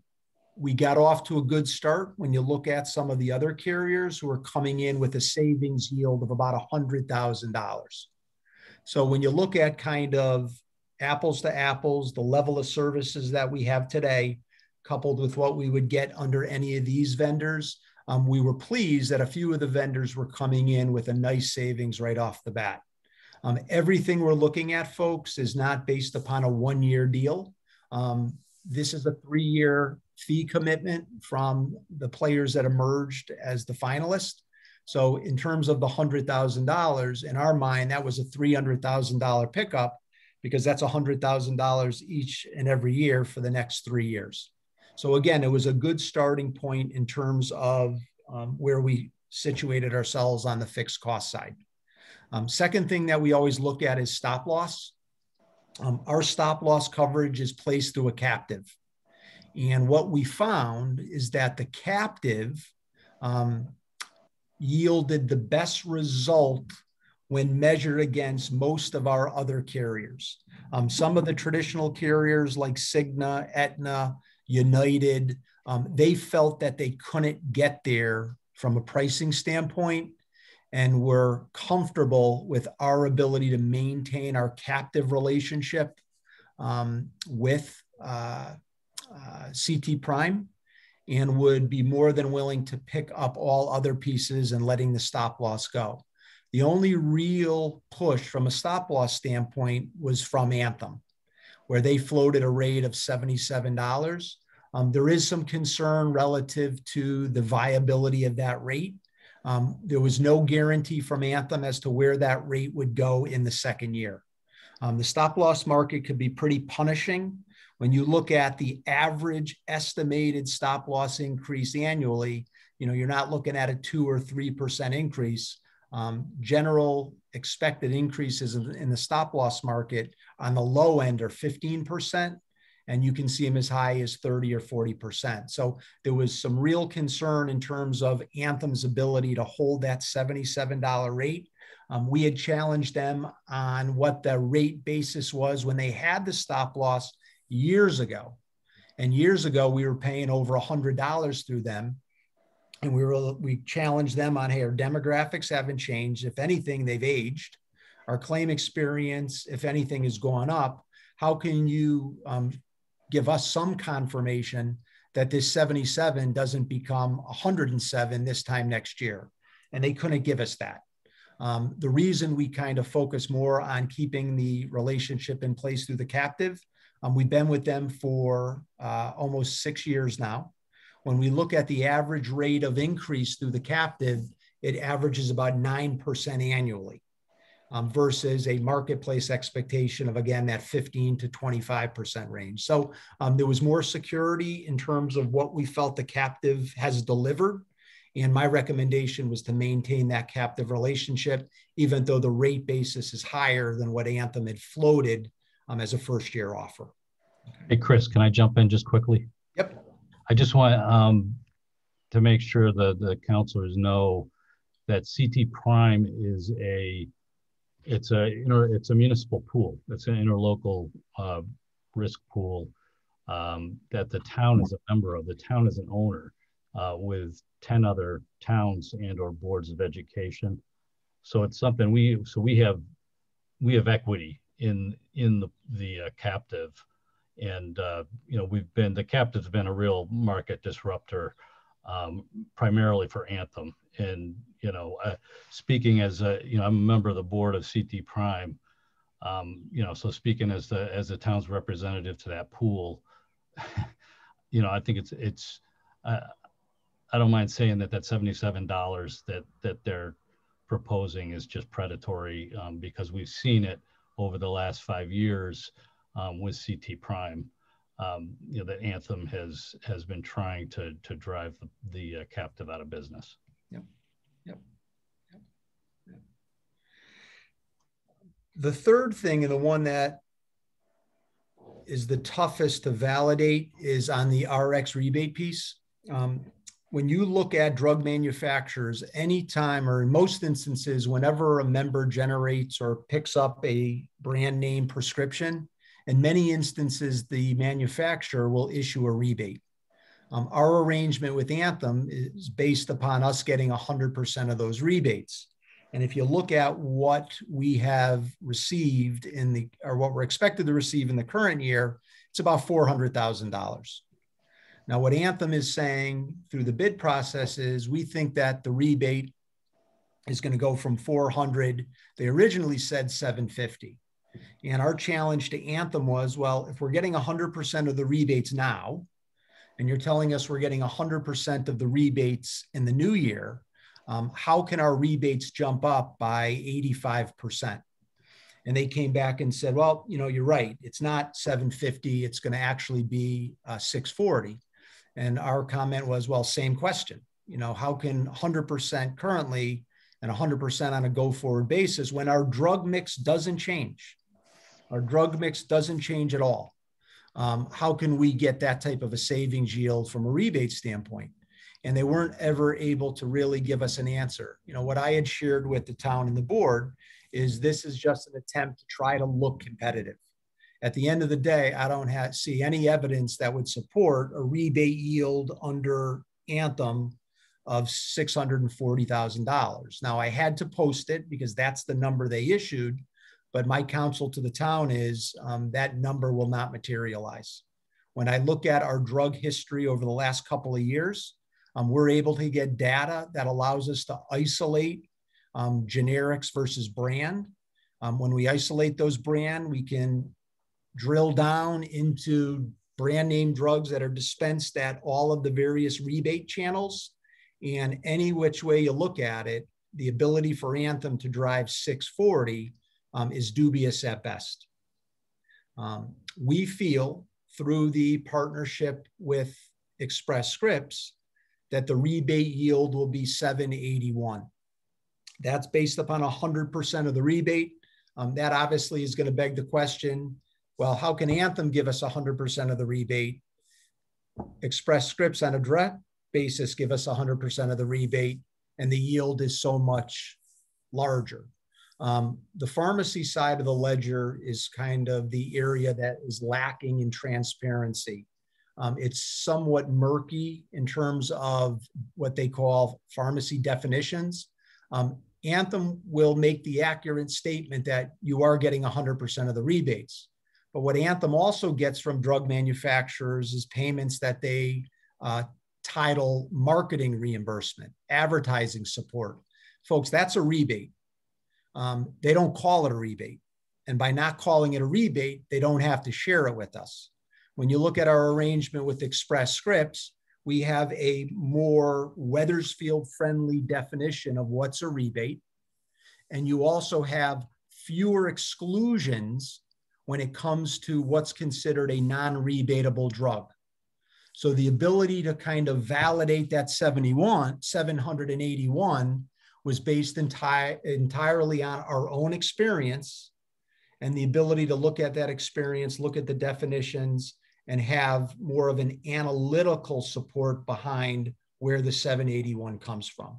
we got off to a good start when you look at some of the other carriers who are coming in with a savings yield of about $100,000. So when you look at kind of apples to apples, the level of services that we have today, coupled with what we would get under any of these vendors, um, we were pleased that a few of the vendors were coming in with a nice savings right off the bat. Um, everything we're looking at, folks, is not based upon a one year deal. Um, this is a three year fee commitment from the players that emerged as the finalist. So in terms of the $100,000, in our mind, that was a $300,000 pickup because that's $100,000 each and every year for the next three years. So again, it was a good starting point in terms of um, where we situated ourselves on the fixed cost side. Um, second thing that we always look at is stop loss. Um, our stop loss coverage is placed through a captive. And what we found is that the captive um, yielded the best result when measured against most of our other carriers. Um, some of the traditional carriers like Cigna, Aetna, United, um, they felt that they couldn't get there from a pricing standpoint and were comfortable with our ability to maintain our captive relationship um, with uh, CT Prime and would be more than willing to pick up all other pieces and letting the stop loss go. The only real push from a stop loss standpoint was from Anthem, where they floated a rate of $77. Um, there is some concern relative to the viability of that rate. Um, there was no guarantee from Anthem as to where that rate would go in the second year. Um, the stop loss market could be pretty punishing when you look at the average estimated stop loss increase annually, you know, you're not looking at a two or 3% increase. Um, general expected increases in, in the stop loss market on the low end are 15%, and you can see them as high as 30 or 40%. So there was some real concern in terms of Anthem's ability to hold that $77 rate. Um, we had challenged them on what the rate basis was when they had the stop loss years ago. And years ago, we were paying over $100 through them. And we were we challenged them on hey, our demographics haven't changed. If anything, they've aged. Our claim experience, if anything, has gone up. How can you um, give us some confirmation that this 77 doesn't become 107 this time next year? And they couldn't give us that. Um, the reason we kind of focus more on keeping the relationship in place through the captive um, we've been with them for uh, almost six years now. When we look at the average rate of increase through the captive, it averages about 9% annually um, versus a marketplace expectation of, again, that 15 to 25% range. So um, there was more security in terms of what we felt the captive has delivered. And my recommendation was to maintain that captive relationship, even though the rate basis is higher than what Anthem had floated um, as a first year offer. Hey, Chris, can I jump in just quickly? Yep. I just want um, to make sure that the councillors know that CT Prime is a it's a inter, it's a municipal pool. It's an interlocal uh, risk pool. um, that the town is a member of. The town is an owner uh, with 10 other towns and or boards of education. So it's something we, so we have, we have equity in, in the, the uh, captive. And, uh, you know, we've been, the captive's been a real market disruptor um, primarily for Anthem. And, you know, uh, speaking as a, you know, I'm a member of the board of CT Prime, um, you know, so speaking as the, as the town's representative to that pool, *laughs* you know, I think it's, it's, uh, I don't mind saying that that $77 that, that they're proposing is just predatory um, because we've seen it over the last five years um, with CT Prime. Um, you know, that Anthem has has been trying to to drive the, the uh, captive out of business. Yep. Yep. The third thing, and the one that is the toughest to validate, is on the RX rebate piece. Um, when you look at drug manufacturers, anytime or in most instances, whenever a member generates or picks up a brand name prescription, in many instances, the manufacturer will issue a rebate. Um, our arrangement with Anthem is based upon us getting 100% of those rebates. And if you look at what we have received in the, or what we're expected to receive in the current year, it's about $400,000. Now, what Anthem is saying through the bid process is we think that the rebate is going to go from 400. They originally said 750. And our challenge to Anthem was, well, if we're getting 100% of the rebates now, and you're telling us we're getting 100% of the rebates in the new year, um, how can our rebates jump up by 85%? And they came back and said, well, you know, you're right. It's not 750. It's going to actually be uh, 640. And our comment was, well, same question. You know, how can 100% currently and 100% on a go forward basis when our drug mix doesn't change? Our drug mix doesn't change at all. Um, how can we get that type of a savings yield from a rebate standpoint? And they weren't ever able to really give us an answer. You know, what I had shared with the town and the board is this is just an attempt to try to look competitive at the end of the day, I don't have, see any evidence that would support a rebate yield under Anthem of $640,000. Now, I had to post it because that's the number they issued, but my counsel to the town is um, that number will not materialize. When I look at our drug history over the last couple of years, um, we're able to get data that allows us to isolate um, generics versus brand. Um, when we isolate those brand, we can drill down into brand name drugs that are dispensed at all of the various rebate channels. And any which way you look at it, the ability for Anthem to drive 640 um, is dubious at best. Um, we feel through the partnership with Express Scripts that the rebate yield will be 781. That's based upon 100% of the rebate. Um, that obviously is going to beg the question well, how can Anthem give us 100% of the rebate? Express Scripts on a direct basis give us 100% of the rebate, and the yield is so much larger. Um, the pharmacy side of the ledger is kind of the area that is lacking in transparency. Um, it's somewhat murky in terms of what they call pharmacy definitions. Um, Anthem will make the accurate statement that you are getting 100% of the rebates. But what Anthem also gets from drug manufacturers is payments that they uh, title marketing reimbursement, advertising support. Folks, that's a rebate. Um, they don't call it a rebate. And by not calling it a rebate, they don't have to share it with us. When you look at our arrangement with Express Scripts, we have a more Wethersfield friendly definition of what's a rebate. And you also have fewer exclusions when it comes to what's considered a non-rebatable drug. So the ability to kind of validate that 71, 781 was based enti- entirely on our own experience and the ability to look at that experience, look at the definitions, and have more of an analytical support behind where the 781 comes from.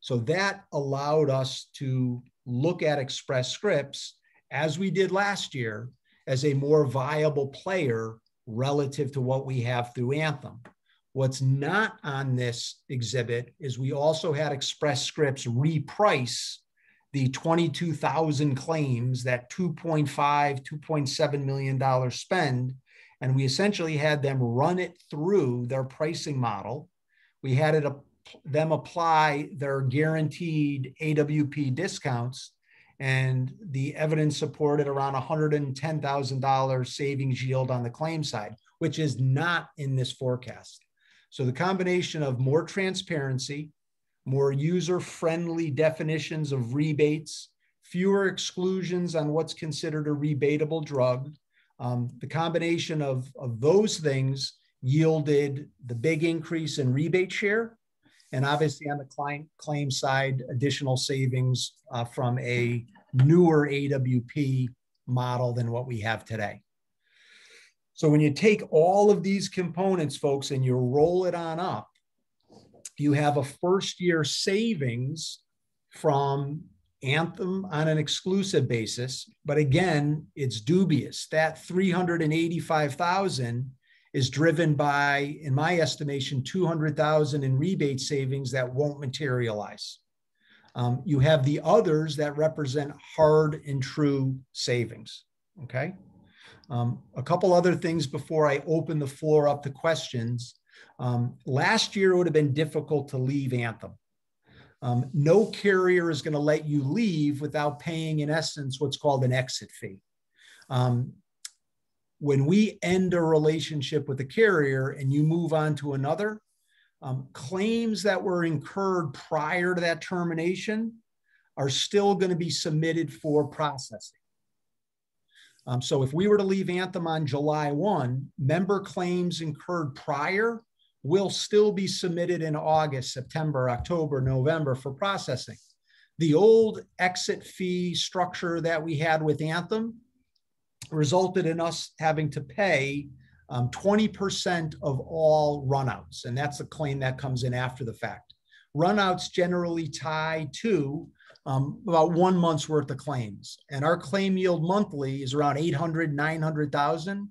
So that allowed us to look at Express Scripts as we did last year as a more viable player relative to what we have through Anthem. What's not on this exhibit is we also had Express Scripts reprice the 22,000 claims, that 2.5, 2.7 million dollar spend, and we essentially had them run it through their pricing model. We had it them apply their guaranteed AWP discounts, and the evidence supported around $110,000 savings yield on the claim side, which is not in this forecast. So the combination of more transparency, more user-friendly definitions of rebates, fewer exclusions on what's considered a rebatable drug, um, the combination of, of those things yielded the big increase in rebate share. And obviously on the client claim side, additional savings uh, from a newer AWP model than what we have today. So when you take all of these components, folks, and you roll it on up, you have a first year savings from Anthem on an exclusive basis. But again, it's dubious. That 385,000 is driven by, in my estimation, 200,000 in rebate savings that won't materialize. Um, you have the others that represent hard and true savings. Okay. Um, a couple other things before I open the floor up to questions. Um, last year, it would have been difficult to leave Anthem. Um, no carrier is going to let you leave without paying, in essence, what's called an exit fee. Um, when we end a relationship with a carrier and you move on to another, um, claims that were incurred prior to that termination are still going to be submitted for processing. Um, so if we were to leave Anthem on July 1, member claims incurred prior will still be submitted in August, September, October, November for processing. The old exit fee structure that we had with Anthem resulted in us having to pay um, 20% of all runouts, and that's a claim that comes in after the fact. Runouts generally tie to um, about one month's worth of claims. And our claim yield monthly is around 800, 900,000.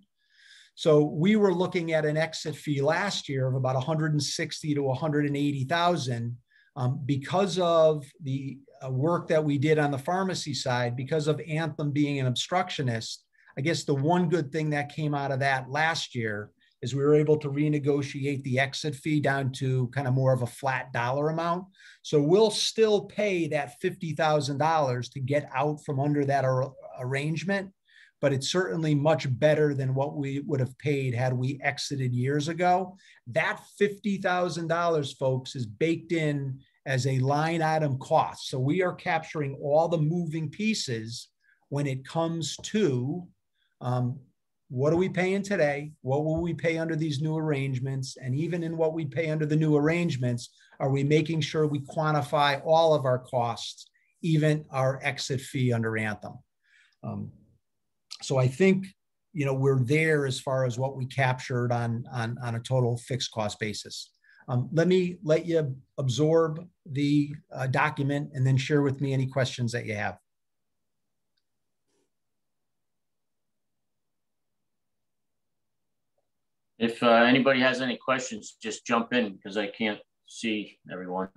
So we were looking at an exit fee last year of about 160 to 180,000 um, because of the uh, work that we did on the pharmacy side, because of Anthem being an obstructionist. I guess the one good thing that came out of that last year is we were able to renegotiate the exit fee down to kind of more of a flat dollar amount. So we'll still pay that $50,000 to get out from under that ar- arrangement, but it's certainly much better than what we would have paid had we exited years ago. That $50,000, folks, is baked in as a line item cost. So we are capturing all the moving pieces when it comes to um, what are we paying today? What will we pay under these new arrangements? And even in what we pay under the new arrangements, are we making sure we quantify all of our costs, even our exit fee under Anthem? Um, so I think you know we're there as far as what we captured on on, on a total fixed cost basis. Um, let me let you absorb the uh, document and then share with me any questions that you have. If uh, anybody has any questions, just jump in because I can't see everyone.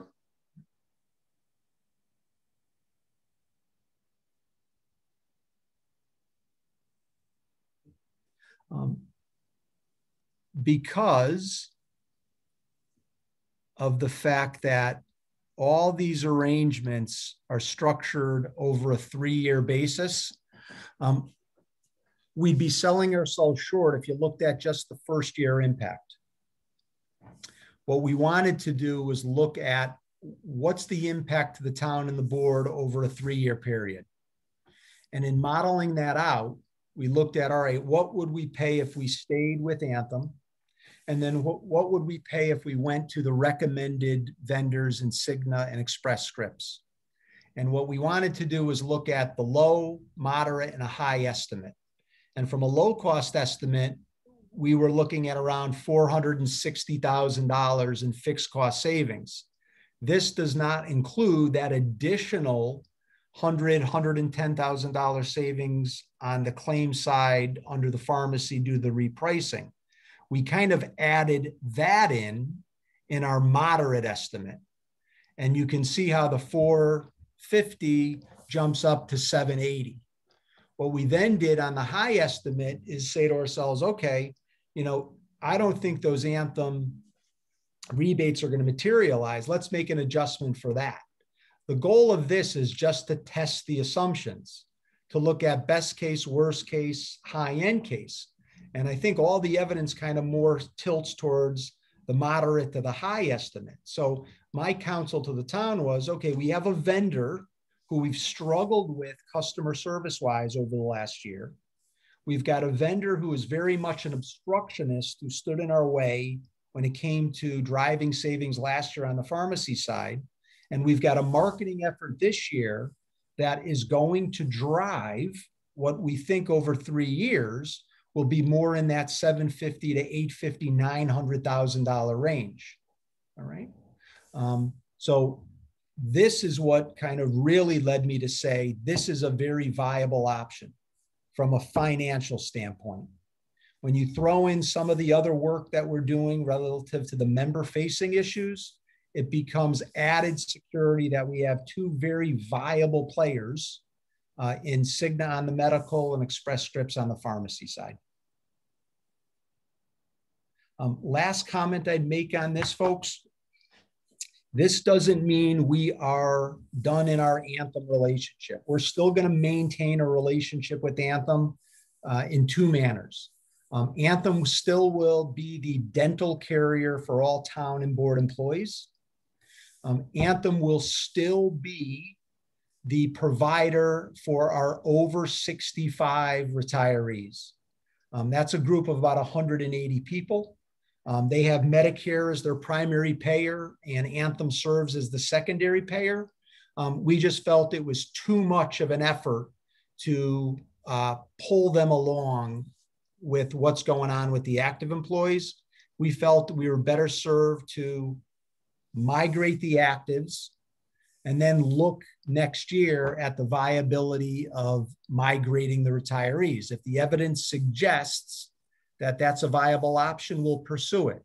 Um, because of the fact that all these arrangements are structured over a three-year basis, um, we'd be selling ourselves short if you looked at just the first year impact. What we wanted to do was look at what's the impact to the town and the board over a three year period. And in modeling that out, we looked at all right, what would we pay if we stayed with Anthem? And then what, what would we pay if we went to the recommended vendors in Cigna and Express Scripts? And what we wanted to do was look at the low, moderate, and a high estimate. And from a low cost estimate, we were looking at around $460,000 in fixed cost savings. This does not include that additional hundred, hundred and ten thousand dollar savings on the claim side under the pharmacy due to the repricing. We kind of added that in in our moderate estimate. And you can see how the 450 jumps up to 780. What we then did on the high estimate is say to ourselves, okay, you know, I don't think those Anthem rebates are going to materialize. Let's make an adjustment for that. The goal of this is just to test the assumptions, to look at best case, worst case, high end case. And I think all the evidence kind of more tilts towards the moderate to the high estimate. So my counsel to the town was okay, we have a vendor who we've struggled with customer service wise over the last year. We've got a vendor who is very much an obstructionist who stood in our way when it came to driving savings last year on the pharmacy side. And we've got a marketing effort this year that is going to drive what we think over three years will be more in that 750 to 850 $900,000 range. All right. Um, so this is what kind of really led me to say this is a very viable option from a financial standpoint. When you throw in some of the other work that we're doing relative to the member facing issues, it becomes added security that we have two very viable players uh, in Cigna on the medical and Express Scripts on the pharmacy side. Um, last comment I'd make on this, folks. This doesn't mean we are done in our Anthem relationship. We're still going to maintain a relationship with Anthem uh, in two manners. Um, Anthem still will be the dental carrier for all town and board employees. Um, Anthem will still be the provider for our over 65 retirees. Um, that's a group of about 180 people. Um, they have Medicare as their primary payer, and Anthem serves as the secondary payer. Um, we just felt it was too much of an effort to uh, pull them along with what's going on with the active employees. We felt we were better served to migrate the actives and then look next year at the viability of migrating the retirees. If the evidence suggests that that's a viable option, we'll pursue it.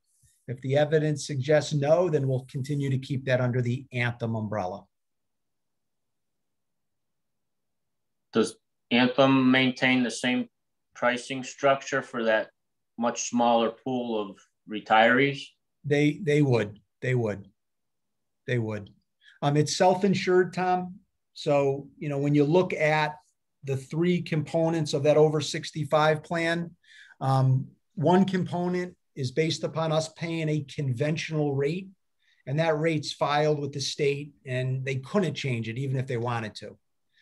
If the evidence suggests no, then we'll continue to keep that under the Anthem umbrella. Does Anthem maintain the same pricing structure for that much smaller pool of retirees? They they would. They would. They would. Um, it's self-insured, Tom. So you know when you look at the three components of that over 65 plan, um, one component is based upon us paying a conventional rate, and that rate's filed with the state, and they couldn't change it even if they wanted to.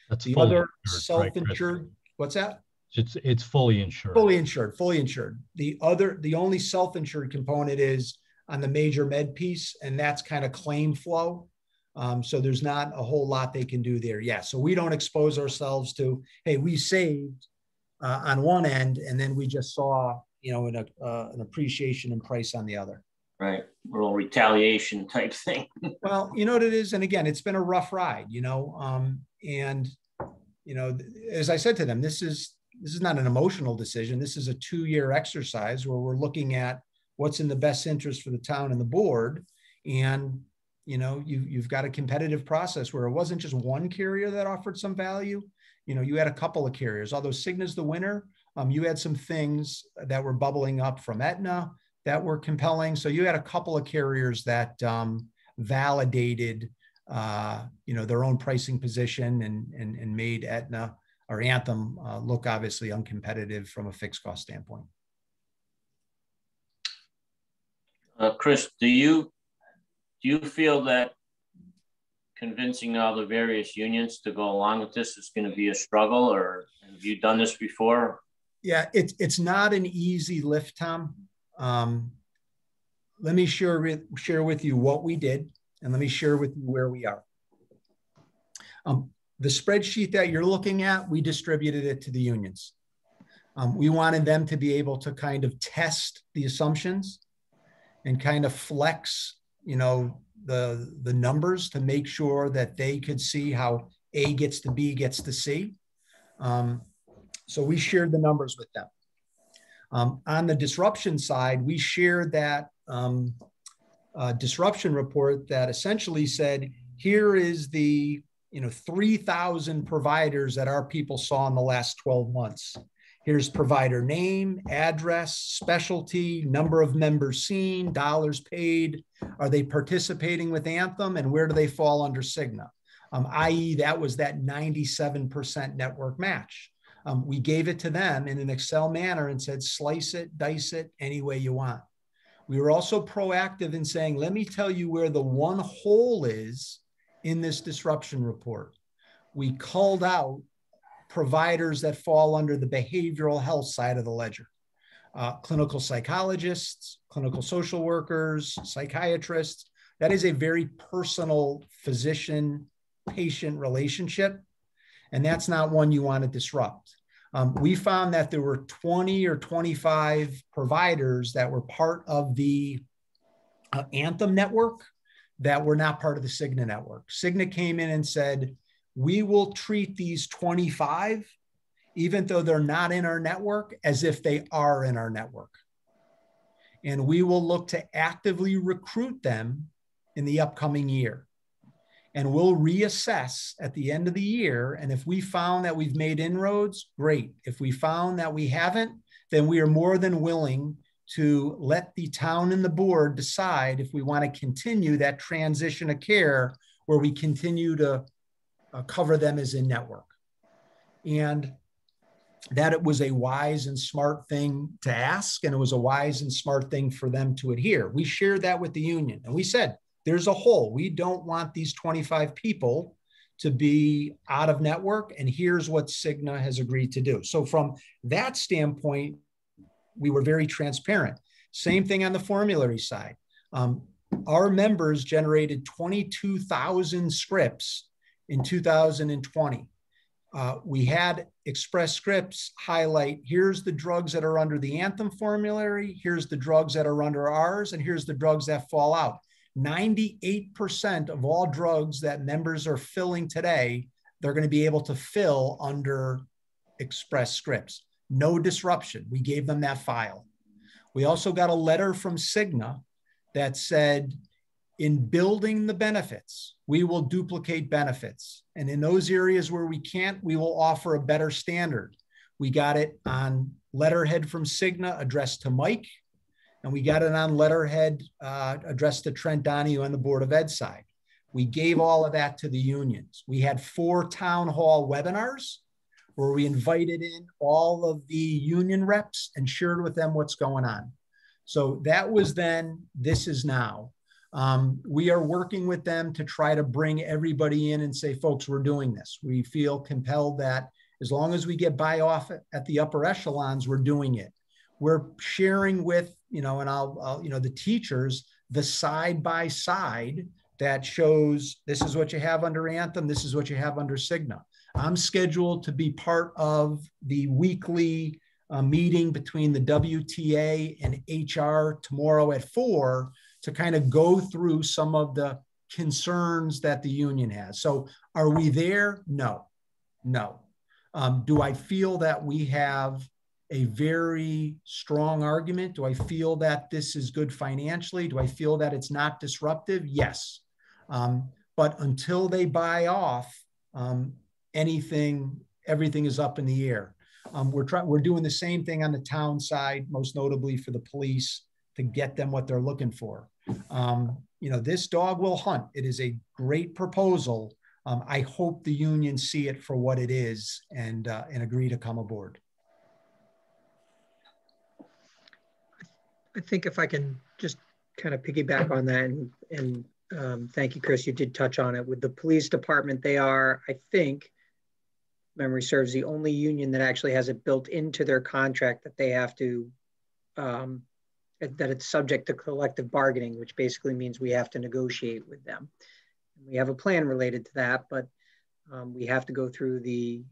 That's the other self-insured. Right, what's that? It's it's fully insured. Fully insured. Fully insured. The other, the only self-insured component is on the major med piece, and that's kind of claim flow. Um, so there's not a whole lot they can do there. Yeah. So we don't expose ourselves to, hey, we saved uh, on one end, and then we just saw you know an, uh, an appreciation in price on the other. Right, a little retaliation type thing. *laughs* well, you know what it is, and again, it's been a rough ride, you know, um, and you know, as I said to them, this is this is not an emotional decision. This is a two-year exercise where we're looking at what's in the best interest for the town and the board, and you know, you, you've got a competitive process where it wasn't just one carrier that offered some value you know, you had a couple of carriers. Although Cigna's the winner, um, you had some things that were bubbling up from Aetna that were compelling. So you had a couple of carriers that um, validated, uh, you know, their own pricing position and and, and made Aetna or Anthem uh, look obviously uncompetitive from a fixed cost standpoint. Uh, Chris, do you do you feel that convincing all the various unions to go along with this is going to be a struggle or have you done this before? Yeah it's it's not an easy lift tom. Um, let me share with share with you what we did and let me share with you where we are. Um, the spreadsheet that you're looking at we distributed it to the unions. Um, we wanted them to be able to kind of test the assumptions and kind of flex you know the the numbers to make sure that they could see how A gets to B gets to C. Um, so we shared the numbers with them. Um, on the disruption side, we shared that um, uh, disruption report that essentially said, here is the you know 3,000 providers that our people saw in the last 12 months. Here's provider name, address, specialty, number of members seen, dollars paid. Are they participating with Anthem and where do they fall under Cigna? Um, i.e., that was that 97% network match. Um, we gave it to them in an Excel manner and said, slice it, dice it any way you want. We were also proactive in saying, let me tell you where the one hole is in this disruption report. We called out providers that fall under the behavioral health side of the ledger. Uh, clinical psychologists, clinical social workers, psychiatrists. That is a very personal physician patient relationship. And that's not one you want to disrupt. Um, we found that there were 20 or 25 providers that were part of the uh, Anthem network that were not part of the Cigna network. Cigna came in and said, we will treat these 25, even though they're not in our network, as if they are in our network. And we will look to actively recruit them in the upcoming year. And we'll reassess at the end of the year. And if we found that we've made inroads, great. If we found that we haven't, then we are more than willing to let the town and the board decide if we want to continue that transition of care where we continue to uh, cover them as in network. And that it was a wise and smart thing to ask, and it was a wise and smart thing for them to adhere. We shared that with the union, and we said, there's a hole. We don't want these 25 people to be out of network, and here's what Cigna has agreed to do. So, from that standpoint, we were very transparent. Same thing on the formulary side. Um, our members generated 22,000 scripts in 2020. Uh, we had Express Scripts highlight here's the drugs that are under the Anthem formulary, here's the drugs that are under ours, and here's the drugs that fall out. 98% of all drugs that members are filling today, they're going to be able to fill under Express Scripts. No disruption. We gave them that file. We also got a letter from Cigna that said in building the benefits, we will duplicate benefits. And in those areas where we can't, we will offer a better standard. We got it on letterhead from Cigna addressed to Mike, and we got it on letterhead uh, addressed to Trent Donahue on the Board of Ed side. We gave all of that to the unions. We had four town hall webinars where we invited in all of the union reps and shared with them what's going on. So that was then, this is now. Um, we are working with them to try to bring everybody in and say, folks, we're doing this. We feel compelled that as long as we get buy off at the upper echelons, we're doing it. We're sharing with, you know, and I'll, I'll you know, the teachers, the side by side that shows this is what you have under Anthem, this is what you have under Cigna. I'm scheduled to be part of the weekly uh, meeting between the WTA and HR tomorrow at four to kind of go through some of the concerns that the union has. So, are we there? No, no. Um, do I feel that we have a very strong argument? Do I feel that this is good financially? Do I feel that it's not disruptive? Yes. Um, but until they buy off um, anything, everything is up in the air. Um, we're trying. We're doing the same thing on the town side, most notably for the police to get them what they're looking for. Um, you know, this dog will hunt. It is a great proposal. Um, I hope the union see it for what it is and uh, and agree to come aboard. I think if I can just kind of piggyback on that and, and um, thank you, Chris. You did touch on it with the police department. They are, I think, memory serves, the only union that actually has it built into their contract that they have to um, that it's subject to collective bargaining, which basically means we have to negotiate with them. We have a plan related to that, but um, we have to go through the,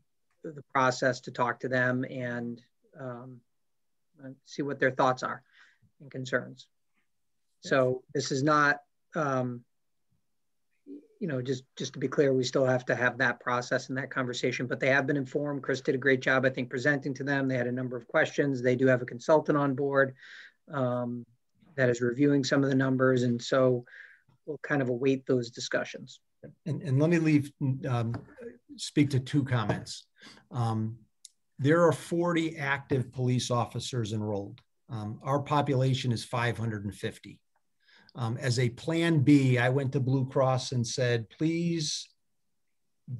the process to talk to them and um, see what their thoughts are and concerns. So this is not, um, you know, just just to be clear, we still have to have that process and that conversation. But they have been informed. Chris did a great job, I think, presenting to them. They had a number of questions. They do have a consultant on board um, that is reviewing some of the numbers, and so we'll kind of await those discussions. And, and let me leave um, speak to two comments. Um, there are 40 active police officers enrolled. Um, our population is 550. Um, as a plan B, I went to Blue Cross and said, please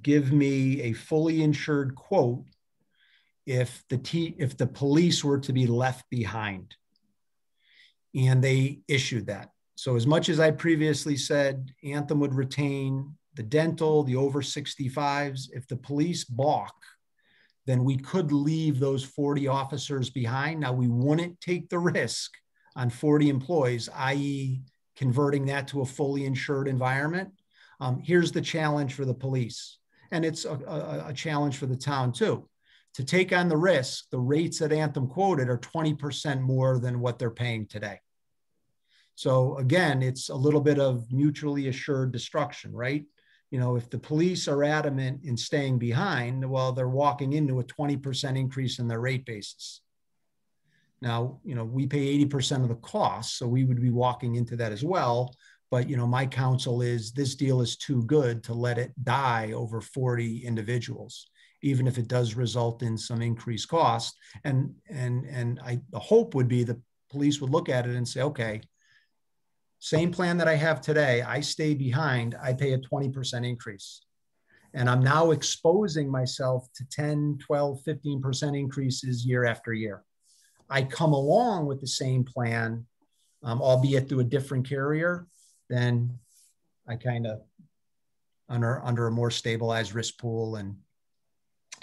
give me a fully insured quote if the if the police were to be left behind. And they issued that. So as much as I previously said, Anthem would retain the dental, the over 65s, if the police balk, then we could leave those 40 officers behind. Now we wouldn't take the risk on 40 employees, i.e converting that to a fully insured environment. Um, here's the challenge for the police, and it's a, a, a challenge for the town too. To take on the risk, the rates that Anthem quoted are 20% more than what they're paying today. So again, it's a little bit of mutually assured destruction, right? You know, if the police are adamant in staying behind, well, they're walking into a 20% increase in their rate basis. Now, you know, we pay 80% of the cost, so we would be walking into that as well. But, you know, my counsel is this deal is too good to let it die over 40 individuals, even if it does result in some increased cost. And, and, and I, the hope would be the police would look at it and say, okay, same plan that I have today, I stay behind, I pay a 20% increase. And I'm now exposing myself to 10, 12, 15% increases year after year. I come along with the same plan, um, albeit through a different carrier, then I kind of under under a more stabilized risk pool and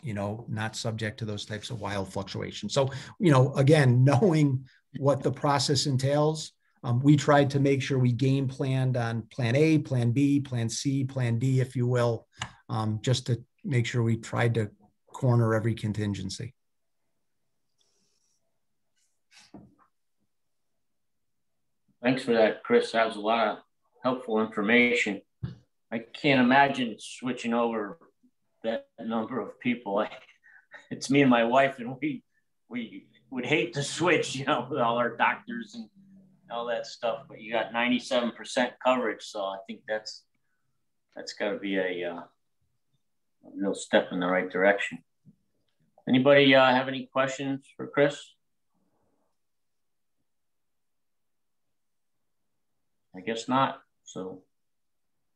you know not subject to those types of wild fluctuations. So you know again, *laughs* knowing what the process entails, um, we tried to make sure we game planned on plan A, plan B, plan C, plan D, if you will, um, just to make sure we tried to corner every contingency. Thanks for that, Chris. That was a lot of helpful information. I can't imagine switching over that number of people. *laughs* I, it's me and my wife, and we we would hate to switch, you know, with all our doctors and all that stuff. But you got 97% coverage, so I think that's that's got to be a, uh, a real step in the right direction. Anybody uh, have any questions for Chris? I guess not. So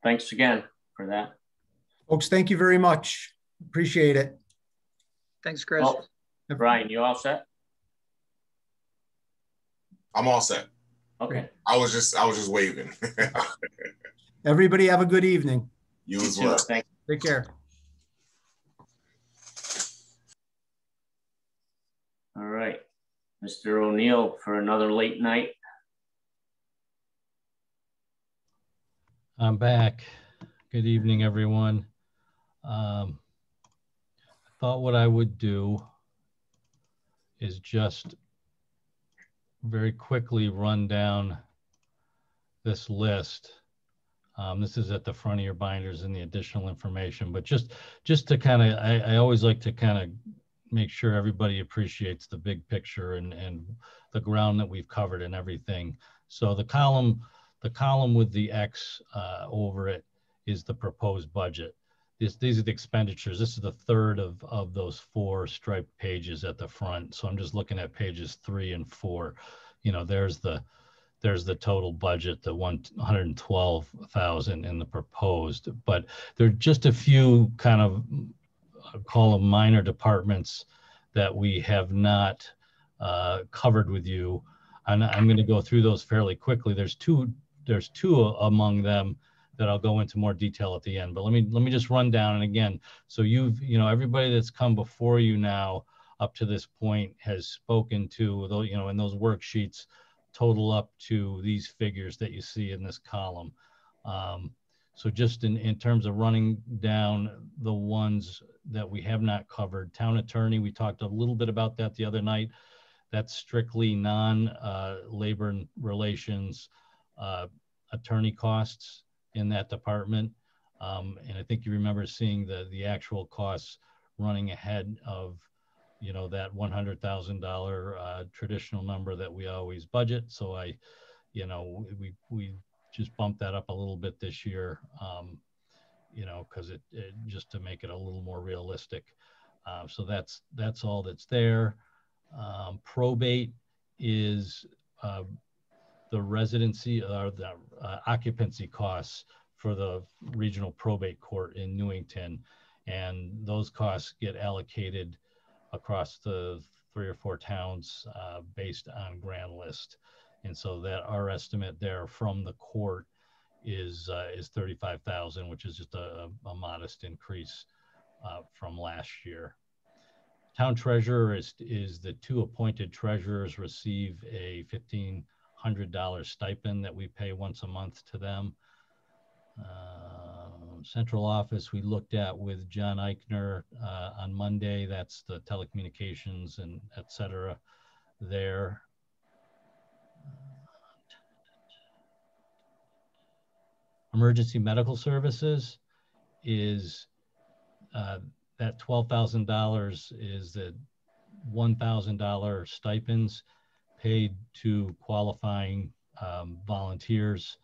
thanks again for that. Folks, thank you very much. Appreciate it. Thanks, Chris. Well, Brian, you all set? I'm all set. Okay. I was just I was just waving. *laughs* Everybody have a good evening. You, you as well. Thank you. Take care. All right. Mr. O'Neill for another late night. I'm back. Good evening, everyone. Um, I thought what I would do is just very quickly run down this list. Um, this is at the front of your binders and the additional information, but just just to kind of, I, I always like to kind of make sure everybody appreciates the big picture and, and the ground that we've covered and everything. So the column the column with the X uh, over it is the proposed budget. This, these are the expenditures. This is the third of, of those four striped pages at the front. So I'm just looking at pages three and four. You know, there's the there's the total budget, the 112,000 in the proposed, but there are just a few kind of call them minor departments that we have not uh, covered with you. And I'm going to go through those fairly quickly. There's two there's two among them that I'll go into more detail at the end. But let me let me just run down and again. So you've you know everybody that's come before you now up to this point has spoken to you know in those worksheets total up to these figures that you see in this column. Um, so just in, in terms of running down the ones that we have not covered, town attorney, we talked a little bit about that the other night. That's strictly non-labor uh, relations uh, attorney costs in that department. Um, and I think you remember seeing the, the actual costs running ahead of, you know, that $100,000 uh, traditional number that we always budget. So I, you know, we, we just bumped that up a little bit this year, um, you know, because it, it, just to make it a little more realistic. Uh, so that's that's all that's there. Um, probate is uh, the residency or the uh, occupancy costs for the regional probate court in Newington, and those costs get allocated across the three or four towns uh, based on grand list. And so that our estimate there from the court is uh, is 35,000, which is just a, a modest increase uh, from last year. Town treasurer is, is the two appointed treasurers receive a $1,500 stipend that we pay once a month to them. Uh, central office we looked at with John Eichner uh, on Monday. That's the telecommunications and et cetera there. Emergency medical services is uh, that $12,000 is the $1,000 stipends paid to qualifying um, volunteers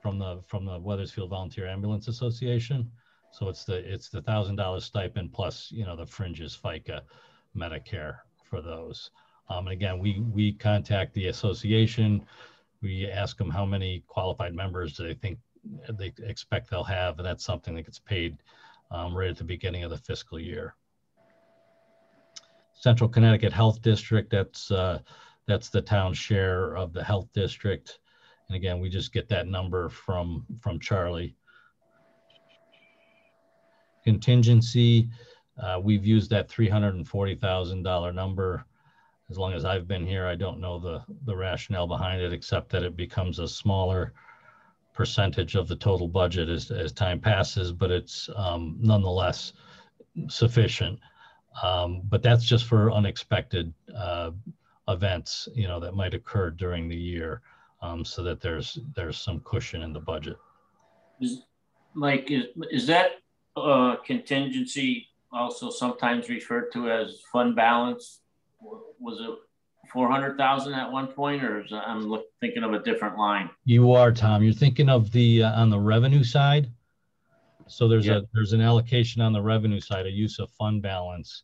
from the from the Wethersfield Volunteer Ambulance Association. So it's the it's the thousand dollar stipend plus you know the fringes FICA, Medicare for those. Um, and again, we we contact the association. We ask them how many qualified members do they think they expect they'll have, and that's something that gets paid um, right at the beginning of the fiscal year. Central Connecticut Health District, that's, uh, that's the town share of the health district. And again, we just get that number from, from Charlie. Contingency, uh, we've used that $340,000 number. As long as I've been here, I don't know the, the rationale behind it, except that it becomes a smaller percentage of the total budget as, as time passes, but it's um, nonetheless sufficient. Um, but that's just for unexpected uh, events, you know, that might occur during the year, um, so that there's there's some cushion in the budget. Is, Mike, is is that uh, contingency also sometimes referred to as fund balance? Was it 400,000 at one point, or is, I'm look, thinking of a different line? You are, Tom. You're thinking of the, uh, on the revenue side. So there's Yeah. a, there's an allocation on the revenue side, a use of fund balance,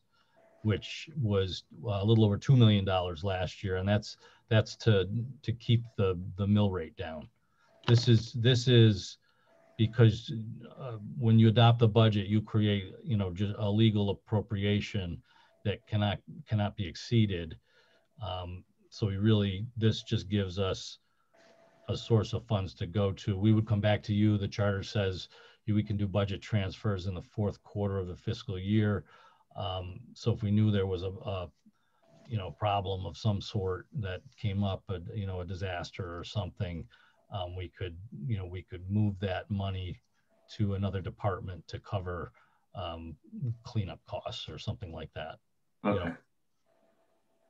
which was uh, a little over $2 million last year. And that's, that's to, to keep the, the mill rate down. This is, this is because uh, when you adopt a budget, you create, you know, just a legal appropriation that cannot, cannot be exceeded. Um, so we really, this just gives us a source of funds to go to. We would come back to you. The charter says we can do budget transfers in the fourth quarter of the fiscal year. Um, so if we knew there was a, a, you know, problem of some sort that came up, a, you know, a disaster or something, um, we could, you know, we could move that money to another department to cover um, cleanup costs or something like that. you Okay. know.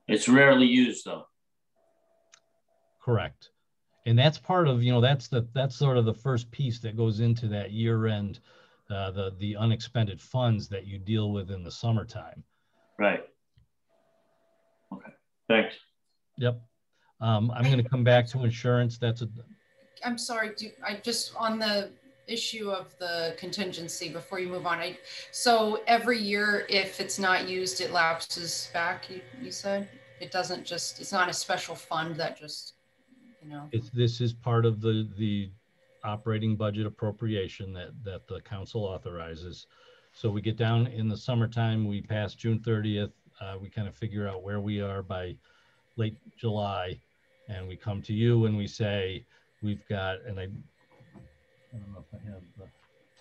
It's rarely used though. Correct. And that's part of, you know, that's the, that's sort of the first piece that goes into that year end, uh, the, the unexpended funds that you deal with in the summertime. Right. Okay. Thanks. Yep. Um, I'm going to come back to insurance. That's a, I'm sorry, do, I just, on the issue of the contingency, before you move on, I, so every year, if it's not used, it lapses back, you, you said? It doesn't just, it's not a special fund that just, you know, it's, this is part of the, the operating budget appropriation that, that the council authorizes. So we get down in the summertime, we pass June 30th, uh, we kind of figure out where we are by late July. And we come to you and we say, we've got, and I, I don't know if I have, the,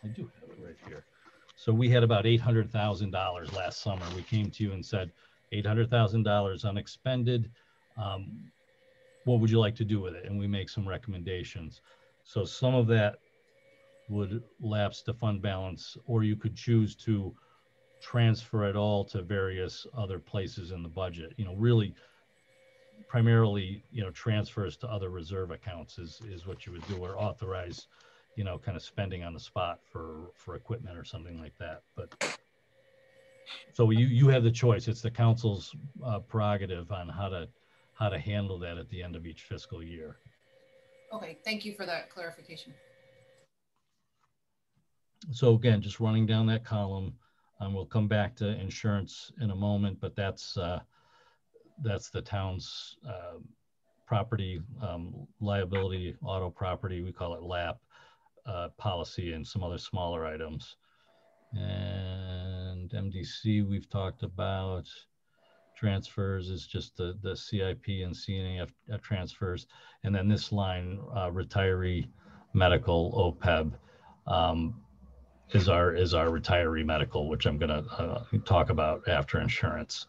I do have it right here. So we had about $800,000 last summer. We came to you and said, $800,000 unexpended. Um, what would you like to do with it? And we make some recommendations. So some of that would lapse to fund balance, or you could choose to transfer it all to various other places in the budget. You know, really primarily, you know, transfers to other reserve accounts is, is what you would do or authorize you know, kind of spending on the spot for for equipment or something like that. But so you you have the choice. It's the council's uh, prerogative on how to how to handle that at the end of each fiscal year. Okay, thank you for that clarification. So again, just running down that column, um, we'll come back to insurance in a moment, but that's uh, that's the town's uh, property um, liability, auto property, we call it LAP uh, policy and some other smaller items. And MDC we've talked about. Transfers is just the, the CIP and CNAF uh, transfers. And then this line, uh, retiree medical OPEB. Um, is our is our retiree medical, which I'm going to uh, talk about after insurance.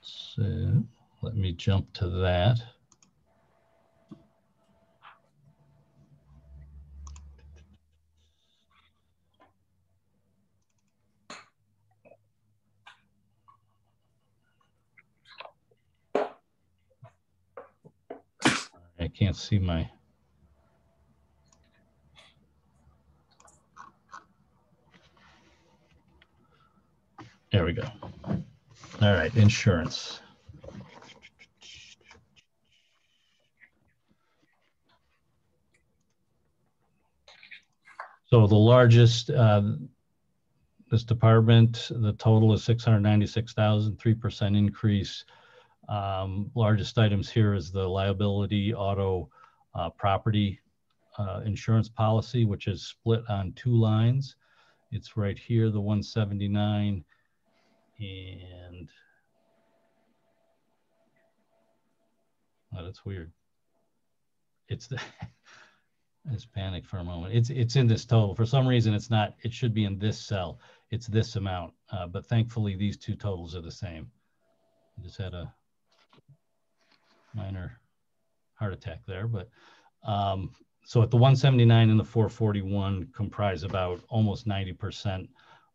So let me jump to that. Can't see my There we go. All right, insurance. So the largest, uh, this department, the total is 696,000, 3% increase. Um, largest items here is the liability auto uh, property uh, insurance policy, which is split on two lines. It's right here, the 179 and oh, that's weird. It's the *laughs* just panicked for a moment. It's it's in this total. For some reason, it's not. It should be in this cell. It's this amount. Uh, but thankfully, these two totals are the same. I just had a minor heart attack there, but um, so at the 179 and the 441 comprise about almost 90%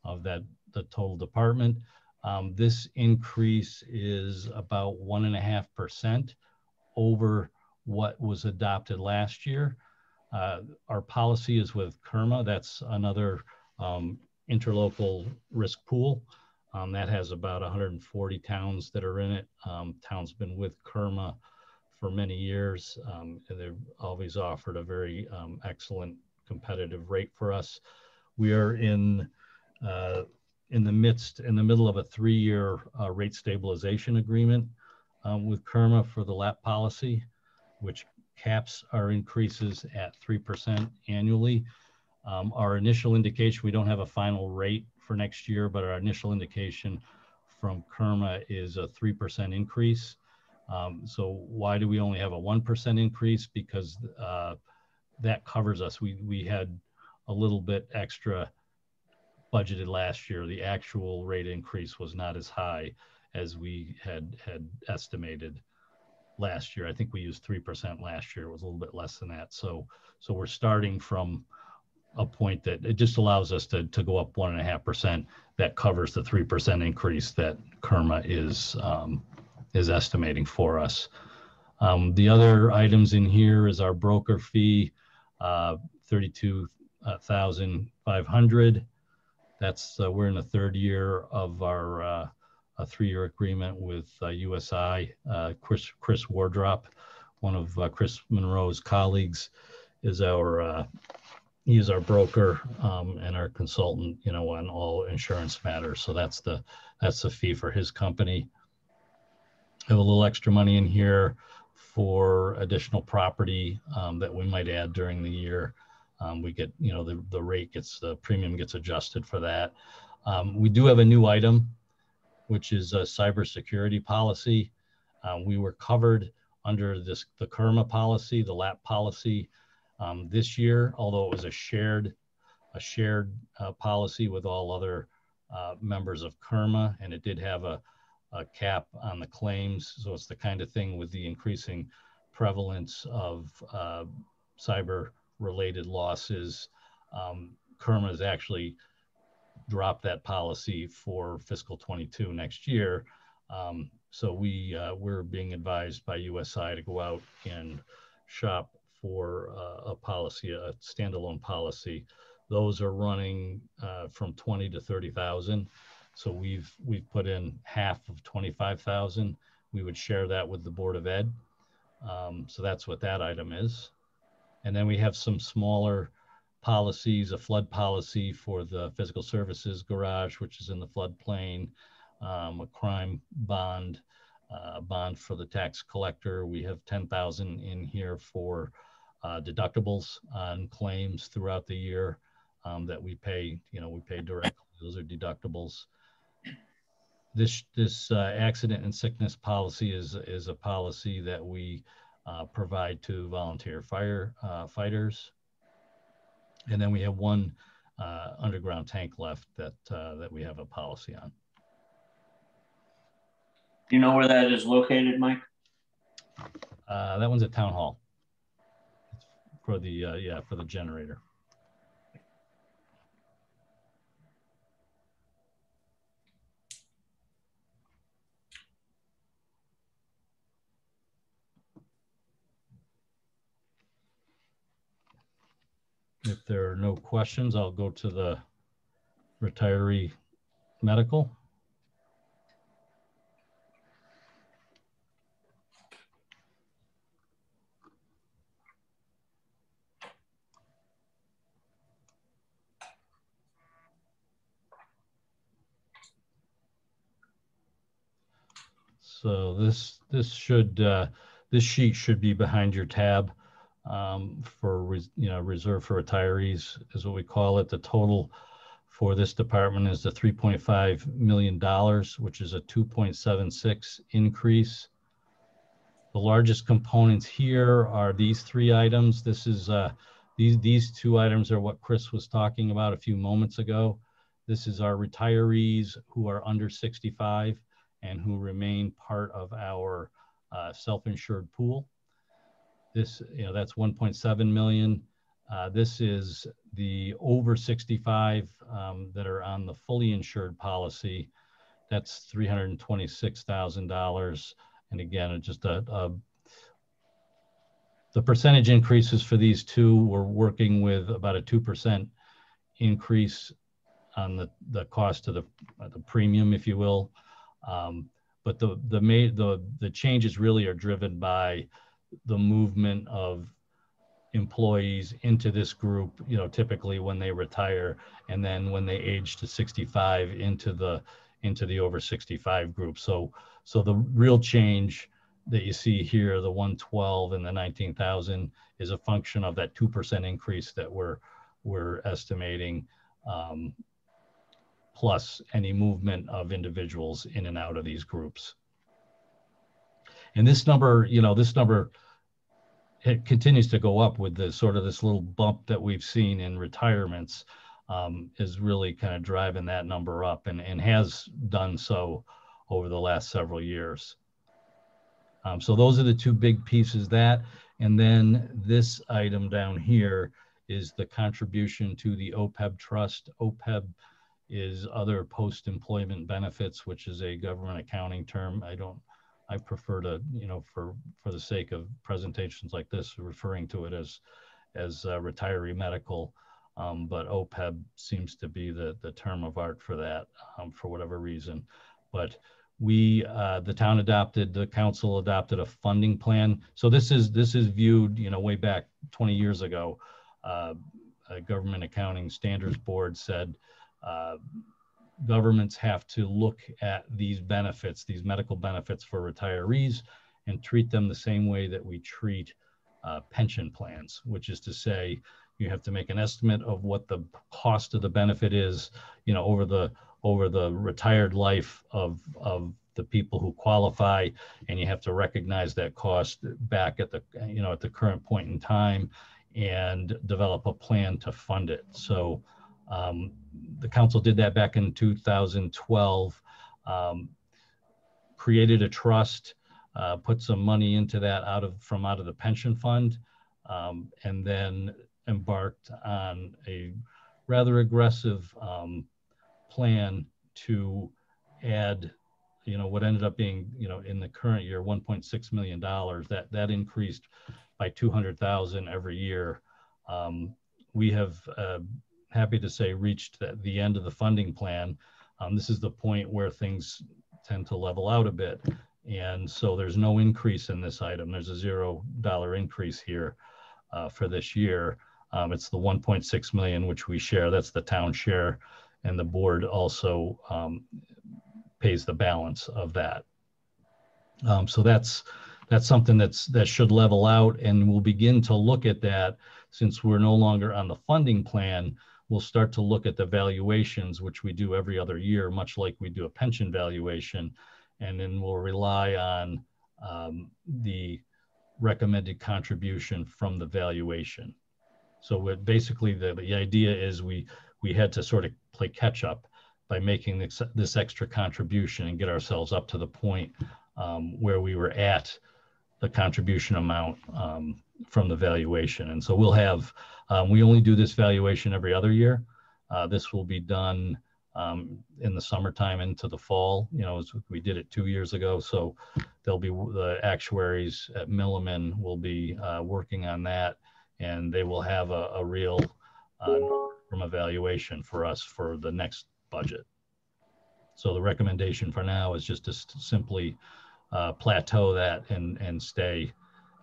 of that the total department. Um, this increase is about one and a half percent over what was adopted last year. Uh, our policy is with CIRMA. That's another um, interlocal risk pool. Um, that has about 140 towns that are in it. Um, towns been with CIRMA for many years. Um, and they've always offered a very um, excellent competitive rate for us. We are in uh, in the midst, in the middle of a three-year uh, rate stabilization agreement um, with CIRMA for the LAP policy, which caps our increases at 3% annually. Um, our initial indication, we don't have a final rate for next year, but our initial indication from CIRMA is a 3% increase. Um, so why do we only have a 1% increase? Because uh, that covers us. We, we had a little bit extra budgeted last year, the actual rate increase was not as high as we had had estimated last year. I think we used 3% last year. It was a little bit less than that. So so we're starting from a point that it just allows us to, to go up one and a half percent that covers the 3% increase that CIRMA is um, is estimating for us. Um, the other items in here is our broker fee, uh, 32,500. That's uh, we're in the third year of our uh, a three-year agreement with USI. Uh, uh, Chris Chris Wardrop, one of uh, Chris Monroe's colleagues, is our he is our broker um, and our consultant, you know, on all insurance matters. So that's the that's the fee for his company. Have a little extra money in here for additional property um, that we might add during the year. Um, we get, you know, the, the rate gets, the premium gets adjusted for that. Um, we do have a new item, which is a cybersecurity policy. Uh, we were covered under this, the CIRMA policy, the LAP policy um, this year, although it was a shared, a shared uh, policy with all other uh, members of CIRMA, and it did have a, a cap on the claims. So it's the kind of thing with the increasing prevalence of uh, cyber related losses. Um, CIRMA has actually dropped that policy for fiscal 22 next year. Um, so we, uh, we're being advised by USI to go out and shop for uh, a policy, a standalone policy. Those are running uh, from 20 to 30,000. So we've we've put in half of 25,000. We would share that with the Board of Ed. Um, so that's what that item is. And then we have some smaller policies, a flood policy for the physical services garage, which is in the floodplain, um, a crime bond, uh, bond for the tax collector. We have 10,000 in here for uh, deductibles on claims throughout the year um, that we pay, you know, we pay directly. Those are deductibles. This, this uh, accident and sickness policy is, is a policy that we uh, provide to volunteer fire uh, fighters. And then we have one uh, underground tank left that, uh, that we have a policy on. Do you know where that is located, Mike? Uh, that one's at town hall for the, uh, yeah, for the generator. If there are no questions, I'll go to the retiree medical. So this this should uh, this sheet should be behind your tab um, for you know reserve for retirees is what we call it. The total for this department is the 3.5 million dollars, which is a 2.76 increase. The largest components here are these three items. This is uh, these these two items are what Chris was talking about a few moments ago. This is our retirees who are under 65 and who remain part of our uh, self-insured pool. This, you know, that's 1.7 million. Uh, this is the over 65 um, that are on the fully insured policy. That's $326,000. And again, just a, a the percentage increases for these two, we're working with about a 2% increase on the, the cost of the, the premium, if you will. Um, but the the the the changes really are driven by the movement of employees into this group you know typically when they retire and then when they age to 65 into the into the over 65 group so so the real change that you see here the 112 and the 19,000 is a function of that 2% increase that we're we're estimating um, plus any movement of individuals in and out of these groups. And this number, you know, this number it continues to go up with the sort of this little bump that we've seen in retirements um, is really kind of driving that number up and, and has done so over the last several years. Um, so those are the two big pieces that, and then this item down here is the contribution to the OPEB trust. OPEB is other post-employment benefits, which is a government accounting term. I don't, I prefer to, you know, for for the sake of presentations like this, referring to it as as uh, retiree medical. Um, but OPEB seems to be the the term of art for that, um, for whatever reason. But we, uh, the town adopted, the council adopted a funding plan. So this is this is viewed, you know, way back 20 years ago. Uh, a government accounting standards board said uh, governments have to look at these benefits, these medical benefits for retirees, and treat them the same way that we treat uh, pension plans, which is to say, you have to make an estimate of what the cost of the benefit is, you know, over the over the retired life of of the people who qualify, and you have to recognize that cost back at the you know at the current point in time, and develop a plan to fund it. So um, the council did that back in 2012, um, created a trust, uh, put some money into that out of from out of the pension fund, um, and then embarked on a rather aggressive um, plan to add, you know, what ended up being, you know, in the current year, 1.6 million dollars. That that increased by 200,000 every year. Um, we have, uh, happy to say, reached the, the end of the funding plan. Um, this is the point where things tend to level out a bit. And so there's no increase in this item. There's a zero dollar increase here uh, for this year. Um, it's the 1.6 million which we share. That's the town share, and the board also um, pays the balance of that. Um, so that's that's something that's that should level out, and we'll begin to look at that since we're no longer on the funding plan. We'll start to look at the valuations, which we do every other year, much like we do a pension valuation, and then we'll rely on um, the recommended contribution from the valuation. So what basically the, the idea is we we had to sort of play catch up by making this, this extra contribution and get ourselves up to the point um, where we were at the contribution amount um, from the valuation. And so we'll have, um, we only do this valuation every other year. Uh, this will be done um, in the summertime into the fall. You know, as we did it two years ago. So there'll be the actuaries at Milliman will be uh, working on that and they will have a, a real uh, from evaluation for us for the next budget. So the recommendation for now is just to simply uh, plateau that and, and stay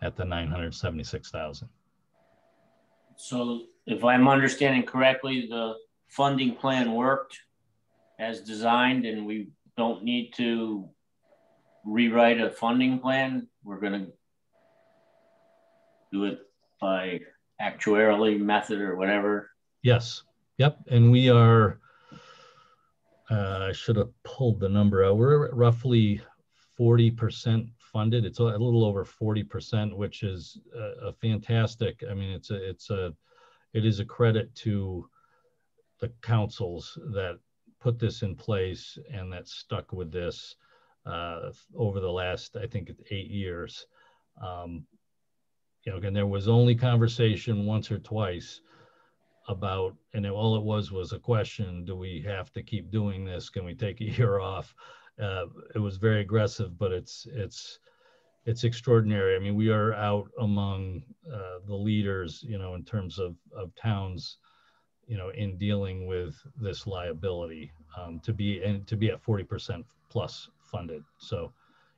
at the 976,000. So if I'm understanding correctly, the funding plan worked as designed and we don't need to rewrite a funding plan. We're going to do it by actuarially method or whatever. Yes. Yep. And we are, uh, I should have pulled the number out. We're roughly 40% funded. It's a little over 40%, which is a, a fantastic. I mean, it's a, it's a, it is a credit to the councils that put this in place and that stuck with this uh, over the last, I think, eight years. Um, you know, again, there was only conversation once or twice about, and all it was was a question: Do we have to keep doing this? Can we take a year off? Uh, it was very aggressive, but it's it's it's extraordinary. I mean, we are out among uh, the leaders, you know, in terms of of towns, you know, in dealing with this liability um, to be and to be at forty percent plus funded. So,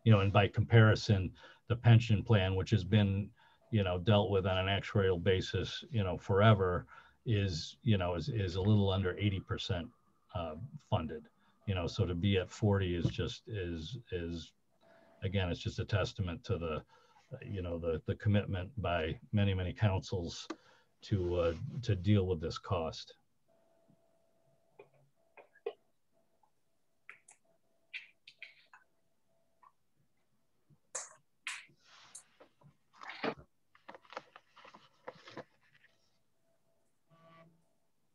you know, and by comparison, the pension plan, which has been, you know, dealt with on an actuarial basis, you know, forever, is you know is is a little under eighty percent uh, funded you know so to be at 40 is just is is again it's just a testament to the you know the the commitment by many many councils to uh, to deal with this cost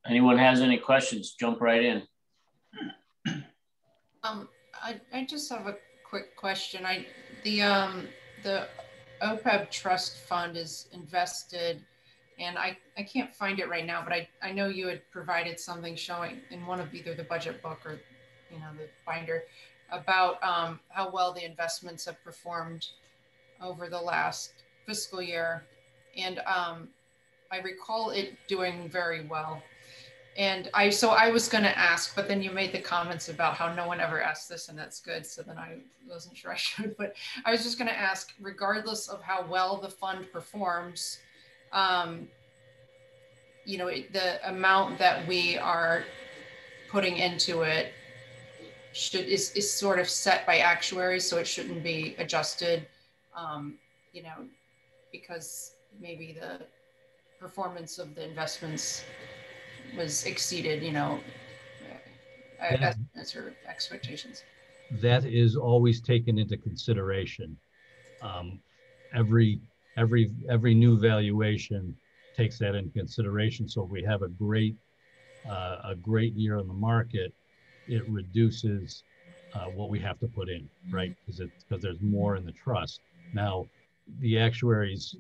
Anyone has any questions, jump right in. Um, I, I just have a quick question. I the um the OPEB trust fund is invested and I, I can't find it right now, but I, I know you had provided something showing in one of either the budget book or you know the binder about um, how well the investments have performed over the last fiscal year. And um, I recall it doing very well. And I, so I was going to ask, but then you made the comments about how no one ever asked this, and that's good. So then I wasn't sure I *laughs* should, but I was just going to ask, regardless of how well the fund performs, um, you know, the amount that we are putting into it should is, is sort of set by actuaries, so it shouldn't be adjusted, um, you know, because maybe the performance of the investments was exceeded, you know, yeah. as her expectations. That is always taken into consideration. Um, every every every new valuation takes that into consideration. So if we have a great uh, a great year in the market, it reduces uh, what we have to put in, right? Because it's because there's more in the trust. Now, the actuaries,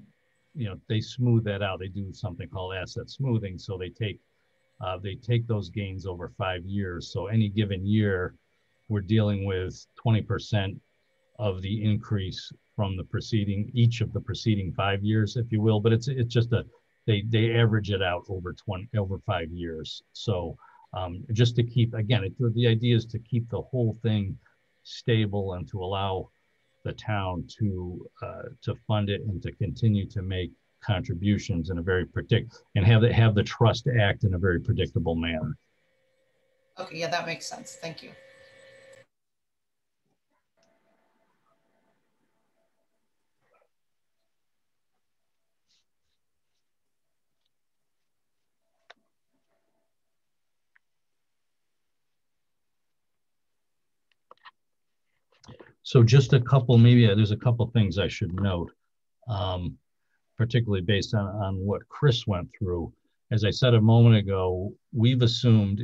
you know, they smooth that out. They do something called asset smoothing. So they take uh, they take those gains over five years. So any given year, we're dealing with 20% of the increase from the preceding, each of the preceding five years, if you will, but it's, it's just a, they, they average it out over 20, over five years. So um, just to keep, again, it, the idea is to keep the whole thing stable and to allow the town to, uh, to fund it and to continue to make contributions in a very predict and have the, have the trust act in a very predictable manner. Okay, yeah, that makes sense. Thank you. So just a couple, maybe there's a couple things I should note, um, particularly based on, on what Chris went through. As I said a moment ago, we've assumed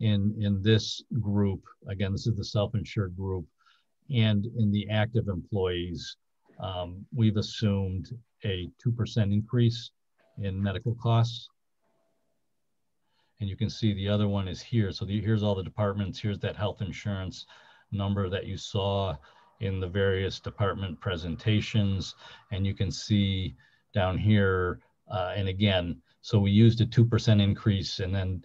in, in this group, again, this is the self-insured group, and in the active employees, um, we've assumed a 2% increase in medical costs. And you can see the other one is here. So the, here's all the departments. Here's that health insurance number that you saw in the various department presentations. And you can see down here, uh, and again, so we used a 2% increase and then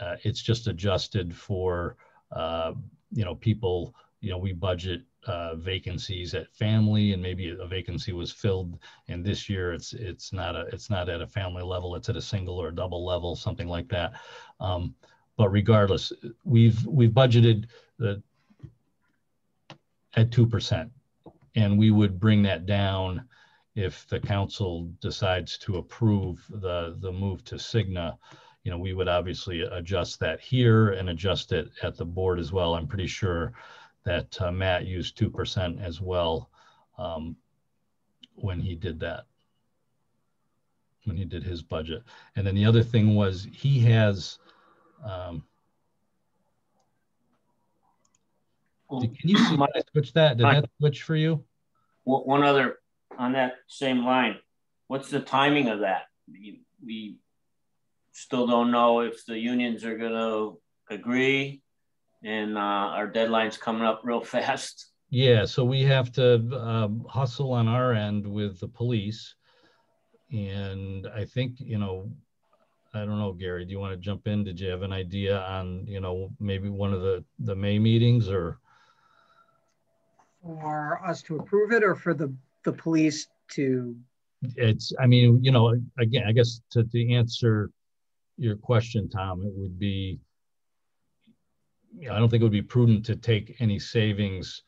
uh, it's just adjusted for, uh, you know, people, you know, we budget uh, vacancies at family and maybe a vacancy was filled and this year it's it's not a it's not at a family level it's at a single or a double level something like that um, but regardless we've we've budgeted the at 2%. And we would bring that down if the council decides to approve the, the move to Cigna. You know, we would obviously adjust that here and adjust it at the board as well. I'm pretty sure that uh, Matt used 2% as well um, when he did that, when he did his budget. And then the other thing was he has, um, Can you *clears throat* see switch that? Did that switch for you? One other on that same line. What's the timing of that? We still don't know if the unions are going to agree, and uh, our deadline's coming up real *laughs* fast. Yeah, so we have to um, hustle on our end with the police, and I think you know I don't know, Gary, do you want to jump in? Did you have an idea on, you know, maybe one of the, the May meetings or? for us to approve it or for the, the police to? It's, I mean, you know, again, I guess to, to answer your question, Tom, it would be, you know, I don't think it would be prudent to take any savings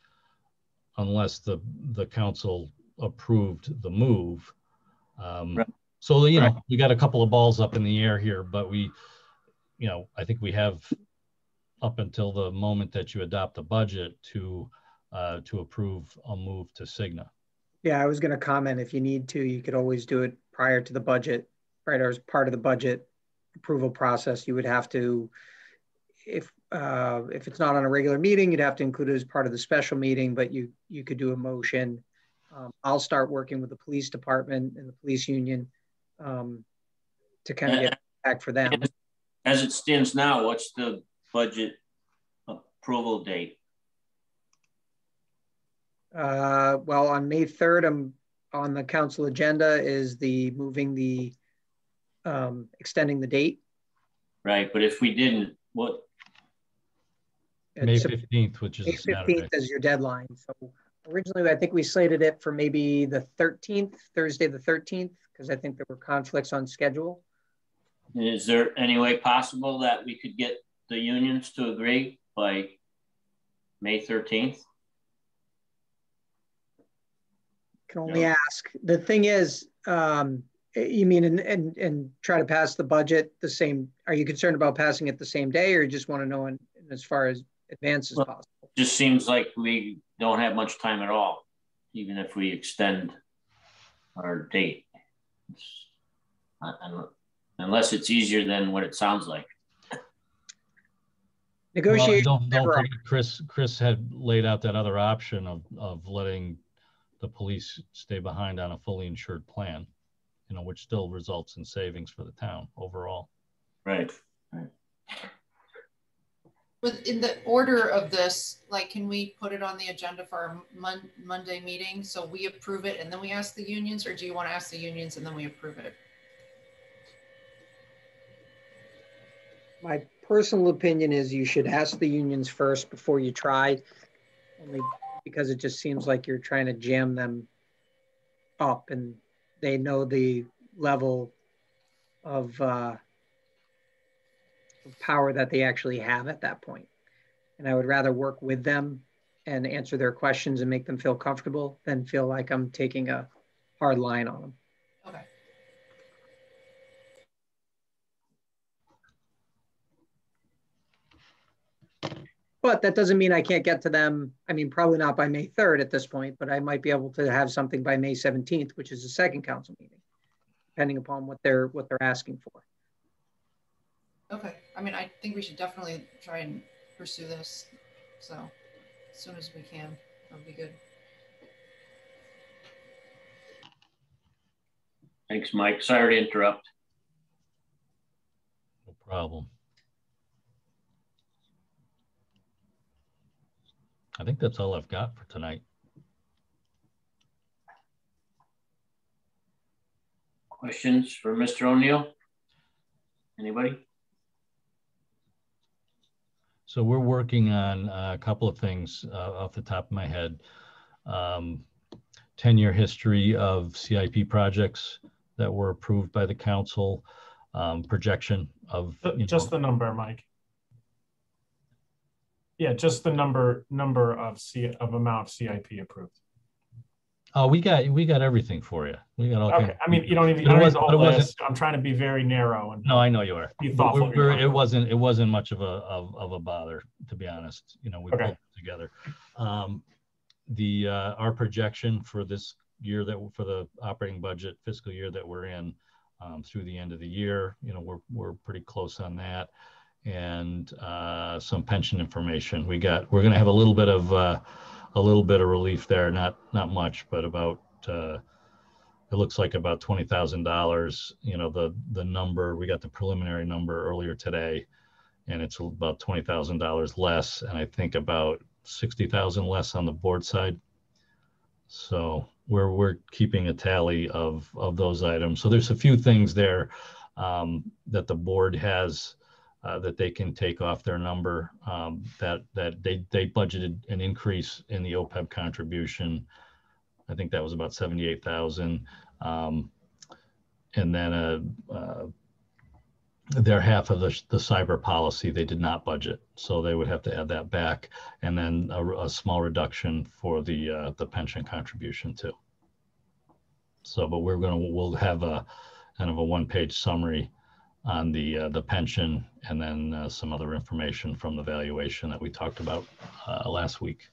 unless the, the council approved the move. Um, right. So, you know, right. we got a couple of balls up in the air here, but we, you know, I think we have up until the moment that you adopt the budget to uh, to approve a move to Cigna. Yeah, I was going to comment if you need to, you could always do it prior to the budget, right? Or as part of the budget approval process, you would have to, if uh, if it's not on a regular meeting, you'd have to include it as part of the special meeting, but you you could do a motion. Um, I'll start working with the police department and the police union um, to kind of get back for them. As it stands now, what's the budget approval date? Uh, well, on May 3rd, I'm on the council agenda is the moving the, um, extending the date. Right, but if we didn't, what? May 15th, which is May 15th is your deadline. So originally, I think we slated it for maybe the 13th, Thursday the 13th, because I think there were conflicts on schedule. Is there any way possible that we could get the unions to agree by May 13th? Can only yeah. ask. The thing is, um, you mean and, and and try to pass the budget the same? Are you concerned about passing it the same day, or just want to know in, in as far as advance as well, possible? Just seems like we don't have much time at all, even if we extend our date. I, I unless it's easier than what it sounds like. Negotiation. Well, don't, don't forget, Chris. Chris had laid out that other option of of letting the police stay behind on a fully insured plan, you know, which still results in savings for the town overall. Right. right. With in the order of this, like, can we put it on the agenda for our Mon- Monday meeting? So we approve it and then we ask the unions, or do you want to ask the unions and then we approve it? My personal opinion is you should ask the unions first before you try, only because it just seems like you're trying to jam them up and they know the level of, uh, power that they actually have at that point. And I would rather work with them and answer their questions and make them feel comfortable than feel like I'm taking a hard line on them. Okay. But that doesn't mean I can't get to them. I mean, probably not by May 3rd at this point, but I might be able to have something by May 17th, which is the second council meeting, depending upon what they're what they're asking for. Okay. I mean, I think we should definitely try and pursue this. So as soon as we can, that'll be good. Thanks, Mike. Sorry to interrupt. No problem. I think that's all I've got for tonight. Questions for Mr. O'Neill? Anybody? So we're working on a couple of things uh, off the top of my head. Um, 10-year history of CIP projects that were approved by the council, um, projection of just know, the number, Mike. Yeah, just the number number of C of amount CIP approved. Oh, we got we got everything for you. We got all. Okay, I mean, you don't even. It was, the whole list. I'm trying to be very narrow and. No, I know you are. Be thoughtful. We're, we're, it wasn't. It wasn't much of a of, of a bother, to be honest. You know, we okay. pulled it together. Um, the uh, our projection for this year that for the operating budget fiscal year that we're in um, through the end of the year, you know, we're we're pretty close on that and uh, some pension information. We got, we're going to have a little bit of, uh, a little bit of relief there, not, not much, but about, uh, it looks like about $20,000, you know, the, the number, we got the preliminary number earlier today and it's about $20,000 less. And I think about 60,000 less on the board side. So we're, we're keeping a tally of, of those items. So there's a few things there um, that the board has uh, that they can take off their number. Um, that that they they budgeted an increase in the OPEB contribution. I think that was about seventy eight thousand, um, and then a. Uh, uh, their half of the, the cyber policy they did not budget, so they would have to add that back, and then a, a small reduction for the uh, the pension contribution too. So, but we're gonna we'll have a kind of a one page summary on the uh, the pension and then uh, some other information from the valuation that we talked about uh, last week.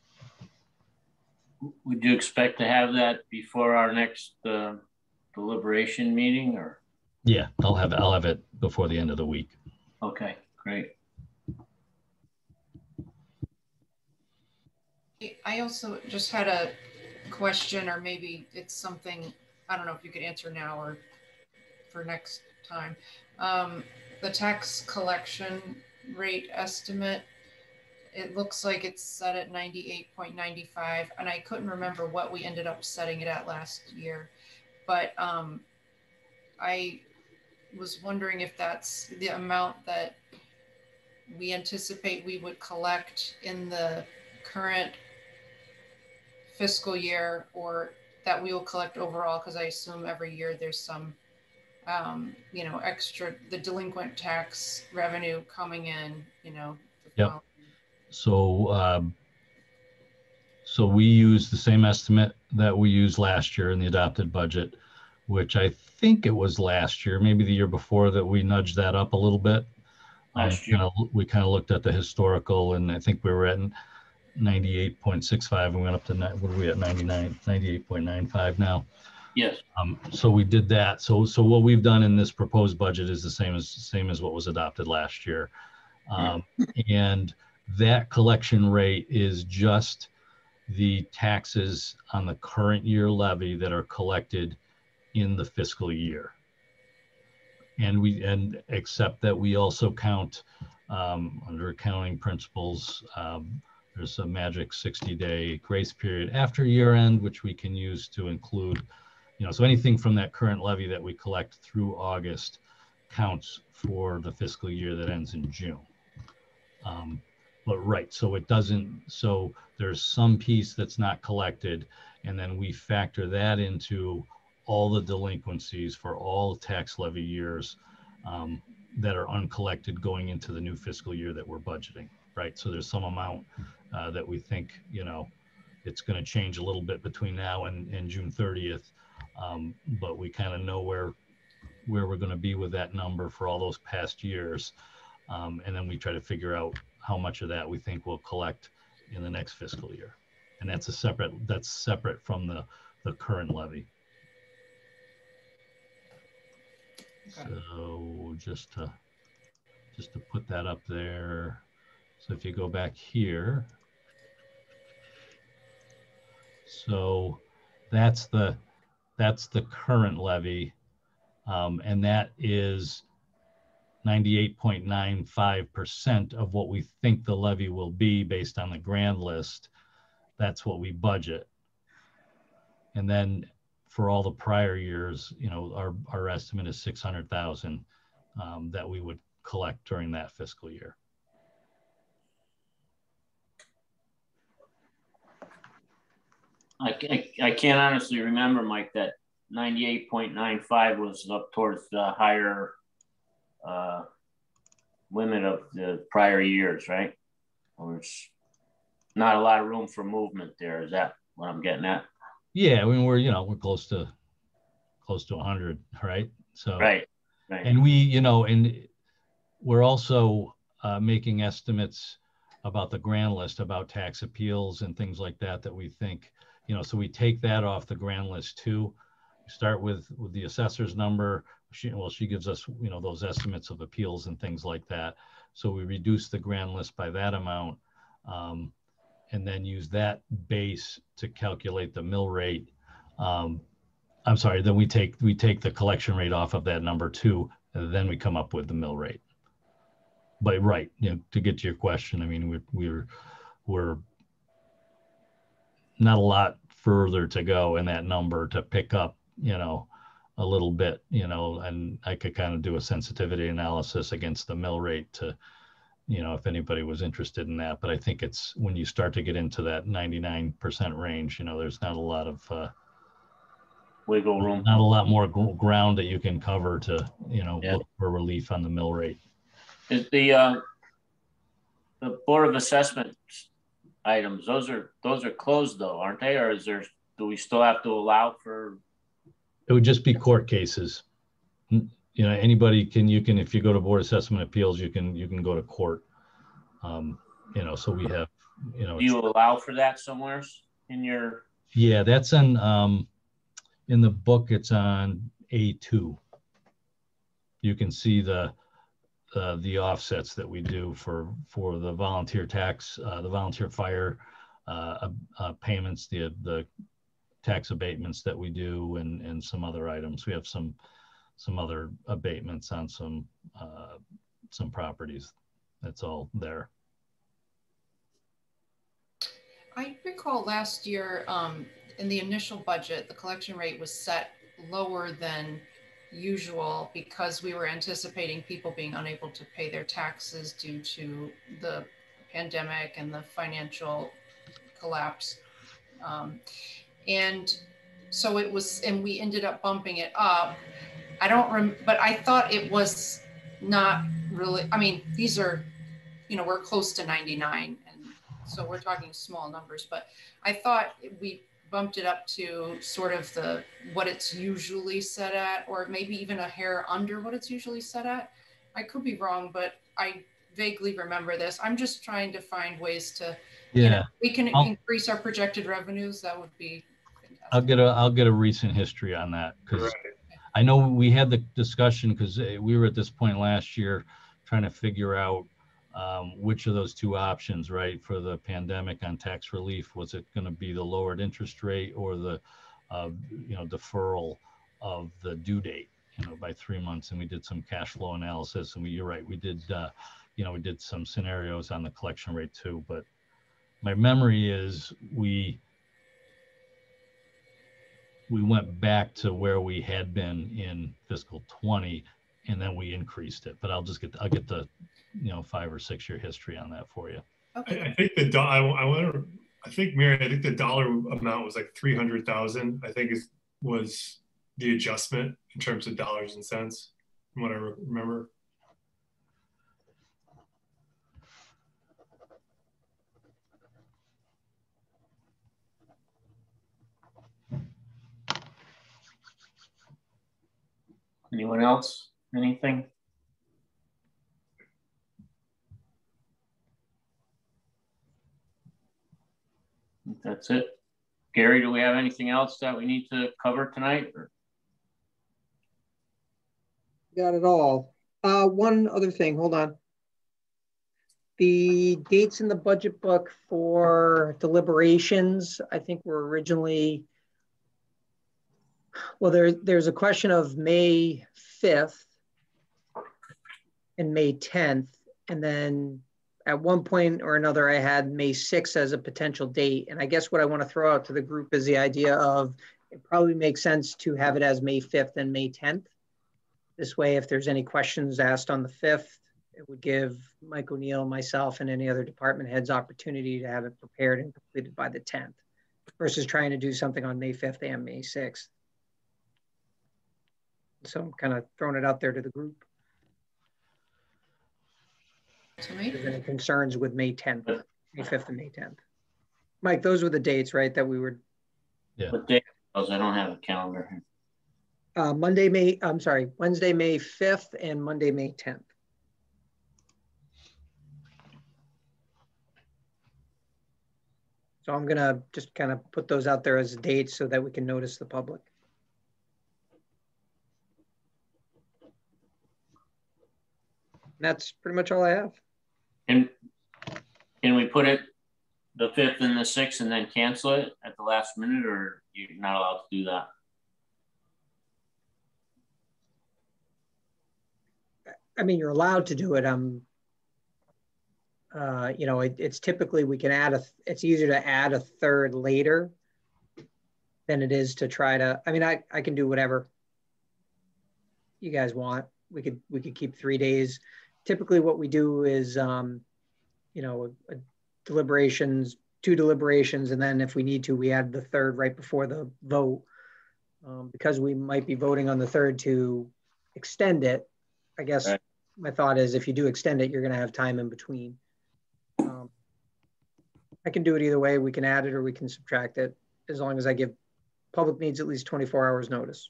Would you expect to have that before our next uh, deliberation meeting or? Yeah, I'll have I'll have it before the end of the week. Okay, great. I also just had a question or maybe it's something, I don't know if you could answer now or for next time. Um, the tax collection rate estimate, it looks like it's set at 98.95 and I couldn't remember what we ended up setting it at last year. But um, I was wondering if that's the amount that we anticipate we would collect in the current fiscal year or that we will collect overall because I assume every year there's some um, you know, extra the delinquent tax revenue coming in, you know. Yep. So, um, so we use the same estimate that we used last year in the adopted budget, which I think it was last year, maybe the year before that we nudged that up a little bit. Um, last year. Kind of, we kind of looked at the historical and I think we were at 98.65 and we went up to, what are we at 99, 98.95 now. Yes. Um, so we did that. So so what we've done in this proposed budget is the same as same as what was adopted last year, um, and that collection rate is just the taxes on the current year levy that are collected in the fiscal year. And we and except that we also count um, under accounting principles. Um, there's a magic 60 day grace period after year end, which we can use to include, you know, so anything from that current levy that we collect through August counts for the fiscal year that ends in June. Um, but right, so it doesn't, so there's some piece that's not collected, and then we factor that into all the delinquencies for all tax levy years um, that are uncollected going into the new fiscal year that we're budgeting, right? So there's some amount uh, that we think, you know, it's going to change a little bit between now and, and June 30th, um, but we kind of know where where we're going to be with that number for all those past years, um, and then we try to figure out how much of that we think we'll collect in the next fiscal year, and that's a separate that's separate from the the current levy. So just to just to put that up there. So if you go back here, so that's the that's the current levy, um, and that is 98.95% of what we think the levy will be based on the grand list. That's what we budget. And then for all the prior years, you know, our, our estimate is 600,000 um, that we would collect during that fiscal year. I, I, I can't honestly remember, Mike, that 98.95 was up towards the higher uh, limit of the prior years, right? There's not a lot of room for movement there. Is that what I'm getting at? Yeah, I mean we're you know we're close to close to 100, right? So right, right. And we you know and we're also uh, making estimates about the grand list about tax appeals and things like that that we think you know so we take that off the grand list too. We start with with the assessor's number. She well she gives us you know those estimates of appeals and things like that. So we reduce the grand list by that amount. Um, and then use that base to calculate the mill rate. Um, I'm sorry, then we take we take the collection rate off of that number too, and then we come up with the mill rate. But right, you know, to get to your question, I mean, we're we're we're not a lot further to go in that number to pick up, you know, a little bit, you know, and I could kind of do a sensitivity analysis against the mill rate to you know, if anybody was interested in that. But I think it's when you start to get into that 99% range, you know, there's not a lot of uh, wiggle room, not a lot more ground that you can cover to, you know, yeah. look for relief on the mill rate. Is the uh, the board of assessment items. Those are those are closed though, aren't they? Or is there do we still have to allow for? It would just be court cases. You know anybody can you can if you go to board assessment appeals you can you can go to court. Um you know so we have you know do you allow for that somewhere in your? Yeah that's in um in the book it's on a2 you can see the uh, the offsets that we do for for the volunteer tax uh, the volunteer fire uh, uh, payments the the tax abatements that we do and and some other items we have some some other abatements on some uh, some properties. That's all there. I recall last year um, in the initial budget, the collection rate was set lower than usual because we were anticipating people being unable to pay their taxes due to the pandemic and the financial collapse. Um, and so it was, and we ended up bumping it up I don't rem, but I thought it was not really, I mean, these are, you know, we're close to 99 and so we're talking small numbers, but I thought we bumped it up to sort of the, what it's usually set at, or maybe even a hair under what it's usually set at. I could be wrong, but I vaguely remember this. I'm just trying to find ways to, yeah, you know, we can I'll, increase our projected revenues. That would be fantastic. I'll get a, I'll get a recent history on that because right. I know we had the discussion because uh, we were at this point last year trying to figure out um, which of those two options, right, for the pandemic on tax relief, was it going to be the lowered interest rate or the, uh, you know, deferral of the due date, you know, by three months? And we did some cash flow analysis, and we, you're right, we did uh, you know, we did some scenarios on the collection rate too, but my memory is we we went back to where we had been in fiscal 20 and then we increased it. But I'll just get I'll get the you know five or six year history on that for you. Okay. I, I think the I, I want to I think Mary I think the dollar amount was like three hundred thousand. I think is was the adjustment in terms of dollars and cents from what I remember. Anyone else? Anything? That's it. Gary, do we have anything else that we need to cover tonight? Or? Got it all. Uh, one other thing, hold on. The dates in the budget book for deliberations, I think were originally well, there, there's a question of May 5th and May 10th. And then at one point or another, I had May 6th as a potential date. And I guess what I want to throw out to the group is the idea of it probably makes sense to have it as May 5th and May 10th. This way, if there's any questions asked on the 5th, it would give Mike O'Neill, myself, and any other department heads opportunity to have it prepared and completed by the 10th versus trying to do something on May 5th and May 6th. So I'm kind of throwing it out there to the group. If there's any concerns with May 10th, May 5th and May 10th. Mike, those were the dates, right, that we were. Yeah. What day? I don't have a calendar. Uh, Monday, May, I'm sorry, Wednesday, May 5th and Monday, May 10th. So I'm gonna just kind of put those out there as dates so that we can notice the public. that's pretty much all I have. And can we put it the fifth and the sixth and then cancel it at the last minute, or you're not allowed to do that? I mean, you're allowed to do it. Um, uh, you know, it, it's typically we can add a. It's easier to add a third later than it is to try to. I mean, I I can do whatever you guys want. We could we could keep three days typically what we do is, um, you know, a, a deliberations, two deliberations, and then if we need to, we add the third right before the vote. Um, because we might be voting on the third to extend it, I guess right. my thought is if you do extend it, you're going to have time in between. Um, I can do it either way. We can add it or we can subtract it as long as I give public needs at least 24 hours notice.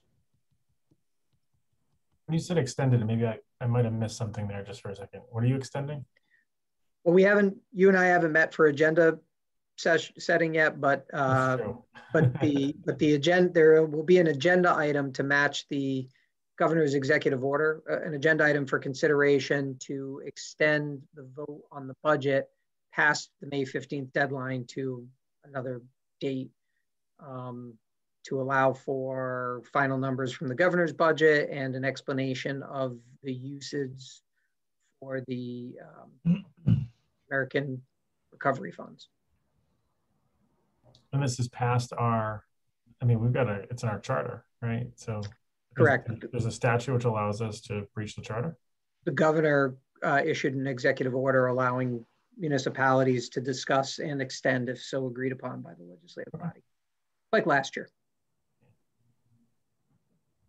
When you said extended, maybe I, I might have missed something there just for a second. What are you extending? Well, we haven't, you and I haven't met for agenda ses- setting yet, but uh, *laughs* but the but the agenda there will be an agenda item to match the governor's executive order, uh, an agenda item for consideration to extend the vote on the budget past the May 15th deadline to another date. Um, to allow for final numbers from the governor's budget and an explanation of the usage for the um, *clears throat* American Recovery Funds. And this is past our, I mean, we've got a, it's in our charter, right? So correct. There's, there's a statute which allows us to breach the charter. The governor uh, issued an executive order allowing municipalities to discuss and extend if so agreed upon by the legislative body, like last year.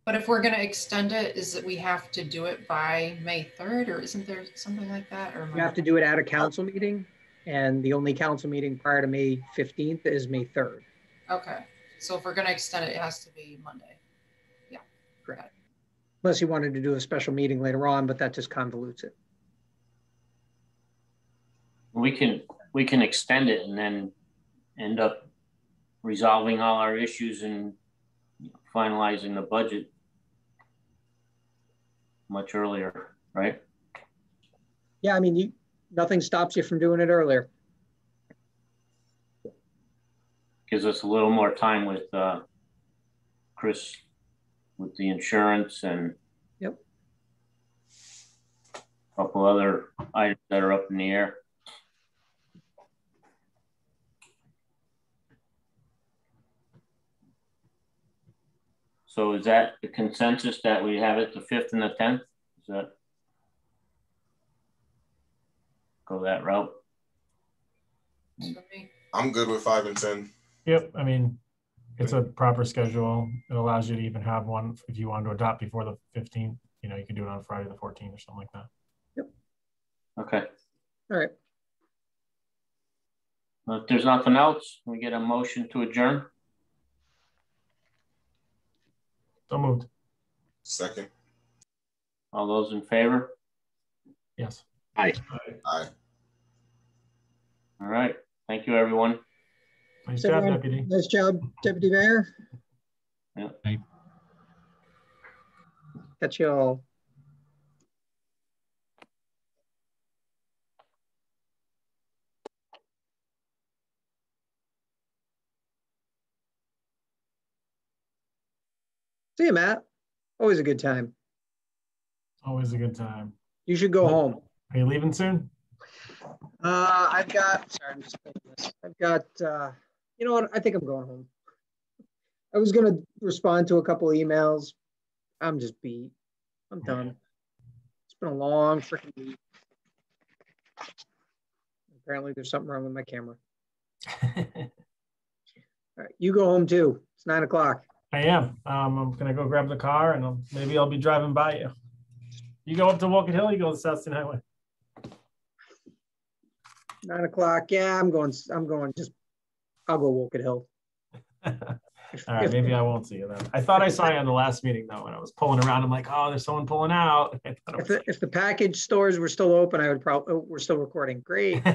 But if we're going to extend it, is that we have to do it by May 3rd or isn't there something like that? Or you have to do it at a council meeting and the only council meeting prior to May 15th is May 3rd. Okay. So if we're going to extend it, it has to be Monday. Yeah. Correct. Unless you wanted to do a special meeting later on, but that just convolutes it. We can we can extend it and then end up resolving all our issues and finalizing the budget much earlier, right? Yeah, I mean, you, nothing stops you from doing it earlier. Gives us a little more time with uh, Chris with the insurance and. Yep. A couple other items that are up in the air. So is that the consensus that we have it the fifth and the tenth? Is that go that route? I'm good with five and ten. Yep, I mean, it's a proper schedule. It allows you to even have one if you want to adopt before the 15th. You know, you can do it on Friday the 14th or something like that. Yep. Okay. All right. Well, if there's nothing else, we get a motion to adjourn. So moved. Second. All those in favor? Yes. Aye. Aye. All right. Thank you, everyone. Nice So, job, Deputy. Nice job, Deputy Mayor. Yeah. Catch you all. See you, Matt. Always a good time. Always a good time. You should go home. Are you leaving soon? Uh, I've got, sorry, I'm just this. I've got, uh, you know what? I think I'm going home. I was gonna respond to a couple emails. I'm just beat. I'm done. It's been a long freaking week. Apparently there's something wrong with my camera. *laughs* All right, you go home too. It's nine o'clock. I am. Um, I'm gonna go grab the car and I'll, maybe I'll be driving by you. You go up to Wolcott Hill, you go to South State Highway. Nine o'clock. Yeah, I'm going, I'm going just, I'll go Wolcott Hill. *laughs* All right, maybe I won't see you then. I thought I saw you on the last meeting though, when I was pulling around. I'm like, oh, there's someone pulling out. *laughs* I thought it If the, if the package stores were still open, I would probably, oh, we're still recording. Great. *laughs*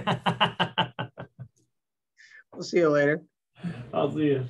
We'll see you later. I'll see you.